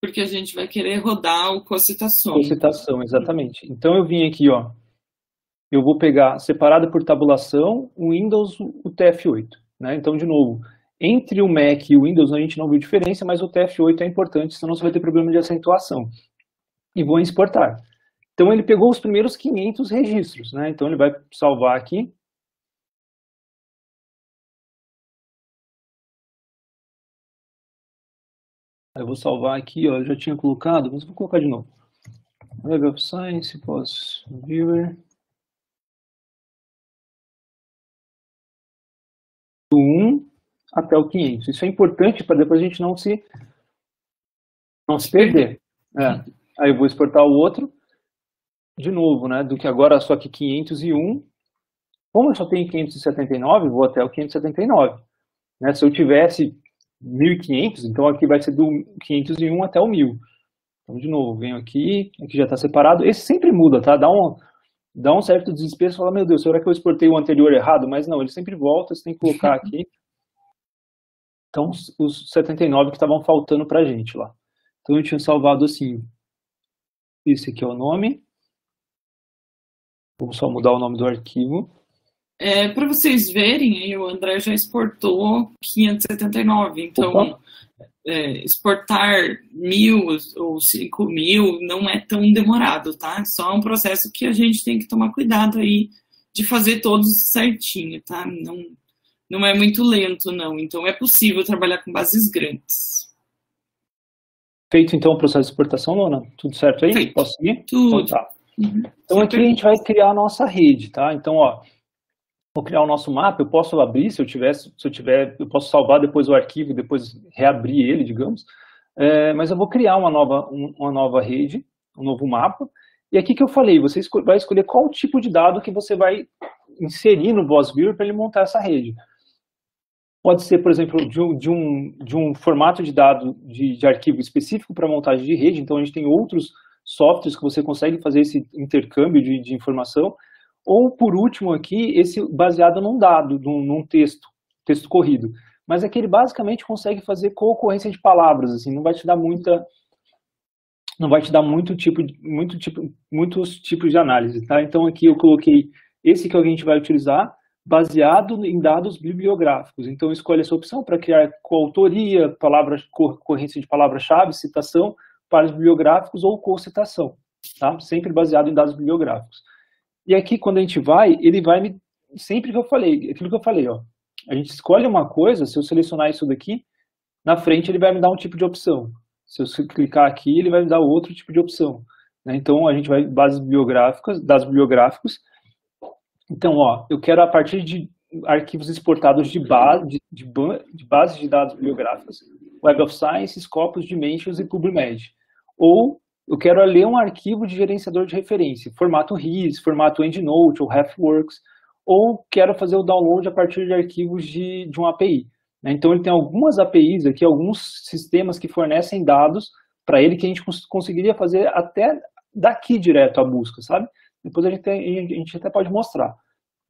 porque a gente vai querer rodar o cocitação. Cocitação, exatamente. Então eu vim aqui, ó, eu vou pegar separado por tabulação o Windows, o TF8, né? Então, de novo, entre o Mac e o Windows a gente não viu diferença, mas o TF8 é importante, senão você vai ter problema de acentuação. E vou exportar. Então ele pegou os primeiros 500 registros, né? Então ele vai salvar aqui, Eu vou salvar aqui, ó, eu já tinha colocado, mas vou colocar de novo. Web of Science, pós viewer. Do 1 até o 500. Isso é importante para depois a gente não se não se perder. É. Aí eu vou exportar o outro de novo, né? Do que agora só que 501. Como eu só tenho 579, vou até o 579. Né? Se eu tivesse 1500, então aqui vai ser do 501 até o 1000. Então, de novo, venho aqui, aqui já está separado. Esse sempre muda, tá? Dá um, dá um certo desespero, você fala, meu Deus, será que eu exportei o anterior errado? Mas não, ele sempre volta, você tem que colocar aqui. Então, os 79 que estavam faltando para a gente lá. Então, eu tinha salvado assim, esse aqui é o nome. Vou só mudar o nome do arquivo. É, para vocês verem, o André já exportou 579. Então, é, exportar mil ou cinco mil não é tão demorado, tá? É só um processo que a gente tem que tomar cuidado aí de fazer todos certinho, tá? Não, não é muito lento, não. Então, é possível trabalhar com bases grandes. Feito, então, o processo de exportação, Lona? Tudo certo aí? Feito. Posso seguir? Tudo. Então, tá. Uhum. Então, aqui a gente vai criar a nossa rede, tá? Então, ó, vou criar o nosso mapa, eu posso abrir, se eu tiver, se eu tiver, eu posso salvar depois o arquivo e depois reabrir ele, digamos, é, mas eu vou criar uma nova, uma nova rede, um novo mapa, e aqui que eu falei, você vai escolher qual tipo de dado que você vai inserir no Boss para ele montar essa rede. Pode ser, por exemplo, de um, de um, de um formato de dado de, de arquivo específico para montagem de rede, então a gente tem outros softwares que você consegue fazer esse intercâmbio de, de informação, ou, por último aqui, esse baseado num dado, num, num texto, texto corrido. Mas aquele basicamente consegue fazer co-ocorrência de palavras, assim, não vai te dar muita não vai te dar muito tipo, muito tipo, muitos tipos de análise, tá? Então aqui eu coloquei esse que a gente vai utilizar baseado em dados bibliográficos. Então escolhe essa opção para criar coautoria, palavras, corrência de palavras-chave, citação, pares bibliográficos ou co-citação, tá? Sempre baseado em dados bibliográficos. E aqui, quando a gente vai, ele vai me. Sempre que eu falei, aquilo que eu falei, ó. A gente escolhe uma coisa, se eu selecionar isso daqui, na frente ele vai me dar um tipo de opção. Se eu clicar aqui, ele vai me dar outro tipo de opção. Né? Então, a gente vai bases bibliográficas, dados bibliográficos. Então, ó, eu quero a partir de arquivos exportados de, base, de, de, de bases de dados bibliográficas, Web of Science, Scopus, Dimensions e PubMed. Ou eu quero ler um arquivo de gerenciador de referência, formato RIS, formato EndNote ou RefWorks, ou quero fazer o download a partir de arquivos de, de uma API. Né? Então, ele tem algumas APIs aqui, alguns sistemas que fornecem dados para ele que a gente cons conseguiria fazer até daqui direto a busca, sabe? Depois a gente, tem, a gente até pode mostrar.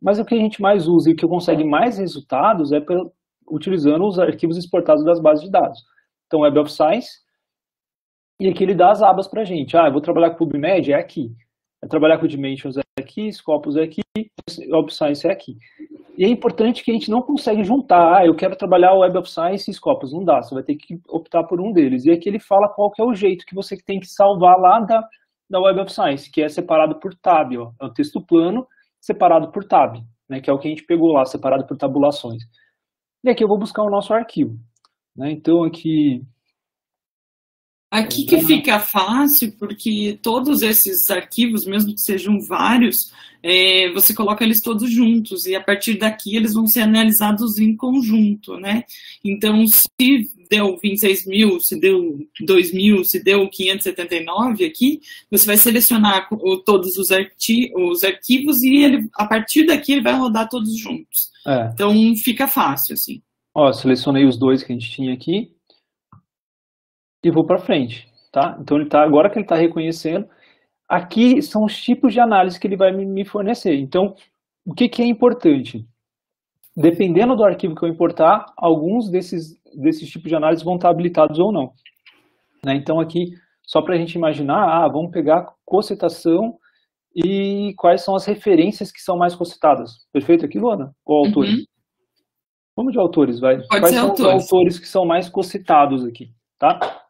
Mas o que a gente mais usa e que consegue mais resultados é pelo, utilizando os arquivos exportados das bases de dados. Então, Web of Science, e aqui ele dá as abas para a gente. Ah, eu vou trabalhar com PubMed, é aqui. Eu trabalhar com Dimensions é aqui, Scopus é aqui, Web é aqui. E é importante que a gente não consegue juntar, ah, eu quero trabalhar Web of Science e Scopus. Não dá, você vai ter que optar por um deles. E aqui ele fala qual que é o jeito que você tem que salvar lá da, da Web of Science, que é separado por tab. Ó. É o texto plano separado por tab, né, que é o que a gente pegou lá, separado por tabulações. E aqui eu vou buscar o nosso arquivo. Né? Então aqui Aqui que fica fácil, porque todos esses arquivos, mesmo que sejam vários, é, você coloca eles todos juntos, e a partir daqui eles vão ser analisados em conjunto, né? Então, se deu 26 mil, se deu 2 mil, se deu 579 aqui, você vai selecionar todos os, arti os arquivos e ele, a partir daqui ele vai rodar todos juntos. É. Então, fica fácil, assim. Ó, selecionei os dois que a gente tinha aqui, e vou para frente, tá? Então ele tá agora que ele está reconhecendo, aqui são os tipos de análise que ele vai me fornecer. Então, o que, que é importante? Dependendo do arquivo que eu importar, alguns desses, desses tipos de análise vão estar habilitados ou não. Né? Então aqui, só para a gente imaginar, ah, vamos pegar cocitação e quais são as referências que são mais cocitadas. Perfeito aqui, Luana? Ou autores? Uhum. Vamos de autores, vai. Pode quais são autores. os autores que são mais cocitados aqui, tá?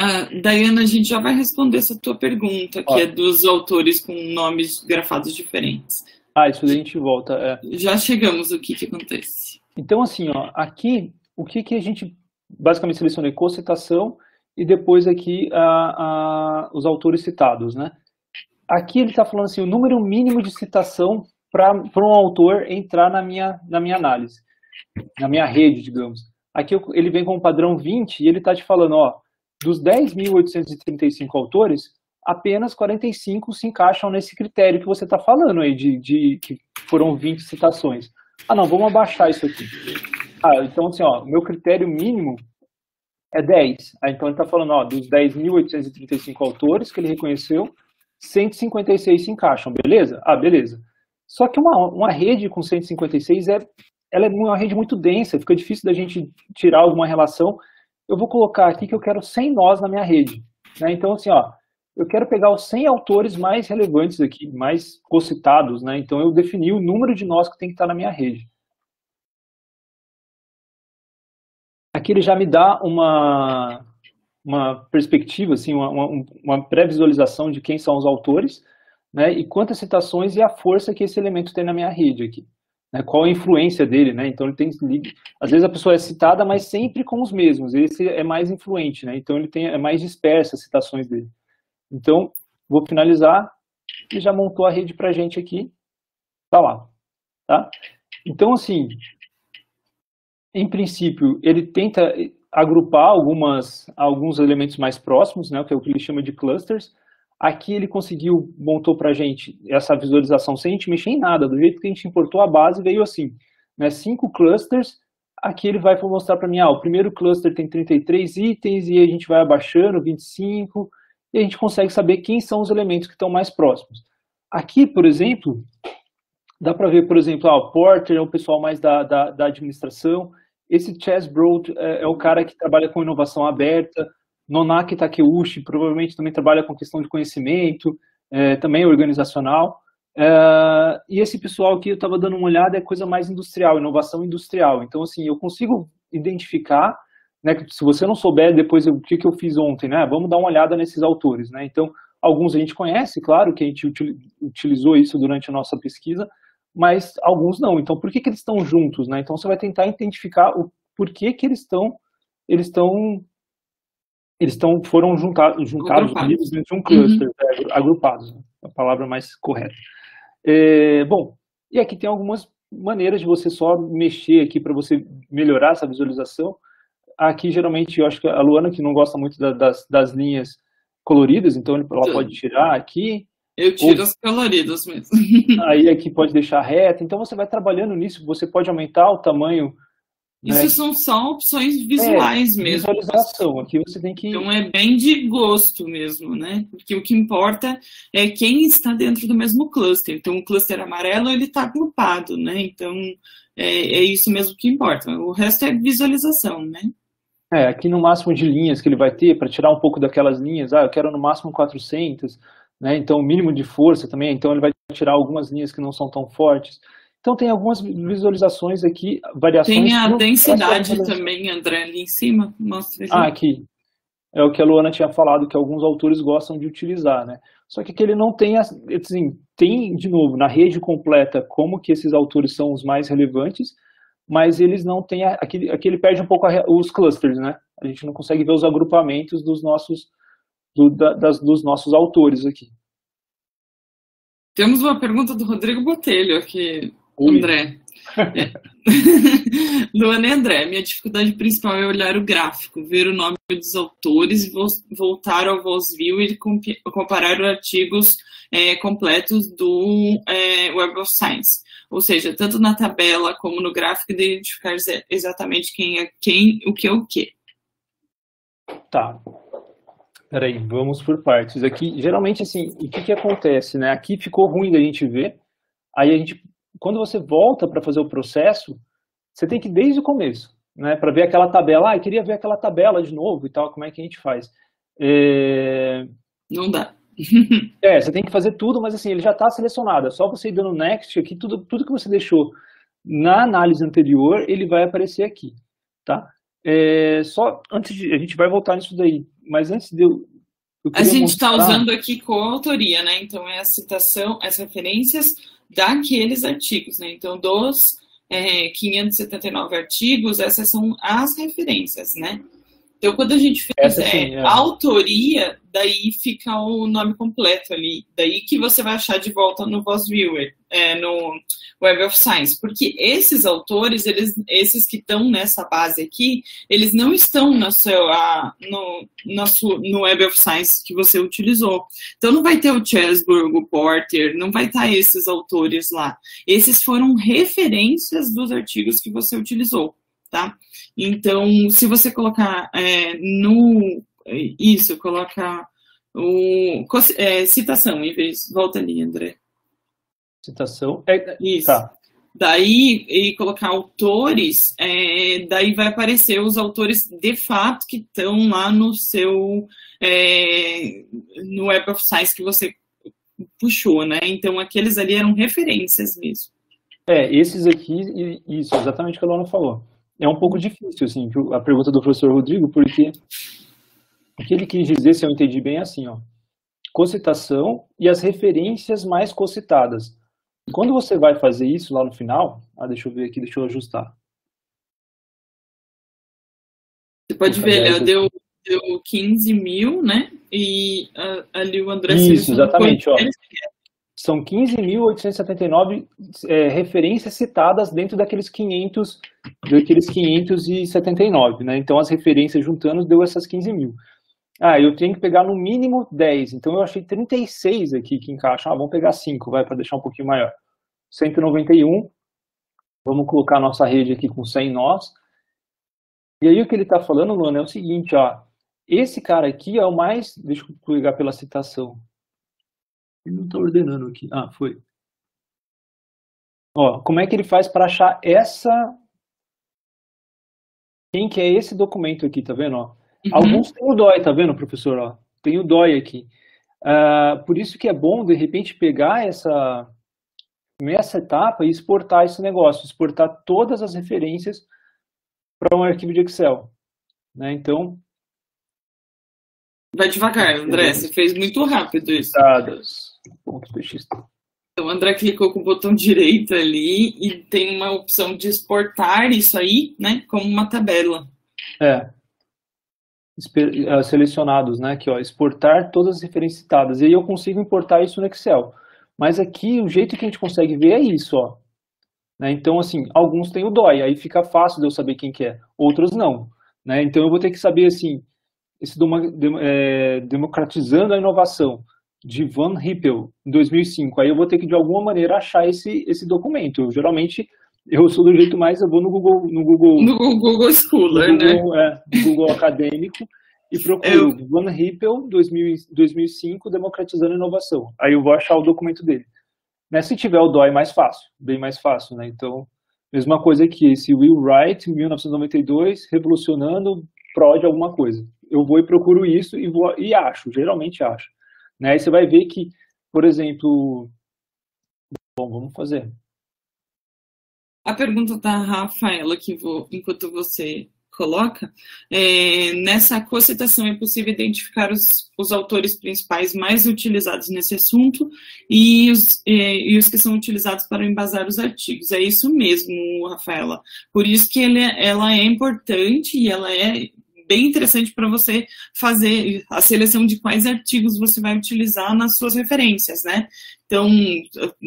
Ah, Dayana, a gente já vai responder essa tua pergunta, que ó. é dos autores com nomes grafados diferentes. Ah, isso daí a gente volta. É. Já chegamos, o que que acontece? Então, assim, ó, aqui, o que que a gente basicamente selecionei co-citação e depois aqui a, a, os autores citados, né? Aqui ele está falando assim, o número mínimo de citação para um autor entrar na minha, na minha análise, na minha rede, digamos. Aqui ele vem com o padrão 20 e ele está te falando, ó, dos 10.835 autores, apenas 45 se encaixam nesse critério que você está falando aí, de, de que foram 20 citações. Ah, não, vamos abaixar isso aqui. Ah, então assim, ó, meu critério mínimo é 10. Ah, então ele está falando, ó, dos 10.835 autores que ele reconheceu, 156 se encaixam, beleza? Ah, beleza. Só que uma, uma rede com 156 é, ela é uma rede muito densa, fica difícil da gente tirar alguma relação. Eu vou colocar aqui que eu quero 100 nós na minha rede. Né? Então, assim, ó, eu quero pegar os 100 autores mais relevantes aqui, mais cocitados, né? Então, eu defini o número de nós que tem que estar na minha rede. Aqui ele já me dá uma, uma perspectiva, assim, uma, uma, uma pré-visualização de quem são os autores, né, e quantas citações e a força que esse elemento tem na minha rede aqui. Né, qual a influência dele, né? Então ele tem, às vezes a pessoa é citada, mas sempre com os mesmos. Esse é mais influente, né? Então ele tem é mais dispersa as citações dele. Então vou finalizar e já montou a rede para gente aqui, tá lá, tá? Então assim, em princípio ele tenta agrupar algumas, alguns elementos mais próximos, né, que é o que ele chama de clusters. Aqui ele conseguiu, montou para a gente essa visualização sem a gente mexer em nada, do jeito que a gente importou a base, veio assim, né, cinco clusters, aqui ele vai mostrar para mim, ah, o primeiro cluster tem 33 itens, e a gente vai abaixando, 25, e a gente consegue saber quem são os elementos que estão mais próximos. Aqui, por exemplo, dá para ver, por exemplo, ah, o Porter é o pessoal mais da, da, da administração, esse Chess Broad é, é, o cara que trabalha com inovação aberta. Nonaki Takeuchi provavelmente também trabalha com questão de conhecimento, é, também organizacional. É, e esse pessoal aqui, eu estava dando uma olhada, é coisa mais industrial, inovação industrial. Então, assim, eu consigo identificar, né, se você não souber depois o que, que eu fiz ontem, né, vamos dar uma olhada nesses autores. Né? Então, alguns a gente conhece, claro, que a gente utilizou isso durante a nossa pesquisa, mas alguns não. Então, por que, que eles estão juntos? Né? Então, você vai tentar identificar o porquê que eles estão eles estão eles estão foram juntados juntados unidos dentro de um cluster uhum. é, agrupados né? a palavra mais correta é, bom e aqui tem algumas maneiras de você só mexer aqui para você melhorar essa visualização aqui geralmente eu acho que a Luana que não gosta muito da, das, das linhas coloridas então ela pode tirar aqui eu tiro as coloridas mesmo. Aí aqui pode deixar reta. Então você vai trabalhando nisso. Você pode aumentar o tamanho. Isso né? são só opções visuais é, mesmo. Visualização. Aqui você tem que. Então é bem de gosto mesmo, né? Porque o que importa é quem está dentro do mesmo cluster. Então o cluster amarelo ele está agrupado, né? Então é, é isso mesmo que importa. O resto é visualização, né? É, aqui no máximo de linhas que ele vai ter, para tirar um pouco daquelas linhas, ah, eu quero no máximo 400, né? Então, o mínimo de força também, então ele vai tirar algumas linhas que não são tão fortes. Então, tem algumas visualizações aqui, variações. Tem a densidade também, André, ali em cima. Mostra Ah, aqui. É o que a Luana tinha falado, que alguns autores gostam de utilizar, né? Só que aqui ele não tem, assim, tem, de novo, na rede completa, como que esses autores são os mais relevantes, mas eles não têm, aqui, aqui ele perde um pouco a, os clusters, né? A gente não consegue ver os agrupamentos dos nossos do, da, das, dos nossos autores aqui. Temos uma pergunta do Rodrigo Botelho aqui, Ui. André. É. Luana e André, minha dificuldade principal é olhar o gráfico, ver o nome dos autores e voltar ao VozView e comparar os artigos é, completos do é, Web of Science. Ou seja, tanto na tabela como no gráfico, identificar exatamente quem é quem, o que é o que. Tá. Peraí, vamos por partes. Aqui, geralmente, assim, o que, que acontece, né? Aqui ficou ruim da gente ver. Aí a gente, quando você volta para fazer o processo, você tem que ir desde o começo, né? Para ver aquela tabela. Ah, eu queria ver aquela tabela de novo e tal. Como é que a gente faz? É... Não dá. é, você tem que fazer tudo, mas assim, ele já está selecionado. É só você ir dando next aqui, tudo, tudo que você deixou na análise anterior, ele vai aparecer aqui, tá? É, só antes de. A gente vai voltar nisso daí, mas antes de eu. eu a gente está usando aqui coautoria, né? Então é a citação, as referências daqueles artigos, né? Então, dos é, 579 artigos, essas são as referências, né? Então, quando a gente fez sim, é, a autoria, daí fica o nome completo ali. Daí que você vai achar de volta no VozViewer, é, no Web of Science. Porque esses autores, eles, esses que estão nessa base aqui, eles não estão no, seu, a, no, no, no Web of Science que você utilizou. Então, não vai ter o Chesburg, o Porter, não vai estar esses autores lá. Esses foram referências dos artigos que você utilizou tá? Então, se você colocar é, no isso, coloca o é, citação em vez, volta ali, André. Citação, é, isso. Tá. Daí, e colocar autores, é, daí vai aparecer os autores de fato que estão lá no seu, é, no Web of Science que você puxou, né? Então, aqueles ali eram referências mesmo. É, esses aqui, isso, exatamente o que a Lona falou é um pouco difícil, assim, a pergunta do professor Rodrigo, porque o que ele quis dizer, se eu entendi bem, é assim, ó, cocitação e as referências mais cocitadas. Quando você vai fazer isso lá no final, ah, deixa eu ver aqui, deixa eu ajustar. Você pode ver, ele deu, deu 15 mil, né? E uh, ali o André... Isso, exatamente, ó são 15.879 é, referências citadas dentro daqueles 500, daqueles 579, né? Então as referências juntando deu essas 15 mil. Ah, eu tenho que pegar no mínimo 10, então eu achei 36 aqui que encaixam. Ah, vamos pegar 5, vai, para deixar um pouquinho maior. 191, vamos colocar nossa rede aqui com 100 nós. E aí o que ele está falando, Luana, é o seguinte, ó, esse cara aqui é o mais, deixa eu pegar pela citação, ele não está ordenando aqui. Ah, foi. Ó, como é que ele faz para achar essa... Quem que é esse documento aqui, tá vendo? Ó? Uhum. Alguns têm o DOI, tá vendo, professor? Ó, tem o DOI aqui. Uh, por isso que é bom, de repente, pegar essa, essa etapa e exportar esse negócio, exportar todas as referências para um arquivo de Excel. Né? Então. Vai devagar, André, você fez muito rápido isso. Dados pontos Então, o André clicou com o botão direito ali e tem uma opção de exportar isso aí, né, como uma tabela. É. é. Selecionados, né, aqui, ó, exportar todas as referências citadas. E aí eu consigo importar isso no Excel. Mas aqui, o jeito que a gente consegue ver é isso, ó. Né? Então, assim, alguns têm o DOI, aí fica fácil de eu saber quem que é. Outros não. Né? Então, eu vou ter que saber, assim, esse é, democratizando a inovação de Van Rippel, em 2005. Aí eu vou ter que, de alguma maneira, achar esse, esse documento. Eu, geralmente, eu sou do jeito mais, eu vou no Google... No Google, no Google Scholar, no Google, né? É, no Google Acadêmico e procuro eu... Van Rippel, 2000, 2005, Democratizando a Inovação. Aí eu vou achar o documento dele. Né? Se tiver o DOI, mais fácil, bem mais fácil, né? Então, mesma coisa aqui, esse Will Wright, 1992, revolucionando pró de alguma coisa. Eu vou e procuro isso e, vou, e acho, geralmente acho. Né? Aí você vai ver que, por exemplo, bom, vamos fazer. A pergunta da Rafaela, que vou, enquanto você coloca, é, nessa cocitação é possível identificar os, os, autores principais mais utilizados nesse assunto e os, e, e os que são utilizados para embasar os artigos. É isso mesmo, Rafaela. Por isso que ele, ela é importante e ela é bem interessante para você fazer a seleção de quais artigos você vai utilizar nas suas referências, né? Então,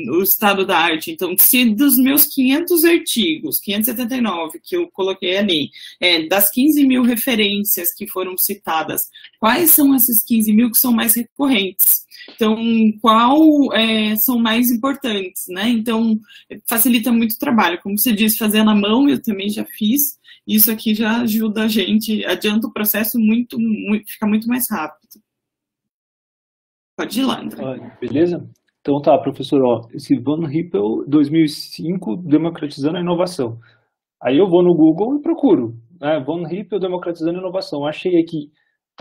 o estado da arte. Então, se dos meus 500 artigos, 579 que eu coloquei ali, é, das 15 mil referências que foram citadas, quais são esses 15 mil que são mais recorrentes? Então, qual é, são mais importantes, né? Então, facilita muito o trabalho. Como você disse, fazer na mão, eu também já fiz. Isso aqui já ajuda a gente, adianta o processo muito, muito fica muito mais rápido. Pode ir lá, André. Beleza? Então tá, professor, ó, esse Van Rippel 2005 democratizando a inovação. Aí eu vou no Google e procuro, né, Van Rippel democratizando a inovação. Achei aqui,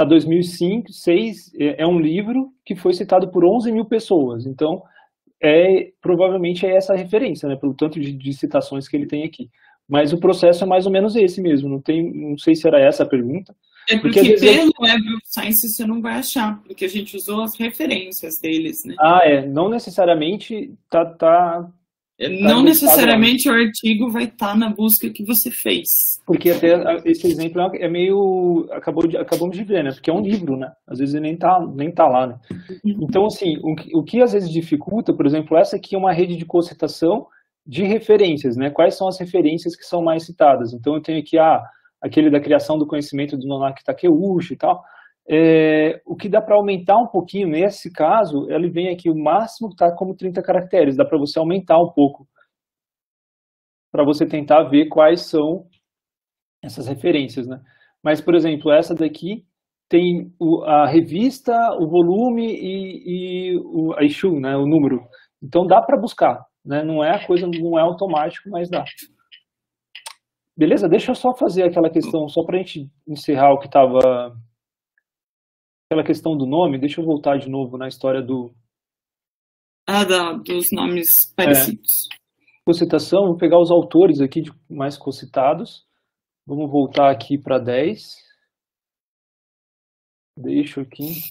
tá 2005, 6, é, é um livro que foi citado por 11 mil pessoas. Então, é provavelmente é essa referência, né, pelo tanto de, de citações que ele tem aqui. Mas o processo é mais ou menos esse mesmo. Não tem, não sei se era essa a pergunta. É porque, porque pelo eu... Web of Science você não vai achar, porque a gente usou as referências deles, né? Ah, é. Não necessariamente tá, tá Não necessariamente o artigo vai estar tá na busca que você fez. Porque até esse exemplo é meio. Acabou de, acabamos de ver, né? Porque é um livro, né? Às vezes ele nem tá, nem tá lá, né? Uhum. Então, assim, o, o que às vezes dificulta, por exemplo, essa aqui é uma rede de cocitação de referências, né? Quais são as referências que são mais citadas? Então, eu tenho aqui ah, aquele da criação do conhecimento do Nonaki Takeuchi e tal. É, o que dá para aumentar um pouquinho, nesse caso, ele vem aqui, o máximo está como 30 caracteres, dá para você aumentar um pouco, para você tentar ver quais são essas referências, né? Mas, por exemplo, essa daqui tem o, a revista, o volume e, e o, a issue, né, o número. Então dá para buscar, né? Não é a coisa, não é automático, mas dá. Beleza? Deixa eu só fazer aquela questão, só para a gente encerrar o que estava aquela questão do nome, deixa eu voltar de novo na história do. Ah, da, dos nomes parecidos. É, cocitação, vou pegar os autores aqui de, mais cocitados. Vamos voltar aqui para 10. Deixo aqui.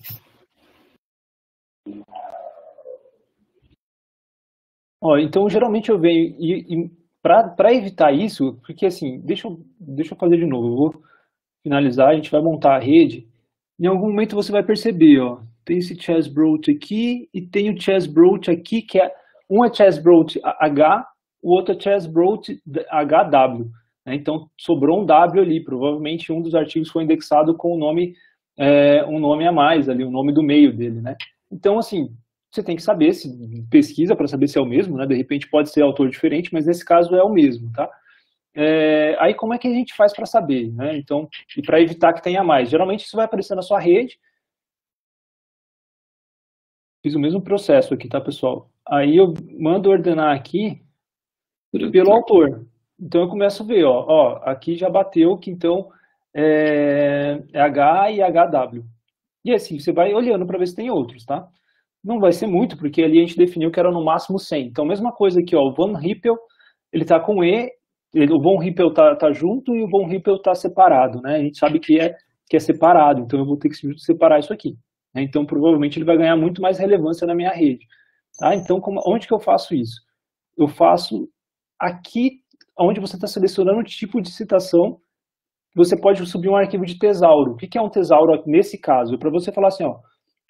Ó, então, geralmente eu venho, e, e para evitar isso, porque assim, deixa eu, deixa eu fazer de novo, eu vou finalizar, a gente vai montar a rede, em algum momento você vai perceber, ó, tem esse Chessbrot aqui e tem o Chessbrot aqui, que é, um é Chessbrot H, o outro é Chessbrot HW. Né? Então, sobrou um W ali, provavelmente um dos artigos foi indexado com o nome, é, um nome a mais ali, o nome do meio dele, né? Então, assim, você tem que saber, se pesquisa para saber se é o mesmo, né? De repente pode ser autor diferente, mas nesse caso é o mesmo, tá? É, aí como é que a gente faz para saber, né? Então, e para evitar que tenha mais? Geralmente isso vai aparecer na sua rede. Fiz o mesmo processo aqui, tá, pessoal? Aí eu mando ordenar aqui pelo autor. Então eu começo a ver, ó, ó aqui já bateu que então é, é H e HW. E assim, você vai olhando para ver se tem outros, tá? Não vai ser muito, porque ali a gente definiu que era no máximo 100. Então, mesma coisa aqui, ó, o Van Rippel, ele tá com E ele, o Von Hippel tá, tá junto e o Von Hippel tá separado, né? A gente sabe que é, que é separado, então eu vou ter que separar isso aqui. Né? Então, provavelmente ele vai ganhar muito mais relevância na minha rede. Tá? Então, como, onde que eu faço isso? Eu faço aqui, onde você está selecionando o tipo de citação, você pode subir um arquivo de tesauro. O que, que é um tesauro nesse caso? Para você falar assim, ó,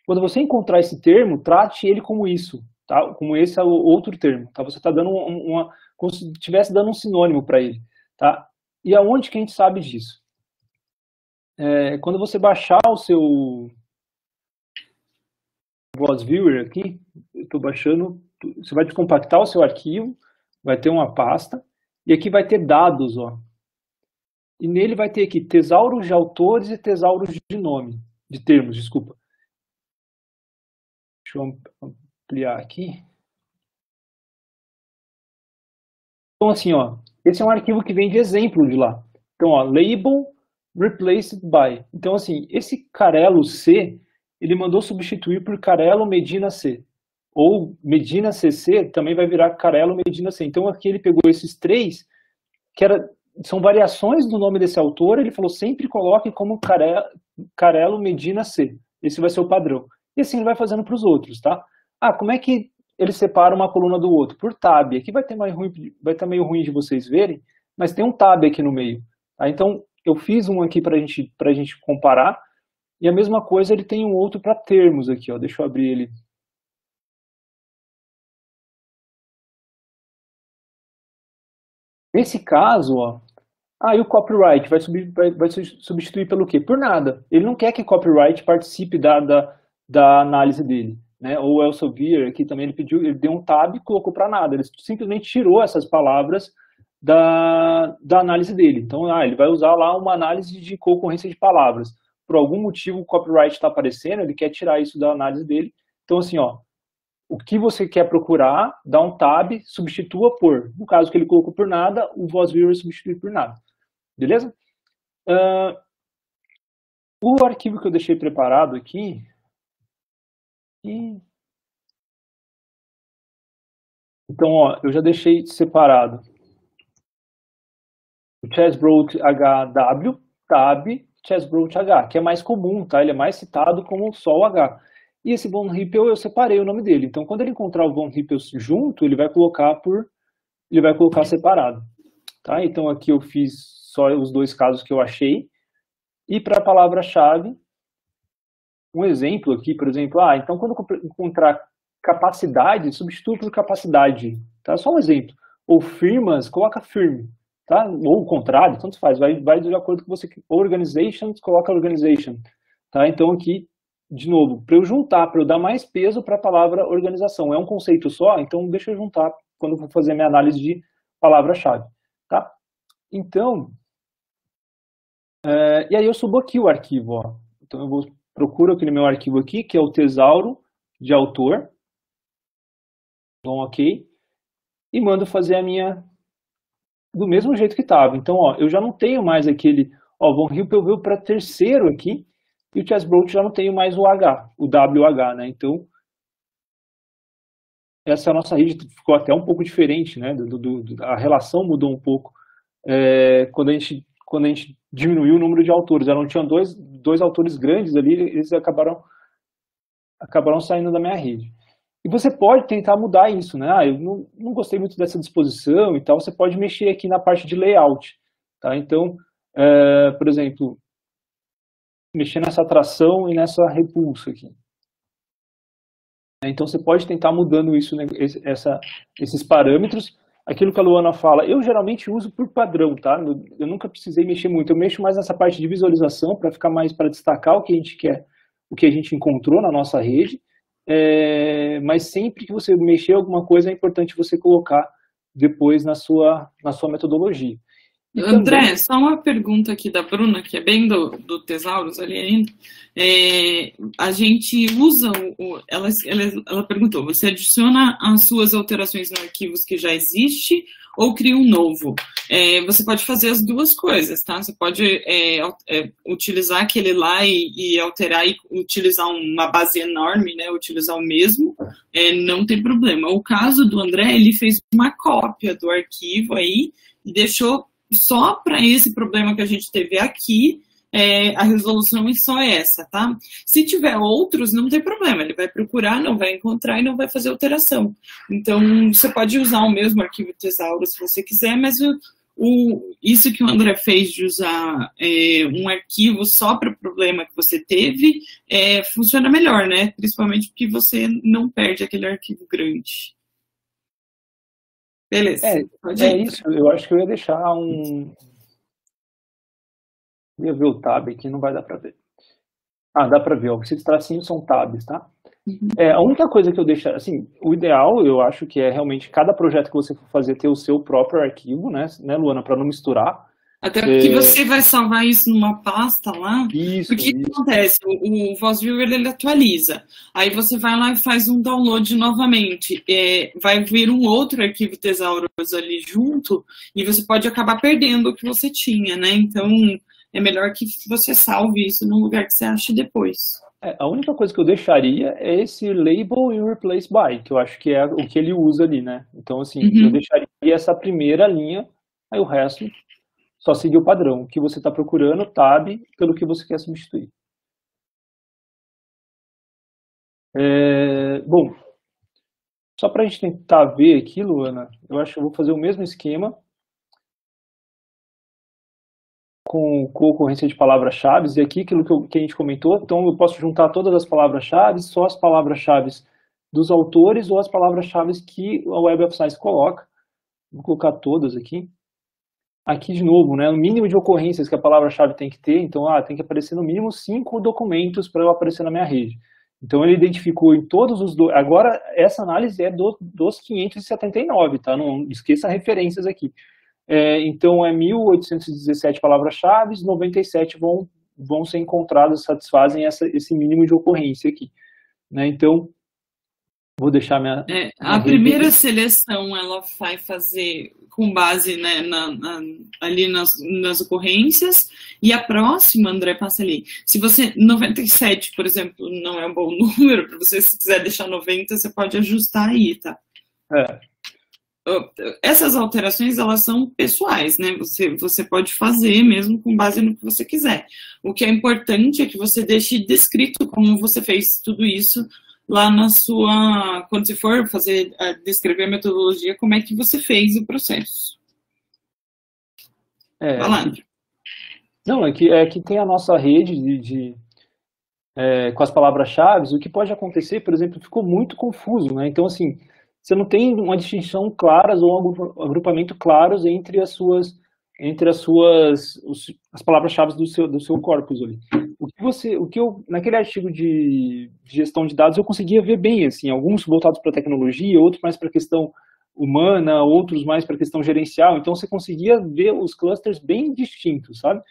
quando você encontrar esse termo, trate ele como isso, tá? Como esse é o outro termo, tá? Você está dando uma, como se estivesse dando um sinônimo para ele, tá? E aonde que a gente sabe disso? É, quando você baixar o seu Voice Viewer aqui, eu estou baixando, você vai descompactar o seu arquivo, vai ter uma pasta, e aqui vai ter dados, ó. E nele vai ter aqui tesauros de autores e tesauros de nome, de termos, desculpa. Deixa eu ampliar aqui. Então, assim, ó, esse é um arquivo que vem de exemplo de lá. Então, ó, label replaced by. Então, assim, esse Carelo C, ele mandou substituir por Carelo Medina C. Ou Medina CC também vai virar Carelo Medina C. Então, aqui ele pegou esses três, que era, são variações do nome desse autor, ele falou sempre coloque como Carelo, Carelo Medina C. Esse vai ser o padrão. E assim ele vai fazendo para os outros, tá? Ah, como é que ele separa uma coluna do outro por tab. Aqui vai ter mais ruim, vai estar meio ruim de vocês verem, mas tem um tab aqui no meio. Tá? Então eu fiz um aqui para gente, a gente comparar e a mesma coisa ele tem um outro para termos aqui. Ó. Deixa eu abrir ele. Nesse caso, ó, aí ah, o copyright vai, subir, vai, vai, substituir pelo quê? Por nada. Ele não quer que copyright participe da, da, da análise dele né? Ou o Elsevier, aqui também ele pediu, ele deu um tab e colocou para nada. Ele simplesmente tirou essas palavras da, da análise dele. Então, ah, ele vai usar lá uma análise de concorrência de palavras. Por algum motivo o copyright está aparecendo, ele quer tirar isso da análise dele. Então, assim, ó, o que você quer procurar, dá um tab, substitua por. No caso que ele colocou por nada, o VozViewer substitui por nada. Beleza? Uh, o arquivo que eu deixei preparado aqui, Então, ó, eu já deixei separado o Chessbrot HW, tab, Chessbrot H, que é mais comum, tá? Ele é mais citado como só o H. E esse Von Hippel eu separei o nome dele. Então, quando ele encontrar o Von Hippel junto, ele vai colocar por, ele vai colocar separado. Tá? Então aqui eu fiz só os dois casos que eu achei. E para a palavra-chave, um exemplo aqui, por exemplo, ah, então quando encontrar capacidade, substitui por capacidade. Tá? Só um exemplo. Ou firmas, coloca firme. Tá? Ou o contrário, tanto faz, vai, vai de acordo com você. Organizations, coloca organization. Tá? Então aqui, de novo, para eu juntar, para eu dar mais peso para a palavra organização. É um conceito só, então deixa eu juntar quando eu for fazer minha análise de palavra-chave. Tá? Então, é, e aí eu subo aqui o arquivo. Ó. Então eu vou procuro aquele meu arquivo aqui, que é o tesauro de autor. Dou um ok. E mando fazer a minha do mesmo jeito que estava. Então, ó, eu já não tenho mais aquele, ó, Von Hippel veio para terceiro aqui, e o Chessbrot já não tenho mais o H, o WH, né? Então, essa nossa rede ficou até um pouco diferente, né? Do, do, do a relação mudou um pouco é, quando a gente quando a gente diminuiu o número de autores. Eram tinha dois, dois autores grandes ali, eles acabaram acabaram saindo da minha rede. E você pode tentar mudar isso, né? Ah, eu não, não gostei muito dessa disposição e tal. Você pode mexer aqui na parte de layout, tá? Então, é, por exemplo, mexer nessa atração e nessa repulsa aqui. Então você pode tentar mudando isso, né, essa, esses parâmetros. Aquilo que a Luana fala, eu geralmente uso por padrão, tá? Eu nunca precisei mexer muito. Eu mexo mais nessa parte de visualização para ficar mais para destacar o que a gente quer, o que a gente encontrou na nossa rede. É, mas sempre que você mexer alguma coisa é importante você colocar depois na sua, na sua metodologia. André, só uma pergunta aqui da Bruna, que é bem do, do Tesauros ali ainda. É, a gente usa, o, ela, ela, ela perguntou, você adiciona as suas alterações no arquivos que já existe ou cria um novo? É, você pode fazer as duas coisas, tá? Você pode é, é utilizar aquele lá e, e, alterar e utilizar uma base enorme, né? Utilizar o mesmo, é, não tem problema. O caso do André, ele fez uma cópia do arquivo aí e deixou só para esse problema que a gente teve aqui, é, a resolução é só essa, tá? Se tiver outros, não tem problema, ele vai procurar, não vai encontrar e não vai fazer alteração. Então, você pode usar o mesmo arquivo tesauro se você quiser, mas o, o, isso que o André fez de usar é, um arquivo só para o problema que você teve, é, funciona melhor, né? Principalmente porque você não perde aquele arquivo grande. Beleza. É, é isso, eu acho que eu ia deixar um. Eu ia ver o tab aqui, não vai dar para ver. Ah, dá para ver, ó. Esses tracinhos são tabs, tá? Uhum. É, a única coisa que eu deixo, assim, o ideal, eu acho que é realmente cada projeto que você for fazer ter o seu próprio arquivo, né, né Luana, para não misturar. Até porque é... você vai salvar isso numa pasta lá. Isso. Porque o que acontece? O, o VozViewer ele atualiza. Aí você vai lá e faz um download novamente. É, vai vir um outro arquivo Tesauros ali junto e você pode acabar perdendo o que você tinha, né? Então é melhor que você salve isso num lugar que você ache depois. É, a única coisa que eu deixaria é esse label e replace by, que eu acho que é o que ele usa ali, né? Então, assim, uhum. eu deixaria essa primeira linha, aí o resto só seguir o padrão que você está procurando, tab, pelo que você quer substituir. É, bom, só para a gente tentar ver aqui, Luana, eu acho que eu vou fazer o mesmo esquema com, com ocorrência de palavras-chave, e aqui aquilo que, eu, que, a gente comentou, então eu posso juntar todas as palavras-chave, só as palavras-chave dos autores ou as palavras-chave que a Web of Science coloca. Vou colocar todas aqui aqui de novo, né, o mínimo de ocorrências que a palavra-chave tem que ter, então ah, tem que aparecer no mínimo cinco documentos para eu aparecer na minha rede. Então ele identificou em todos os do... agora essa análise é do, dos 579, tá? Não esqueça referências aqui. É, então é 1817 palavras-chave, 97 vão vão ser encontradas satisfazem essa, esse mínimo de ocorrência aqui, né? Então vou deixar minha, é, a minha primeira seleção ela vai fazer com base né, na, na, ali nas, nas ocorrências, e a próxima, André, passa ali. Se você, 97, por exemplo, não é um bom número, para você, se quiser deixar 90, você pode ajustar aí, tá? É. Essas alterações, elas são pessoais, né? Você, você pode fazer mesmo com base no que você quiser. O que é importante é que você deixe descrito como você fez tudo isso lá na sua, quando você for fazer, descrever a metodologia, como é que você fez o processo. É, Não, é que, é que tem a nossa rede de, de é, com as palavras-chave, o que pode acontecer, por exemplo, ficou muito confuso, né? Então, assim, você não tem uma distinção claras ou um agrupamento claros entre as suas entre as suas os, as palavras-chave do seu do seu corpus ali. O que você, o que eu naquele artigo de, de gestão de dados eu conseguia ver bem assim, alguns voltados para tecnologia, outros mais para questão humana, outros mais para questão gerencial. Então você conseguia ver os clusters bem distintos, sabe?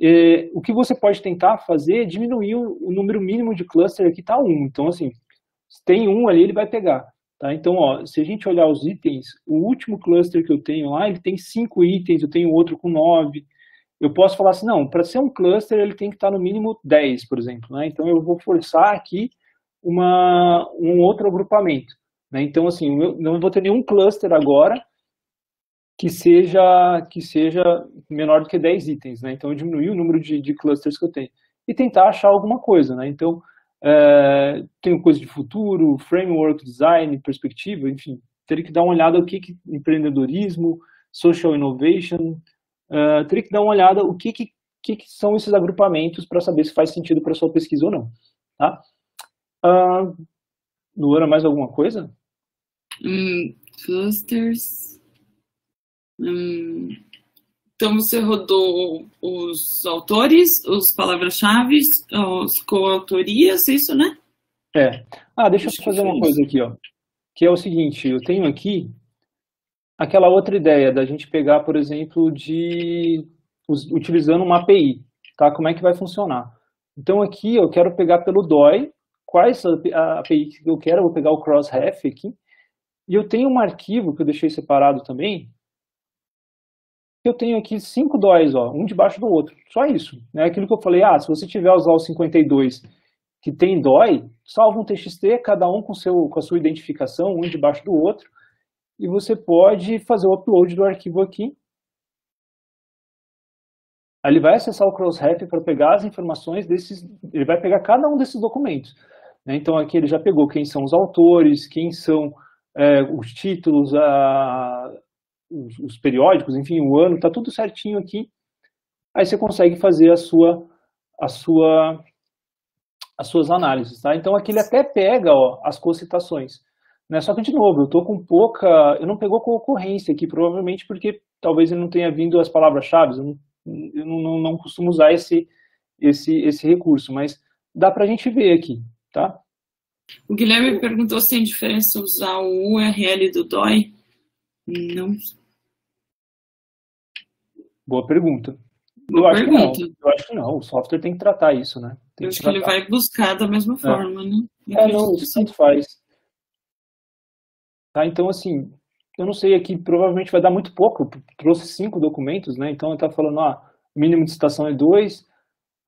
É, o que você pode tentar fazer é diminuir o, o número mínimo de cluster aqui está um. Então assim, se tem um ali ele vai pegar. Tá? Então, ó, se a gente olhar os itens, o último cluster que eu tenho lá, ele tem cinco itens, eu tenho outro com nove. Eu posso falar assim, não, para ser um cluster ele tem que estar no mínimo 10, por exemplo. Né? Então, eu vou forçar aqui uma, um outro agrupamento. Né? Então, assim, eu não vou ter nenhum cluster agora que seja, que seja menor do que 10 itens. Né? Então, eu diminui o número de, de clusters que eu tenho. E tentar achar alguma coisa. Né? Então, é, tenho coisa de futuro, framework, design, perspectiva, enfim, teria que dar uma olhada o que, que empreendedorismo, social innovation, uh, teria que dar uma olhada o que, que, que, que são esses agrupamentos para saber se faz sentido para sua pesquisa ou não. Tá? Uh, Luana, mais alguma coisa? Um, clusters. Um, então você rodou os autores, os palavras-chave, as coautorias, isso, né? É. Ah, deixa Acho eu fazer uma coisa aqui, ó. Que é o seguinte, eu tenho aqui aquela outra ideia da gente pegar, por exemplo, de utilizando uma API, tá? Como é que vai funcionar? Então aqui eu quero pegar pelo DOI, quais a API que eu quero, eu vou pegar o Crossref aqui, e eu tenho um arquivo que eu deixei separado também, eu tenho aqui cinco dóis, ó, um debaixo do outro. Só isso. Né? Aquilo que eu falei, ah, se você tiver usar o 52 que tem dói, salva um TXT, cada um com, seu, com a sua identificação, um debaixo do outro, e você pode fazer o upload do arquivo aqui. Ele vai acessar o Crossref para pegar as informações desses, ele vai pegar cada um desses documentos. Né? Então aqui ele já pegou quem são os autores, quem são é, os títulos, a, os, os periódicos, enfim, o ano, está tudo certinho aqui. Aí você consegue fazer a sua, a sua, as suas análises, tá? Então aqui ele até pega ó, as concitações. Né? Só que, de novo, eu estou com pouca... Eu não pegou ocorrência aqui, provavelmente porque talvez ele não tenha vindo as palavras-chave. Eu, não, eu não, não, costumo usar esse, esse, esse recurso, mas dá para a gente ver aqui, tá? O Guilherme perguntou se tem diferença usar o URL do DOI. Não Boa pergunta. Boa eu pergunta. acho que não. Eu acho que não. O software tem que tratar isso, né? Tem eu acho que, que ele vai buscar da mesma é. forma, né? Eu é, não, isso tanto faz. Tá, então, assim, eu não sei aqui, provavelmente vai dar muito pouco. Eu trouxe cinco documentos, né? Então, eu tá falando, ah, mínimo de citação é dois.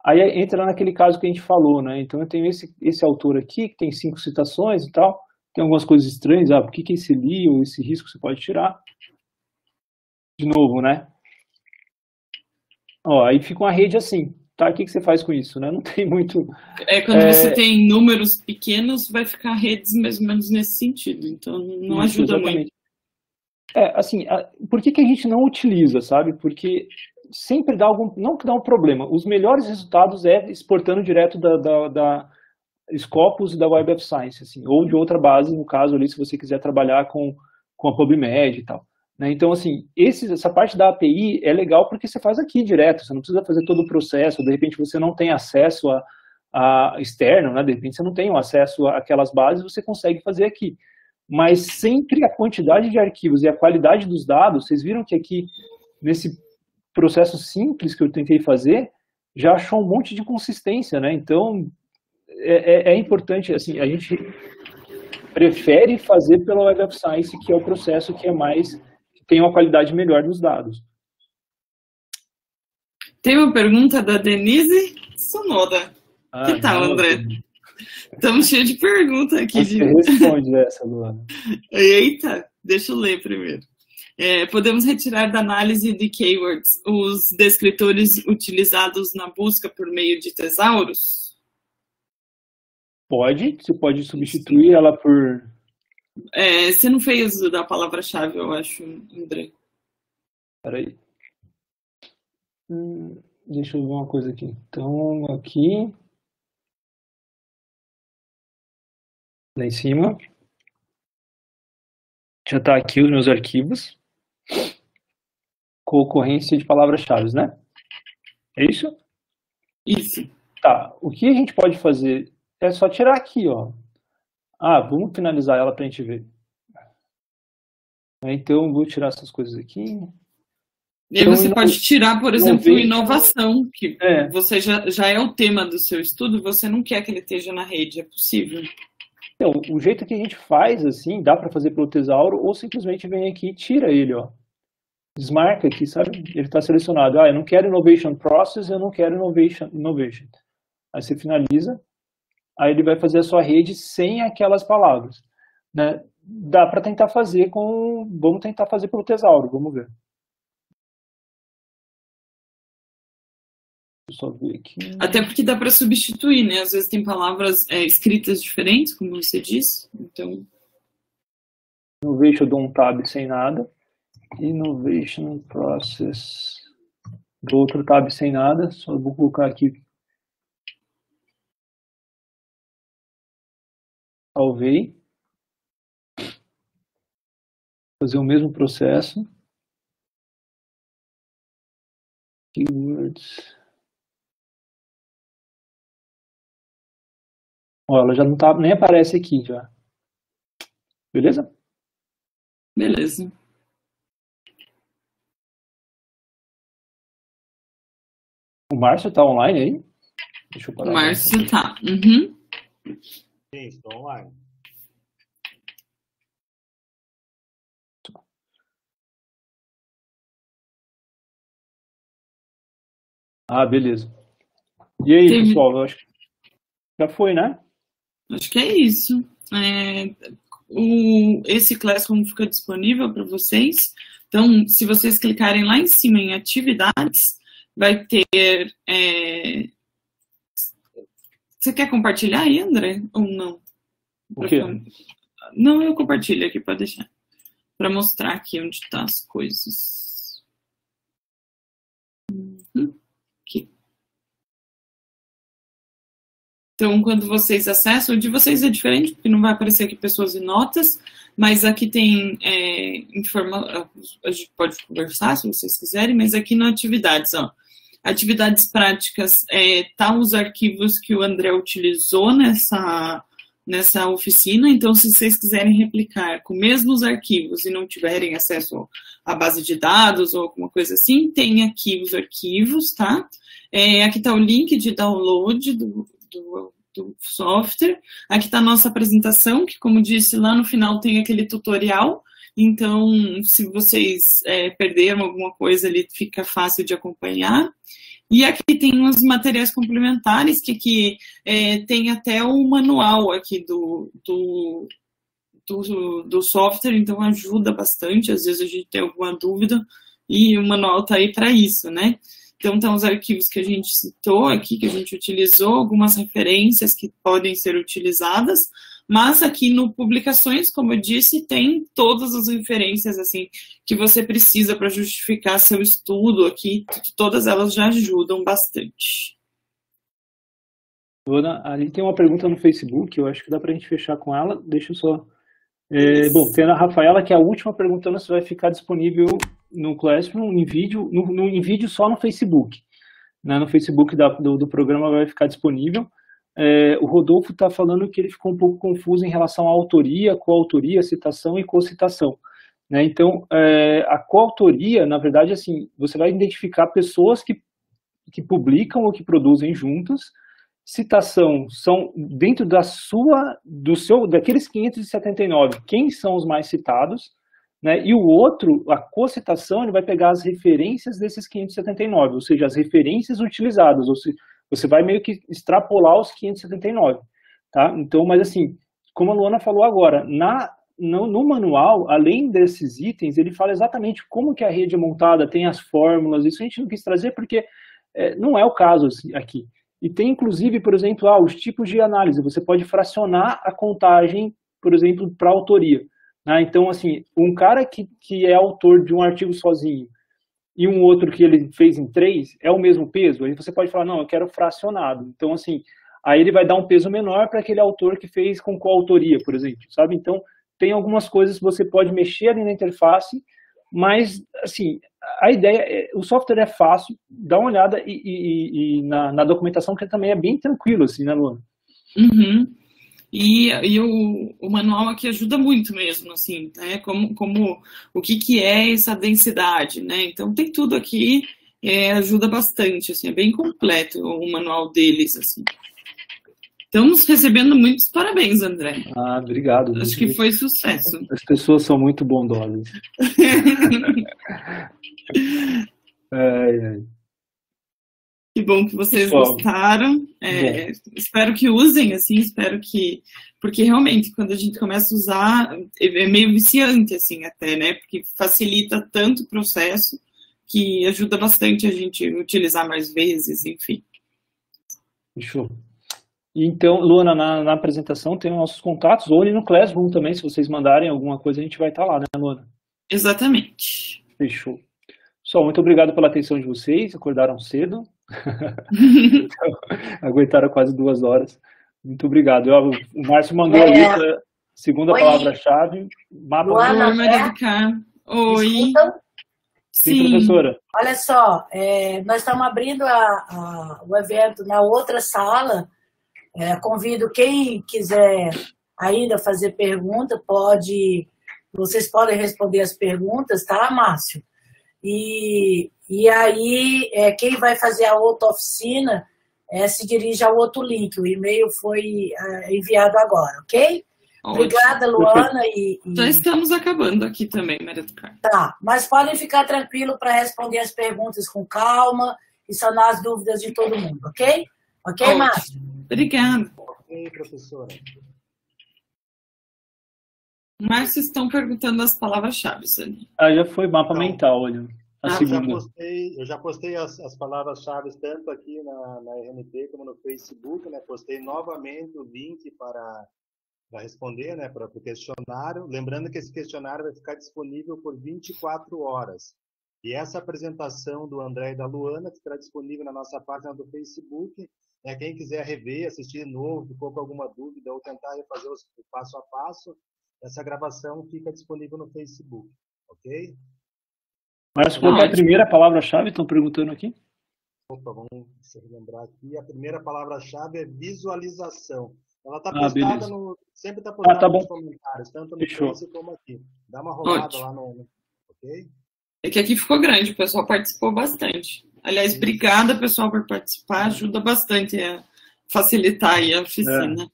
Aí entra naquele caso que a gente falou, né? Então, eu tenho esse, esse autor aqui, que tem cinco citações e tal. Tem algumas coisas estranhas, ah, por que, que esse li ou esse risco você pode tirar? De novo, né? Ó, aí fica uma rede assim, tá? O que, que você faz com isso, né? Não tem muito... É, quando é... você tem números pequenos, vai ficar redes mais ou menos nesse sentido, então não isso, ajuda exatamente. muito. É, assim, por que, que a gente não utiliza, sabe? Porque sempre dá algum, não que dá um problema, os melhores resultados é exportando direto da, da, da Scopus e da Web of Science, assim, ou de outra base, no caso ali, se você quiser trabalhar com, com a PubMed e tal. Né? Então, assim, esse, essa parte da API é legal porque você faz aqui direto, você não precisa fazer todo o processo, de repente você não tem acesso a, a externo, né? de repente você não tem o acesso àquelas bases, você consegue fazer aqui. Mas sempre a quantidade de arquivos e a qualidade dos dados, vocês viram que aqui, nesse processo simples que eu tentei fazer, já achou um monte de consistência, né? Então, é, é, é importante, assim, a gente prefere fazer pelo Web of Science, que é o processo que é mais tem uma qualidade melhor nos dados. Tem uma pergunta da Denise Sonoda. Ah, que tal, André? Estamos cheios de perguntas aqui. Você de... responde essa, Luana. Eita, deixa eu ler primeiro. É, podemos retirar da análise de keywords os descritores utilizados na busca por meio de tesauros? Pode, você pode substituir ela por. É, você não fez da palavra-chave, eu acho, André. Peraí. Hum, deixa eu ver uma coisa aqui. Então, aqui. Lá em cima. Já está aqui os meus arquivos. Com ocorrência de palavras-chave, né? É isso? Isso. Tá. O que a gente pode fazer é só tirar aqui, ó. Ah, vamos finalizar ela para a gente ver. Então, vou tirar essas coisas aqui. E aí Então, você pode tirar, por exemplo, inovação, que É. você já, já é o tema do seu estudo, você não quer que ele esteja na rede, é possível. Então, o jeito que a gente faz, assim, dá para fazer pelo tesauro, ou simplesmente vem aqui e tira ele, ó. Desmarca aqui, sabe? Ele está selecionado. Ah, eu não quero innovation process, eu não quero innovation, innovation. Aí você finaliza, aí ele vai fazer a sua rede sem aquelas palavras. Né? Dá para tentar fazer com. Vamos tentar fazer pelo tesauro, vamos ver. Deixa eu só ver aqui. Até porque dá para substituir, né? Às vezes tem palavras é, escritas diferentes, como você disse. Então, Innovation eu dou um tab sem nada. Innovation Process. Do outro tab sem nada. Só vou colocar aqui. Salvei. Fazer o mesmo processo. Keywords. Ó, ela já não tá, nem aparece aqui já. Beleza? beleza. O Márcio tá online aí? Deixa eu parar. O Márcio tá. Uhum. Sim, estou online. Ah, beleza. E aí, Teve- pessoal? Eu acho que já foi, né? Acho que é isso. É, o, esse Classroom fica disponível para vocês. Então, se vocês clicarem lá em cima em atividades, vai ter. é, Você quer compartilhar aí, André? Ou não? O quê? Não, eu compartilho aqui, pode deixar. Para mostrar aqui onde estão as coisas. Uhum. Aqui. Então, quando vocês acessam, o de vocês é diferente, porque não vai aparecer aqui pessoas e notas, mas aqui tem é, informa... A gente pode conversar se vocês quiserem, mas aqui no atividades, ó. Atividades práticas, é, tá os arquivos que o André utilizou nessa, nessa oficina, então se vocês quiserem replicar com mesmos arquivos e não tiverem acesso à base de dados ou alguma coisa assim, tem aqui os arquivos, tá? É, aqui está o link de download do, do, do software. Aqui está a nossa apresentação, que, como disse, lá no final tem aquele tutorial. Então, se vocês é, perderam alguma coisa ali, fica fácil de acompanhar. E aqui tem uns materiais complementares, que aqui é, tem até o manual aqui do, do, do, do software, então ajuda bastante. Às vezes a gente tem alguma dúvida e o manual está aí para isso, né? Então, estão os arquivos que a gente citou aqui, que a gente utilizou, algumas referências que podem ser utilizadas, mas aqui no Publicações, como eu disse, tem todas as referências assim que você precisa para justificar seu estudo aqui, todas elas já ajudam bastante. Luana, ali tem uma pergunta no Facebook, eu acho que dá pra gente fechar com ela. Deixa eu só. É, bom, tem a Rafaela, que é a última perguntando se vai ficar disponível no Classroom em vídeo, no, no, em vídeo só no Facebook. Né? No Facebook da, do, do programa vai ficar disponível. É, o Rodolfo está falando que ele ficou um pouco confuso em relação à autoria, coautoria, citação e cocitação. Né? Então, é, a coautoria, na verdade, assim, você vai identificar pessoas que, que publicam ou que produzem juntas. Citação são dentro da sua, do seu, daqueles 579, quem são os mais citados, né? E o outro, a cocitação, ele vai pegar as referências desses 579, ou seja, as referências utilizadas, ou seja, você vai meio que extrapolar os 579, tá? Então, mas assim, como a Luana falou agora, na no, no, manual, além desses itens, ele fala exatamente como que a rede é montada, tem as fórmulas, isso a gente não quis trazer porque é, não é o caso assim, aqui. E tem, inclusive, por exemplo, ah, os tipos de análise. Você pode fracionar a contagem, por exemplo, para autoria. Né? Então, assim, um cara que, que é autor de um artigo sozinho e um outro que ele fez em três, é o mesmo peso? Aí você pode falar, não, eu quero fracionado. Então, assim, aí ele vai dar um peso menor para aquele autor que fez com coautoria, por exemplo, sabe? Então, tem algumas coisas que você pode mexer ali na interface, mas, assim, a ideia, é, o software é fácil, dá uma olhada e, e, e na, na, documentação que também é bem tranquilo, assim, né, Luana? Uhum. E, e o, o, manual aqui ajuda muito mesmo, assim, né? Como, como o que, que é essa densidade, né? Então tem tudo aqui, é, ajuda bastante, assim, é bem completo o manual deles, assim. Estamos recebendo muitos parabéns, André. Ah, obrigado. Acho que foi sucesso. As pessoas são muito bondosas. ai, ai. Que bom que vocês bom, gostaram. É, espero que usem, assim, espero que. Porque realmente, quando a gente começa a usar, é, é meio viciante, assim, até, né? Porque facilita tanto o processo que ajuda bastante a gente utilizar mais vezes, enfim. Fechou. Então, Luana, na, na, apresentação tem nossos contatos, ou no Classroom também, se vocês mandarem alguma coisa, a gente vai estar lá, né, Luana? Exatamente. Fechou. Pessoal, muito obrigado pela atenção de vocês, acordaram cedo, então, aguentaram quase duas horas. Muito obrigado. Eu, o Márcio mandou é. a lista, segunda palavra-chave, mapa Luana, do... Oi. Escutam? Sim, Sim, professora. Olha só, é, nós estamos abrindo a, a, o evento na outra sala, é, convido quem quiser ainda fazer pergunta, pode, vocês podem responder as perguntas, tá, Márcio? E, e aí, é, quem vai fazer a outra oficina é, se dirige ao outro link. O e-mail foi é, enviado agora, ok? Ótimo. Obrigada, Luana. E, e, Já estamos acabando aqui também, Maria do Carmo. Tá, mas podem ficar tranquilo para responder as perguntas com calma e sanar as dúvidas de todo mundo, ok? Ok, Márcio? Obrigada. Ok, professora. Márcio, estão perguntando as palavras-chave, Sani. Ah, já foi mapa então, mental, olha. A ah, segunda. Já postei, eu já postei as, as palavras-chave tanto aqui na, na RNT como no Facebook, né? Postei novamente o link para, para responder, né? Para o questionário. Lembrando que esse questionário vai ficar disponível por 24 horas. E essa apresentação do André e da Luana, que estará disponível na nossa página do Facebook, né, quem quiser rever, assistir de novo, ficou com alguma dúvida ou tentar refazer o passo a passo, essa gravação fica disponível no Facebook, ok? Mas qual é a primeira palavra-chave? Estão perguntando aqui. Opa, vamos se relembrar aqui. A primeira palavra-chave é visualização. Ela está ah, postada ah, no. Sempre está postada ah, tá nos comentários, tanto no Fechou. Face como aqui. Dá uma rolada Ótimo. lá no. Ok? É que aqui ficou grande, o pessoal participou bastante. Aliás, obrigada, pessoal, por participar. Ajuda bastante a facilitar aí a oficina. É.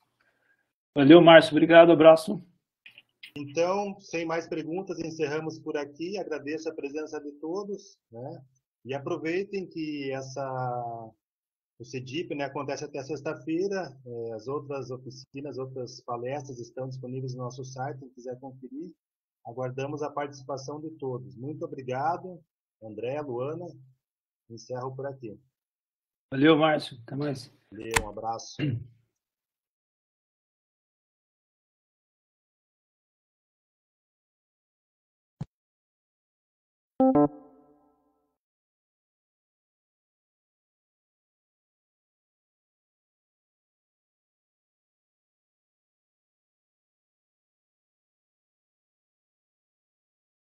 Valeu, Márcio. Obrigado, abraço. Então, sem mais perguntas, encerramos por aqui. Agradeço a presença de todos, né? E aproveitem que essa o CEDIP né, acontece até sexta-feira. É, as outras oficinas, outras palestras estão disponíveis no nosso site, quem quiser conferir. Aguardamos a participação de todos. Muito obrigado, André, Luana. Encerro por aqui. Valeu, Márcio. Até mais. Valeu, um abraço.